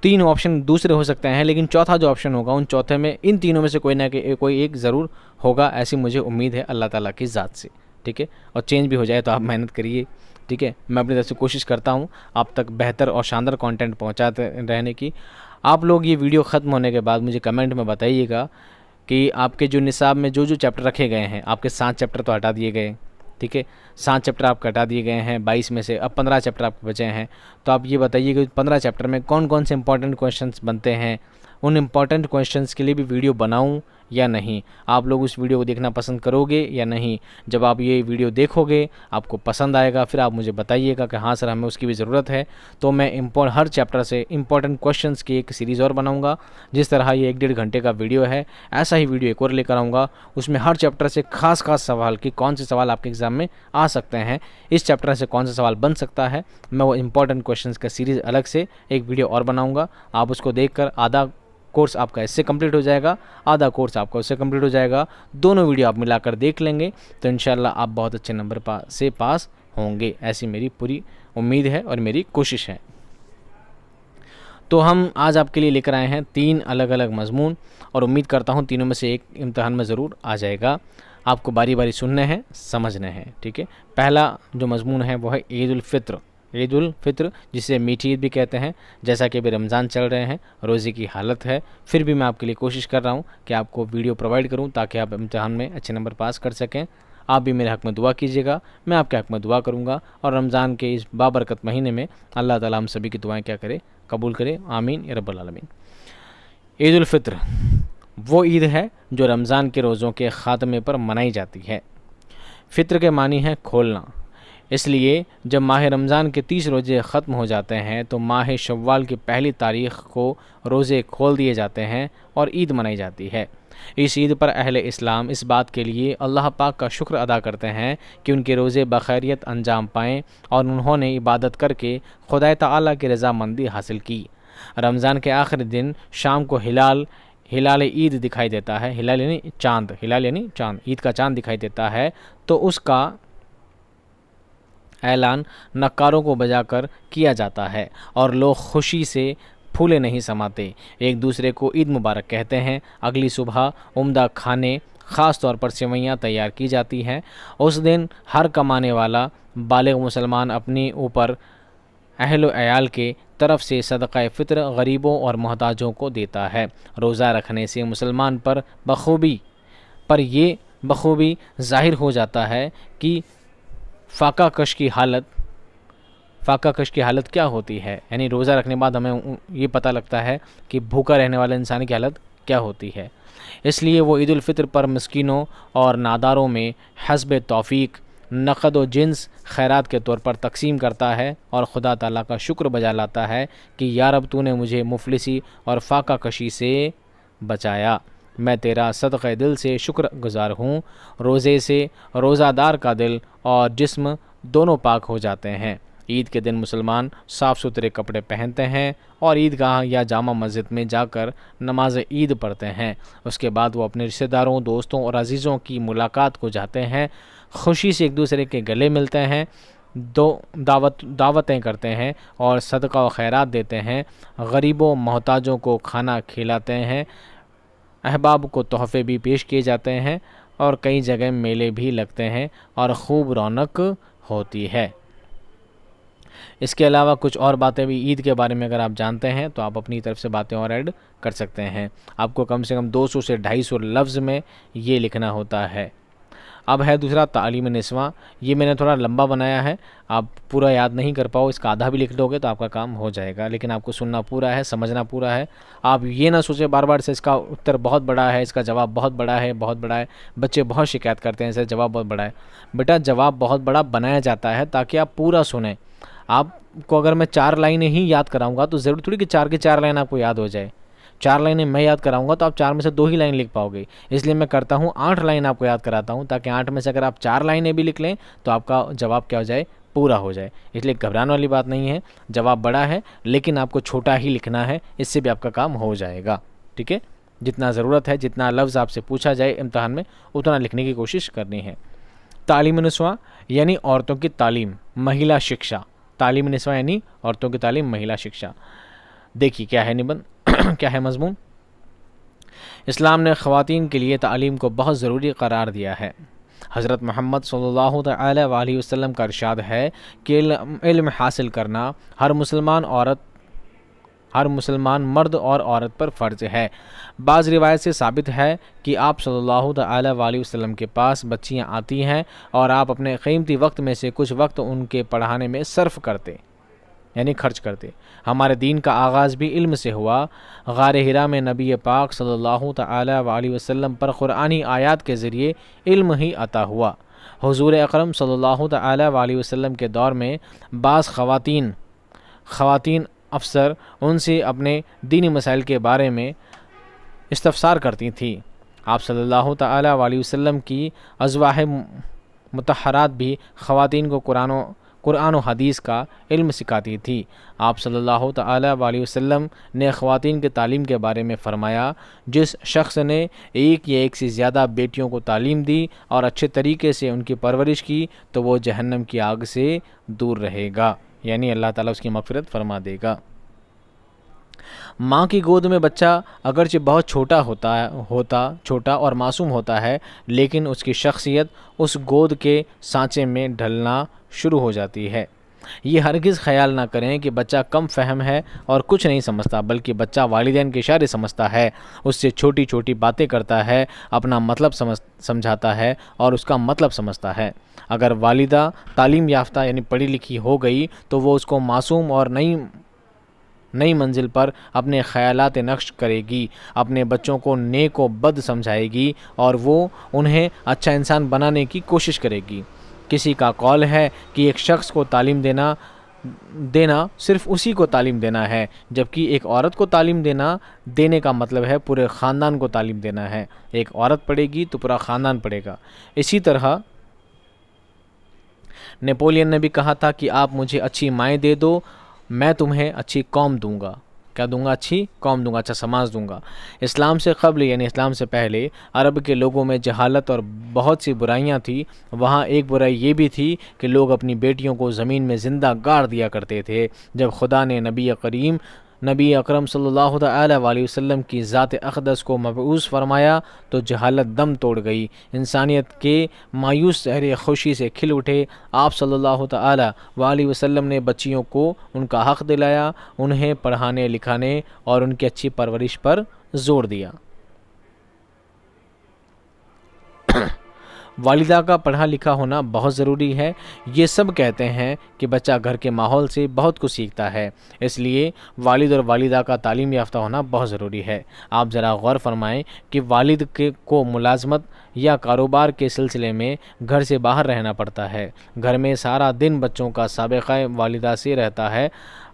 तीन ऑप्शन दूसरे हो सकते हैं, लेकिन चौथा जो ऑप्शन होगा, उन चौथे में, इन तीनों में से कोई ना कोई एक ज़रूर होगा, ऐसी मुझे उम्मीद है अल्लाह ताला की ज़ात से। ठीक है? और चेंज भी हो जाए तो आप मेहनत करिए। ठीक है? मैं अपनी तरफ़ से कोशिश करता हूँ आप तक बेहतर और शानदार कंटेंट पहुँचाते रहने की। आप लोग ये वीडियो ख़त्म होने के बाद मुझे कमेंट में बताइएगा कि आपके जो निसाब में जो जो चैप्टर रखे गए हैं, आपके सात चैप्टर तो हटा दिए गए, ठीक है? सात चैप्टर आपके हटा दिए गए हैं, बाईस में से अब पंद्रह चैप्टर आपके बचे हैं। तो आप ये बताइए कि पंद्रह चैप्टर में कौन कौन से इंपॉर्टेंट क्वेश्चन बनते हैं? उन इंपॉर्टेंट क्वेश्चन के लिए भी वीडियो बनाऊँ या नहीं? आप लोग उस वीडियो को देखना पसंद करोगे या नहीं? जब आप ये वीडियो देखोगे, आपको पसंद आएगा, फिर आप मुझे बताइएगा कि हाँ सर, हमें उसकी भी ज़रूरत है। तो मैं इम्पोर्ट, हर चैप्टर से इंपॉर्टेंट क्वेश्चन की एक सीरीज़ और बनाऊँगा, जिस तरह ये एक डेढ़ घंटे का वीडियो है, ऐसा ही वीडियो एक और लेकर आऊँगा। उसमें हर चैप्टर से खास खास सवाल कि कौन से सवाल आपके एग्ज़ाम में आ सकते हैं, इस चैप्टर से कौन सा सवाल बन सकता है, मैं वो इंपॉर्टेंट क्वेश्चन का सीरीज़ अलग से एक वीडियो और बनाऊँगा। आप उसको देख आधा कोर्स आपका इससे कंप्लीट हो जाएगा, आधा कोर्स आपका उससे कंप्लीट हो जाएगा। दोनों वीडियो आप मिलाकर देख लेंगे तो इन आप बहुत अच्छे नंबर पा, से पास होंगे। ऐसी मेरी पूरी उम्मीद है और मेरी कोशिश है। तो हम आज आपके लिए लेकर आए हैं तीन अलग अलग मजमून और उम्मीद करता हूँ तीनों में से एक इम्तहान में ज़रूर आ जाएगा। आपको बारी बारी सुनने हैं, समझने हैं, ठीक है? पहला जो मजमून है, वो है ईद उल फित्र। ईद जिसे मीठी ईद भी कहते हैं। जैसा कि अभी रमज़ान चल रहे हैं, रोज़े की हालत है। फिर भी मैं आपके लिए कोशिश कर रहा हूँ कि आपको वीडियो प्रोवाइड करूँ ताकि आप इम्तहान में अच्छे नंबर पास कर सकें। आप भी मेरे हक़ में दुआ कीजिएगा, मैं आपके हक़ में दुआ करूँगा। और रमज़ान के इस बाबरकत महीने में अल्लाह ताला हम सभी की दुआएँ क्या करे? कबूल करे। आमीन, या रब्बुल ईद फित्र, वो ईद है जो रमज़ान के रोज़ों के ख़ात्मे पर मनाई जाती है। फ़ित्र के मानी है खोलना। इसलिए जब माह रमज़ान के तीस रोज़े ख़त्म हो जाते हैं तो माह शव्वाल की पहली तारीख़ को रोज़े खोल दिए जाते हैं और ईद मनाई जाती है। इस ईद पर अहल इस्लाम इस बात के लिए अल्लाह पाक का शुक्र अदा करते हैं कि उनके रोज़े बखैरियत अंजाम पाएँ और उन्होंने इबादत करके खुदा तला की रजामंदी हासिल की। रमज़ान के आखिरी दिन शाम को हिलाल हिलाल ईद दिखाई देता है, हिलाल यानी चाँद, हिलाल यानी चाँद, ईद का चाँद दिखाई देता है तो उसका ऐलान नक्कारों को बजाकर किया जाता है और लोग खुशी से फूले नहीं समाते। एक दूसरे को ईद मुबारक कहते हैं। अगली सुबह उम्दा खाने, ख़ास तौर पर सेवैयाँ तैयार की जाती हैं। उस दिन हर कमाने वाला बालग मुसलमान अपने ऊपर अहल अयाल के तरफ़ से सदक़ फ़ितर गरीबों और मोहताजों को देता है। रोज़ा रखने से मुसलमान पर बखूबी, पर ये बखूबी ज़ाहिर हो जाता है कि फ़ाका कश की हालत फ़ाका कश की हालत क्या होती है? यानी रोज़ा रखने बाद हमें ये पता लगता है कि भूखा रहने वाले इंसान की हालत क्या होती है। इसलिए वो ईद फितर पर मस्किनों और नादारों में हसब तौफ़ीक, नक़द व जिन्स खैरात के तौर पर तकसीम करता है और ख़ुदा ताला का शुक्र बजा लाता है कि, यार अब तूने मुझे मुफलिसी और फ़ाका कशी से बचाया। मैं तेरा सदक़ दिल से शुक्र गुज़ार हूँ। रोज़े से रोज़ादार का दिल और जिस्म दोनों पाक हो जाते हैं। ईद के दिन मुसलमान साफ़ सुथरे कपड़े पहनते हैं और ईदगाह या जामा मस्जिद में जाकर नमाज़ ईद पढ़ते हैं। उसके बाद वो अपने रिश्तेदारों, दोस्तों और अजीज़ों की मुलाकात को जाते हैं। खुशी से एक दूसरे के गले मिलते हैं, दो दावत, दावतें करते हैं और सदका व खैरात देते हैं। गरीबों, मोहताजों को खाना खिलाते हैं। अहबाब को तोहफ़े भी पेश किए जाते हैं और कई जगह मेले भी लगते हैं और खूब रौनक होती है। इसके अलावा कुछ और बातें भी ईद के बारे में अगर आप जानते हैं तो आप अपनी तरफ़ से बातें और ऐड कर सकते हैं। आपको कम से कम 200 से 250 लफ्ज़ में ये लिखना होता है। अब है दूसरा तालीम नस्वा। ये मैंने थोड़ा लंबा बनाया है। आप पूरा याद नहीं कर पाओ, इसका आधा भी लिख दोगे तो आपका काम हो जाएगा। लेकिन आपको सुनना पूरा है, समझना पूरा है। आप ये ना सोचें बार बार से इसका उत्तर बहुत बड़ा है, इसका जवाब बहुत बड़ा है, बहुत बड़ा है। बच्चे बहुत शिकायत करते हैं सर जवाब बहुत बड़ा है। बेटा, जवाब बहुत बड़ा बनाया जाता है ताकि आप पूरा सुने। आपको अगर मैं चार लाइनें ही याद कराऊँगा तो ज़रूर थोड़ी कि चार के चार लाइन आपको याद हो जाए। चार लाइनें मैं याद कराऊँगा तो आप चार में से दो ही लाइन लिख पाओगे। इसलिए मैं करता हूँ, आठ लाइन आपको याद कराता हूँ, ताकि आठ में से अगर आप चार लाइनें भी लिख लें तो आपका जवाब क्या हो जाए? पूरा हो जाए। इसलिए घबराने वाली बात नहीं है, जवाब बड़ा है, लेकिन आपको छोटा ही लिखना है, इससे भी आपका काम हो जाएगा। ठीक है? जितना ज़रूरत है, जितना लफ्ज़ आपसे पूछा जाए इम्तहान में, उतना लिखने की कोशिश करनी है। तालीम नस्वा, यानी औरतों की तालीम, महिला शिक्षा। तालीम नस्वा, यानी औरतों की तालीम, महिला शिक्षा। देखिए, क्या है निबंध? *coughs* क्या है मजमून? इस्लाम ने ख़वान के लिए तालीम को बहुत ज़रूरी करार दिया है। हज़रत मोहम्मद सल्लल्लाहु अलैहि वसल्लम का इरशाद है कि इल्म हासिल करना हर मुसलमान औरत, हर मुसलमान मर्द और औरत पर फ़र्ज़ है। बाज़ रिवायत से साबित है कि आप सल्लल्लाहु अलैहि वसल्लम के पास बच्चियाँ आती हैं और आप अपने कीमती वक्त में से कुछ वक्त उनके पढ़ाने में सर्फ करते। यानी खर्च करते। हमारे दीन का आगाज़ भी इल्म से हुआ। गार हिरा में नबी पाक सल्लल्लाहु अलैहि वसल्लम पर क़ुरानी आयात के ज़रिए इल्म ही अता हुआ। हुजूर अकरम सल्लल्लाहु अलैहि वसल्लम के दौर में बाज़ ख़वातीन ख़वातीन अफसर उनसे अपने दीनी मसाइल के बारे में इस्तफसार करती थी। आप सल्लल्लाहु अलैहि वसल्लम की अजवाह मतहरात भी ख़वातीन को कुरान कुरान हदीस का इल्म सिखाती थी। आप सल्लल्लाहु अलैहि वसल्लम ने ख़वातीन के तालीम के बारे में फ़रमाया, जिस शख्स ने एक या एक से ज़्यादा बेटियों को तालीम दी और अच्छे तरीके से उनकी परवरिश की तो वो जहन्नम की आग से दूर रहेगा। यानी अल्लाह ताला उसकी मफ़रत फरमा देगा। माँ की गोद में बच्चा अगरचे बहुत छोटा होता है, होता, छोटा और मासूम होता है, लेकिन उसकी शख्सियत उस गोद के सांचे में ढलना शुरू हो जाती है। ये हरगिज़ ख्याल ना करें कि बच्चा कम फहम है और कुछ नहीं समझता, बल्कि बच्चा वालदेन के इशारे समझता है, उससे छोटी छोटी बातें करता है, अपना मतलब समझ, समझाता है और उसका मतलब समझता है। अगर वालिदा तालीम याफ्ता यानी पढ़ी लिखी हो गई तो वो उसको मासूम और नई नई मंजिल पर अपने ख्यालात नक्श करेगी, अपने बच्चों को नेक व बद समझाएगी और वो उन्हें अच्छा इंसान बनाने की कोशिश करेगी। किसी का कॉल है कि एक शख्स को तालीम देना देना सिर्फ़ उसी को तालीम देना है, जबकि एक औरत को तालीम देना, देने का मतलब है पूरे ख़ानदान को तालीम देना है। एक औरत पढ़ेगी तो पूरा ख़ानदान पढ़ेगा। इसी तरह नेपोलियन ने भी कहा था कि आप मुझे अच्छी माएँ दे दो, मैं तुम्हें अच्छी कौम दूँगा। क्या दूँगा? अच्छी कौम दूँगा अच्छा समाज दूँगा। इस्लाम से कबल, यानी इस्लाम से पहले, अरब के लोगों में जहालत और बहुत सी बुराइयाँ थी। वहाँ एक बुराई ये भी थी कि लोग अपनी बेटियों को ज़मीन में ज़िंदा गाड़ दिया करते थे, जब खुदा ने नबी करीम नबी अकरम सल्लल्लाहु अलैहि वसल्लम की ज़ात अक़दस को मबूस फरमाया तो जहालत दम तोड़ गई। इंसानियत के मायूस चेहरे खुशी से खिल उठे। आप सल्लल्लाहु अलैहि वसल्लम ने बच्चियों को उनका हक़ दिलाया, उन्हें पढ़ाने लिखाने और उनकी अच्छी परवरिश पर ज़ोर दिया। वालिदा का पढ़ा लिखा होना बहुत ज़रूरी है। ये सब कहते हैं कि बच्चा घर के माहौल से बहुत कुछ सीखता है। इसलिए वालिद और वालिदा का तालीम याफ्ता होना बहुत ज़रूरी है। आप ज़रा गौर फरमाएँ कि वालिद के को मुलाजमत या कारोबार के सिलसिले में घर से बाहर रहना पड़ता है। घर में सारा दिन बच्चों का सबक़ वालिदा से रहता है।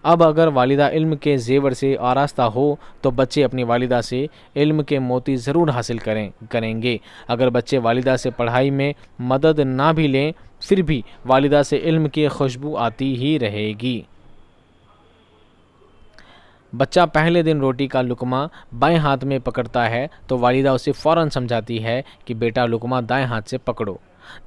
अब अगर वालिदा इल्म के जेवर से आरास्ता हो तो बच्चे अपनी वालिदा से इल्म के मोती ज़रूर हासिल करें, करेंगे। अगर बच्चे वालिदा से पढ़ाई में मदद ना भी लें, फिर भी वालिदा से इल्म की खुशबू आती ही रहेगी। बच्चा पहले दिन रोटी का लुकमा बाएँ हाथ में पकड़ता है तो वालिदा उसे फ़ौर समझाती है कि बेटा लुकमा दाएँ हाथ से पकड़ो।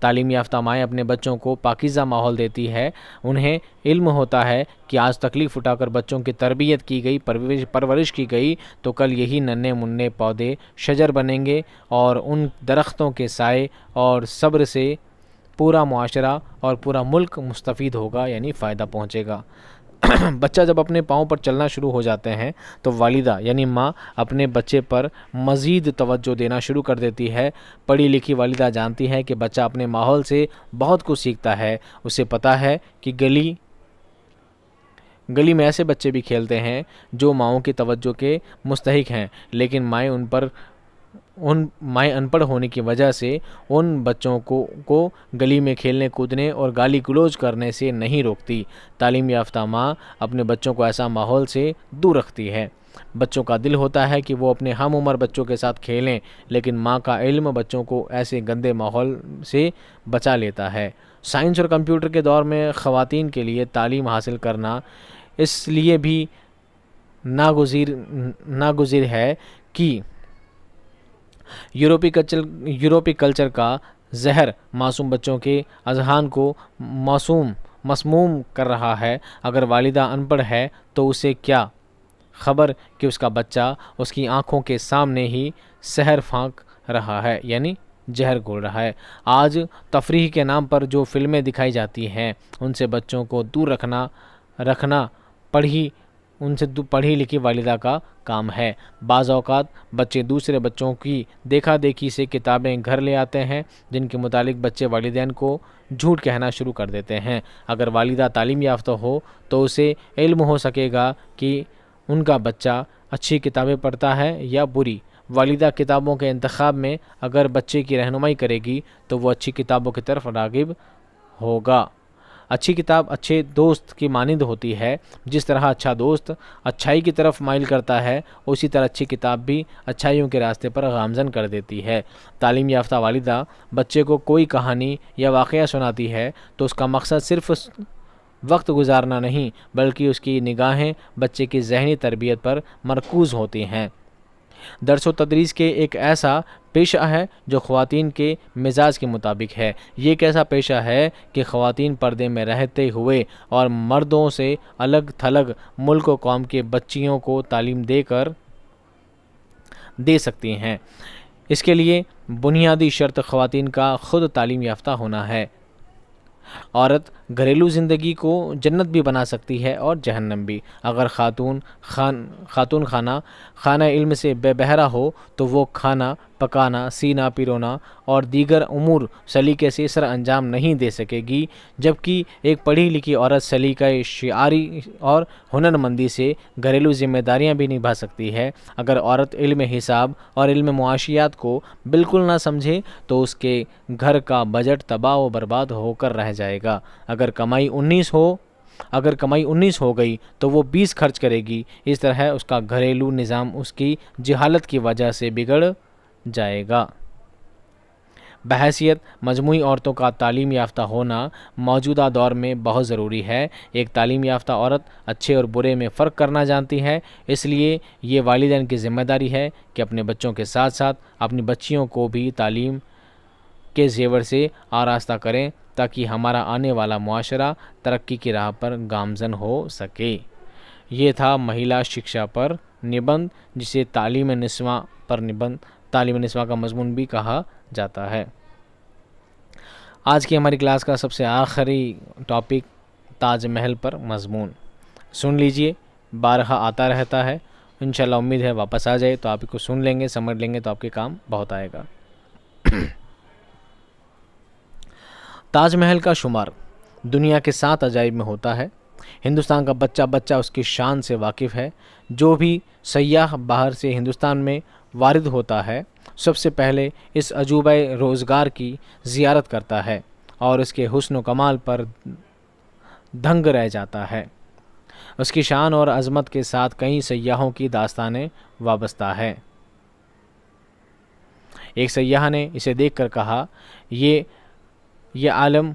तालीम याफ्ता माएँ अपने बच्चों को पाकिज़ा माहौल देती है। उन्हें इल्म होता है कि आज तकलीफ़ उठाकर बच्चों की तरबियत की गई, परवरिश की गई तो कल यही नन्हे मुन्ने पौधे शजर बनेंगे और उन दरख्तों के साए और सब्र से पूरा माशरा और पूरा मुल्क मुस्तफ़ होगा, यानी फ़ायदा पहुँचेगा। *clears throat* बच्चा जब अपने पाँव पर चलना शुरू हो जाते हैं तो वालिदा यानी माँ अपने बच्चे पर मज़ीद तवज्जो देना शुरू कर देती है। पढ़ी लिखी वालिदा जानती है कि बच्चा अपने माहौल से बहुत कुछ सीखता है। उसे पता है कि गली गली में ऐसे बच्चे भी खेलते हैं जो माओ की तवज्जो के मुस्तक हैं, लेकिन माएँ उन पर उन माएँ अनपढ़ होने की वजह से उन बच्चों को को गली में खेलने, कूदने और गाली गलोज करने से नहीं रोकती। तालीम याफ्ता माँ अपने बच्चों को ऐसा माहौल से दूर रखती है। बच्चों का दिल होता है कि वो अपने हम उम्र बच्चों के साथ खेलें, लेकिन माँ का इल्म बच्चों को ऐसे गंदे माहौल से बचा लेता है। साइंस और कंप्यूटर के दौर में ख़वातीन के लिए तालीम हासिल करना इसलिए भी नागुज़ीर नागुज़ीर है कि यूरोपी कल्चर यूरोपी कल्चर का जहर मासूम बच्चों के अजहान को मासूम, मसमूम कर रहा है। अगर वालिदा अनपढ़ है तो उसे क्या खबर कि उसका बच्चा उसकी आँखों के सामने ही सहर फांक रहा है, यानी जहर घोल रहा है? आज तफरीह के नाम पर जो फ़िल्में दिखाई जाती हैं, उनसे बच्चों को दूर रखना रखना पढ़ी उनसे पढ़ी लिखी वालिदा का काम है। बाज़ बच्चे दूसरे बच्चों की देखा देखी से किताबें घर ले आते हैं, जिनके मुतालिक बच्चे वालदेन को झूठ कहना शुरू कर देते हैं। अगर वालिदा तालीम याफ्ता हो तो उसे इल्म हो सकेगा कि उनका बच्चा अच्छी किताबें पढ़ता है या बुरी। वालिदा किताबों के इंतखब में अगर बच्चे की रहनुमाई करेगी तो वो अच्छी किताबों की तरफ़ रागिब होगा। अच्छी किताब, अच्छे दोस्त की मानंद होती है। जिस तरह अच्छा दोस्त अच्छाई की तरफ़ माइल करता है, उसी तरह अच्छी किताब भी अच्छाइयों के रास्ते पर गामजन कर देती है। तालीम याफ्ता वालदा बच्चे को कोई कहानी या वाक़ सुनाती है तो उसका मकसद सिर्फ़ वक्त गुजारना नहीं, बल्कि उसकी निगाहें बच्चे की जहनी तरबियत पर मरकूज़ होती हैं। दरस तदरीस के एक ऐसा पेशा है जो ख़वान के मिजाज के मुताबिक है। ये एक ऐसा पेशा है कि ख़वान पर्दे में रहते हुए और मर्दों से अलग थलग मुल्क कौम के बच्चियों को तालीम देकर दे सकती हैं। इसके लिए बुनियादी शर्त ख़वान का ख़ुद तालीम याफ्ता होना है। औरत घरेलू ज़िंदगी को जन्नत भी बना सकती है और जहन्नम भी। अगर ख़ातून खान, खातून खाना खाना इल्म से बेबहरा हो तो वो खाना पकाना, सीना, पिरोना और दीगर उमूर सलीके से सर अंजाम नहीं दे सकेगी, जबकि एक पढ़ी लिखी औरत सलीका शियारी और हुनरमंदी से घरेलू जिम्मेदारियाँ भी निभा सकती है। अगर औरत इल्म हिसाब और इल्म मुआशियात को बिल्कुल ना समझे तो उसके घर का बजट तबाह व बर्बाद होकर रह जाएगा। अगर कमाई उन्नीस हो, अगर कमाई उन्नीस हो गई तो वो बीस खर्च करेगी। इस तरह उसका घरेलू निज़ाम उसकी जहालत की वजह से बिगड़ जाएगा। बहसीत मजमू औरतों का तालीम याफ्ता होना मौजूदा दौर में बहुत ज़रूरी है। एक तालीम याफ्ता औरत अच्छे और बुरे में फ़र्क करना जानती है, इसलिए ये वालदेन की ज़िम्मेदारी है कि अपने बच्चों के साथ साथ अपनी बच्चियों को भी तालीम के जेवर से आरास्ता करें ताकि हमारा आने वाला माशरा तरक्की की राह पर गामजन हो सके। ये था महिला शिक्षा पर निबंध, जिसे तालीम नस्वा पर निबंध तालीम नस्वा का मजमून भी कहा जाता है। आज की हमारी क्लास का सबसे आखिरी टॉपिक ताजमहल पर मजमून। सुन लीजिए, बारह आता रहता है। इन उम्मीद है वापस आ जाए तो आप इसको सुन लेंगे, समझ लेंगे तो आपके काम बहुत आएगा। *clears throat* ताजमहल का शुमार दुनिया के सात अजायब में होता है। हिंदुस्तान का बच्चा बच्चा उसकी शान से वाकिफ़ है। जो भी सयाह बाहर से हिंदुस्तान में वारिद होता है, सबसे पहले इस अजूबा रोज़गार की ज़ियारत करता है और उसके हुस्न कमाल पर दंग रह जाता है। उसकी शान और अज़मत के साथ कई सयाहों की दास्तानें वाबस्ता है। एक सयाह ने इसे देखकर कहा, ये ये आलम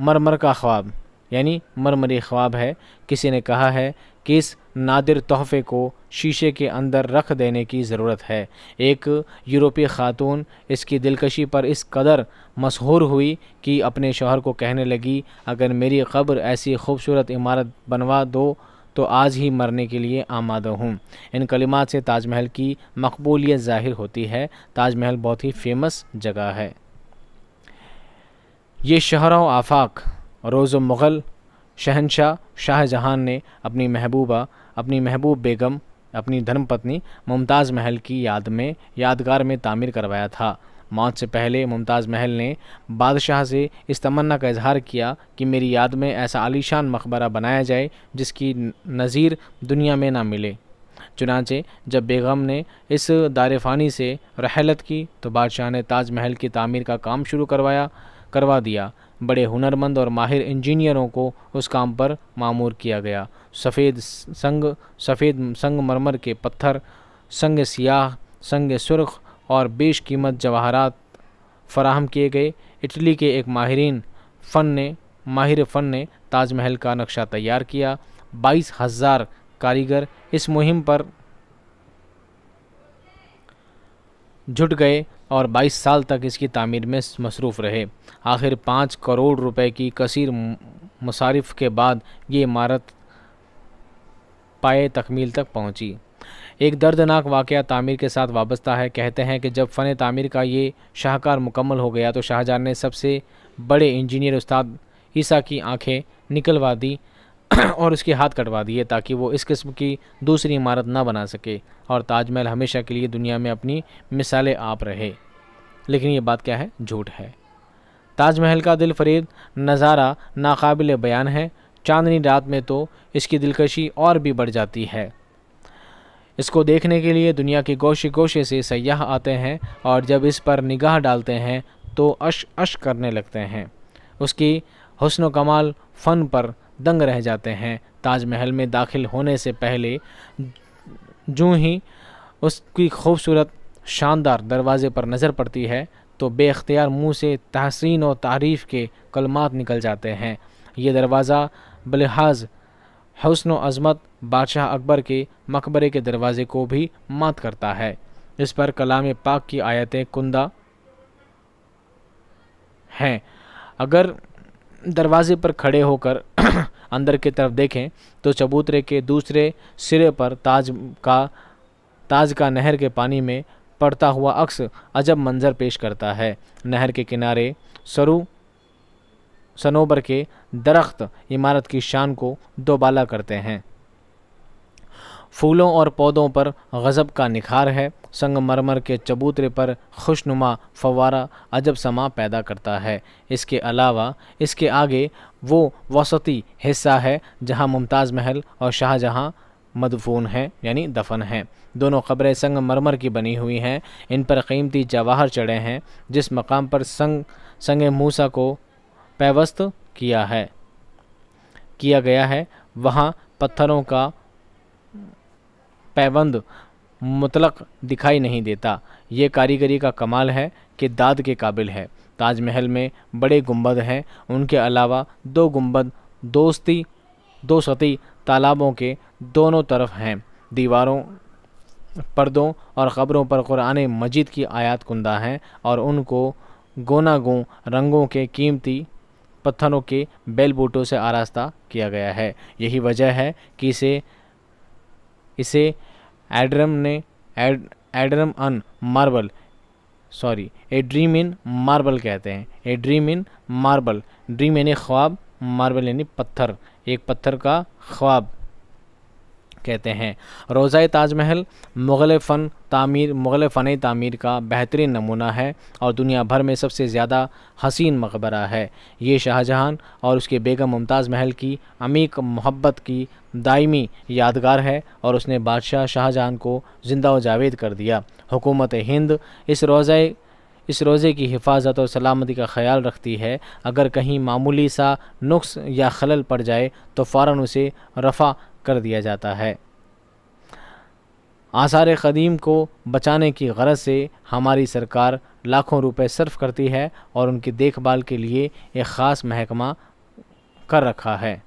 मरमर का ख्वाब, यानी मरमरी ख्वाब है। किसी ने कहा है कि इस नादिर तोहफ़े को शीशे के अंदर रख देने की ज़रूरत है। एक यूरोपीय ख़ातून इसकी दिलकशी पर इस कदर मशहूर हुई कि अपने शोहर को कहने लगी, अगर मेरी कब्र ऐसी खूबसूरत इमारत बनवा दो तो आज ही मरने के लिए आमादा हूँ। इन कलिमात से ताजमहल की मकबूलियत ज़ाहिर होती है। ताजमहल बहुत ही फ़ेमस जगह है। ये शहर आफाक रोज़ मुग़ल शहनशाह शाहजहां ने अपनी महबूबा, अपनी महबूब बेगम, अपनी धर्मपत्नी मुमताज़ महल की याद में, यादगार में तामीर करवाया था। मौत से पहले मुमताज़ महल ने बादशाह से इस तमन्ना का इजहार किया कि मेरी याद में ऐसा आलीशान मकबरा बनाया जाए जिसकी नज़ीर दुनिया में ना मिले। चुनाचे जब बेगम ने इस दारफ़ानी से रहलत की तो बादशाह ने ताज महल की तामीर का काम शुरू करवाया, करवा दिया। बड़े हुनरमंद और माहिर इंजीनियरों को उस काम पर मामूर किया गया। सफ़ेद संग, सफ़ेद संगमरमर के पत्थर, संग सियाह, संग सुर्ख और बेश कीमत जवाहरात फराहम किए गए। इटली के एक माहरीन फ़न ने, माहिर फ़न ने ताजमहल का नक्शा तैयार किया। बाईस हज़ार कारीगर इस मुहिम पर जुट गए। और 22 साल तक इसकी तामीर में मसरूफ़ रहे। आखिर पाँच करोड़ रुपए की कसर मुसारिफ के बाद ये इमारत पाए तकमील तक पहुँची। एक दर्दनाक वाक़ तामीर के साथ वाबस्ता है। कहते हैं कि जब फ़न तामीर का ये शाहकार मुकम्मल हो गया तो शाहजहां ने सबसे बड़े इंजीनियर उस्ताद ईसा की आँखें निकलवा दी। और उसके हाथ कटवा दिए ताकि वो इस किस्म की दूसरी इमारत ना बना सके और ताजमहल हमेशा के लिए दुनिया में अपनी मिसालें आप रहे। लेकिन ये बात क्या है? झूठ है। ताजमहल का दिल फरीद नज़ारा नाकबिल बयान है। चांदनी रात में तो इसकी दिलकशी और भी बढ़ जाती है। इसको देखने के लिए दुनिया के गोशे गोशे से सयाह आते हैं और जब इस पर निगाह डालते हैं तो अश अश करने लगते हैं। उसकी हसन कमाल फ़न पर दंग रह जाते हैं। ताजमहल में दाखिल होने से पहले जो ही उसकी खूबसूरत, शानदार दरवाज़े पर नज़र पड़ती है तो बेख्तियार मुँह से तहसीन और तारीफ़ के कलमात निकल जाते हैं। ये दरवाज़ा बलिहाज हसन अज़मत बादशाह अकबर के मकबरे के दरवाज़े को भी मात करता है। इस पर कलाम पाक की आयतें कुंदा हैं। अगर दरवाजे पर खड़े होकर *clears throat* अंदर की तरफ़ देखें तो चबूतरे के दूसरे सिरे पर ताज का ताज का नहर के पानी में पड़ता हुआ अक्स अजब मंजर पेश करता है। नहर के किनारे सरू, सनोबर के दरख्त इमारत की शान को दोबाला करते हैं। फूलों और पौधों पर गज़ब का निखार है। संगमरमर के चबूतरे पर खुशनुमा फवारा अजब समा पैदा करता है। इसके अलावा इसके आगे वो वसती हिस्सा है, जहाँ मुमताज़ महल और शाहजहाँ मदफून हैं, यानी दफन हैं। दोनों ख़बरें संगमरमर की बनी हुई हैं। इन पर कीमती जवाहर चढ़े हैं, जिस मकाम पर संग संग मूसा को पैवस्त किया है, किया गया है। वहाँ पत्थरों का पैबंद मुतलक दिखाई नहीं देता। ये कारीगरी का कमाल है कि दाद के काबिल है। ताजमहल में बड़े गुंबद हैं। उनके अलावा दो गुंबद, दोस्ती, दो सती तालाबों के दोनों तरफ़ हैं। दीवारों, पर्दों और ख़बरों पर कुरान मजीद की आयात कुंदा हैं और उनको गोना गो रंगों के कीमती पत्थरों के बेल बूटों से आरास्ता किया गया है। यही वजह है कि इसे इसे एड्रम ने एड, एड्रम अन marble, sorry, a dream in marble कहते हैं। A dream in marble, dream यानी ख्वाब, मार्बल यानी पत्थर, एक पत्थर का ख्वाब कहते हैं। रोज़ा ताजमहल, मुग़ल फ़न तामीर, मुग़ल फ़न तामीर का बेहतरीन नमूना है और दुनिया भर में सबसे ज़्यादा हसीन मकबरा है। ये शाहजहां और उसके बेगम मुमताज़ महल की अमीक मोहब्बत की दायमी यादगार है और उसने बादशाह शाहजहां को ज़िंदा व जावेद कर दिया। हुकूमत हिंद इस रोज़े इस रोज़े की हिफाजत और सलामती का ख्याल रखती है। अगर कहीं मामूली सा नुक्स या खलल पड़ जाए तो फ़ौर उसे रफ़ा कर दिया जाता है। आसार क़दीम को बचाने की गरज से हमारी सरकार लाखों रुपए सर्फ करती है और उनकी देखभाल के लिए एक ख़ास महकमा कर रखा है।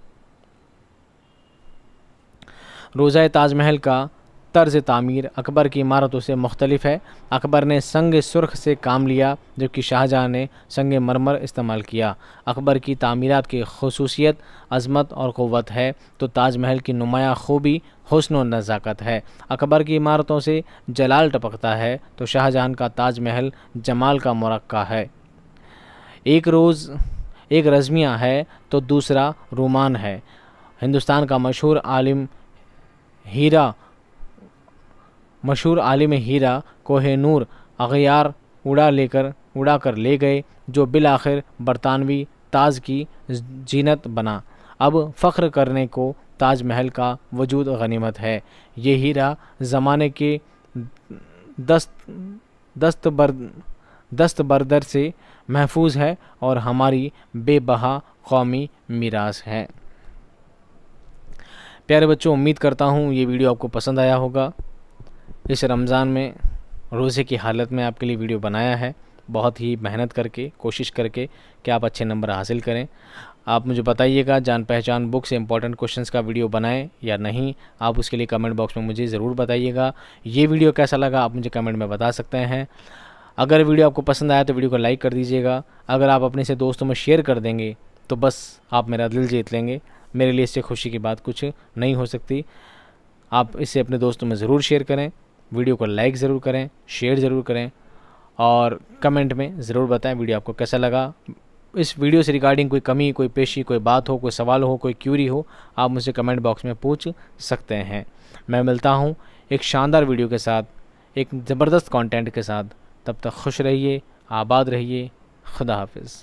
रोज़ा ताजमहल का तर्ज तामीर अकबर की इमारतों से मुख्तलिफ़ है। अकबर ने संग सुर्ख से काम लिया, जबकि शाहजहाँ ने संग मरमर इस्तेमाल किया। अकबर की तामीरत की खसूसियत, अजमत और क़वत है तो ताजमहल की नुमाया खूबी, हसन व नज़ाकत है। अकबर की इमारतों से जलाल टपकता है तो शाहजहाँ का ताजमहल जमाल का मरक्का है। एक रोज़, एक रज़मिया है तो दूसरा रूमान है। हिंदुस्तान का मशहूर आलिम हीरा, मशहूर आलिम हीरा कोहे नूर अगयार उड़ा लेकर, उड़ा कर ले गए, जो बिल आखिर बरतानवी ताज की जीनत बना। अब फ़ख्र करने को ताज महल का वजूद गनीमत है। ये हीरा ज़माने के दस्त दस्त बर दस्त बरदर से महफूज है और हमारी बेबहा कौमी मीरास है। प्यारे बच्चों, उम्मीद करता हूँ ये वीडियो आपको पसंद आया होगा। इस रमज़ान में रोज़े की हालत में आपके लिए वीडियो बनाया है। बहुत ही मेहनत करके, कोशिश करके कि आप अच्छे नंबर हासिल करें। आप मुझे बताइएगा, जान पहचान बुक से इंपॉर्टेंट क्वेश्चंस का वीडियो बनाएँ या नहीं, आप उसके लिए कमेंट बॉक्स में मुझे ज़रूर बताइएगा। ये वीडियो कैसा लगा, आप मुझे कमेंट में बता सकते हैं। अगर वीडियो आपको पसंद आया तो वीडियो को लाइक कर दीजिएगा। अगर आप अपने से दोस्तों में शेयर कर देंगे तो बस आप मेरा दिल जीत लेंगे। मेरे लिए इससे खुशी की बात कुछ नहीं हो सकती। आप इसे अपने दोस्तों में ज़रूर शेयर करें वीडियो को लाइक ज़रूर करें शेयर ज़रूर करें और कमेंट में ज़रूर बताएँ वीडियो आपको कैसा लगा। इस वीडियो से रिगार्डिंग कोई कमी, कोई पेशी, कोई बात हो, कोई सवाल हो, कोई क्यूरी हो, आप मुझसे कमेंट बॉक्स में पूछ सकते हैं। मैं मिलता हूँ एक शानदार वीडियो के साथ, एक ज़बरदस्त कंटेंट के साथ। तब तक खुश रहिए, आबाद रहिए, खुदा हाफिज़।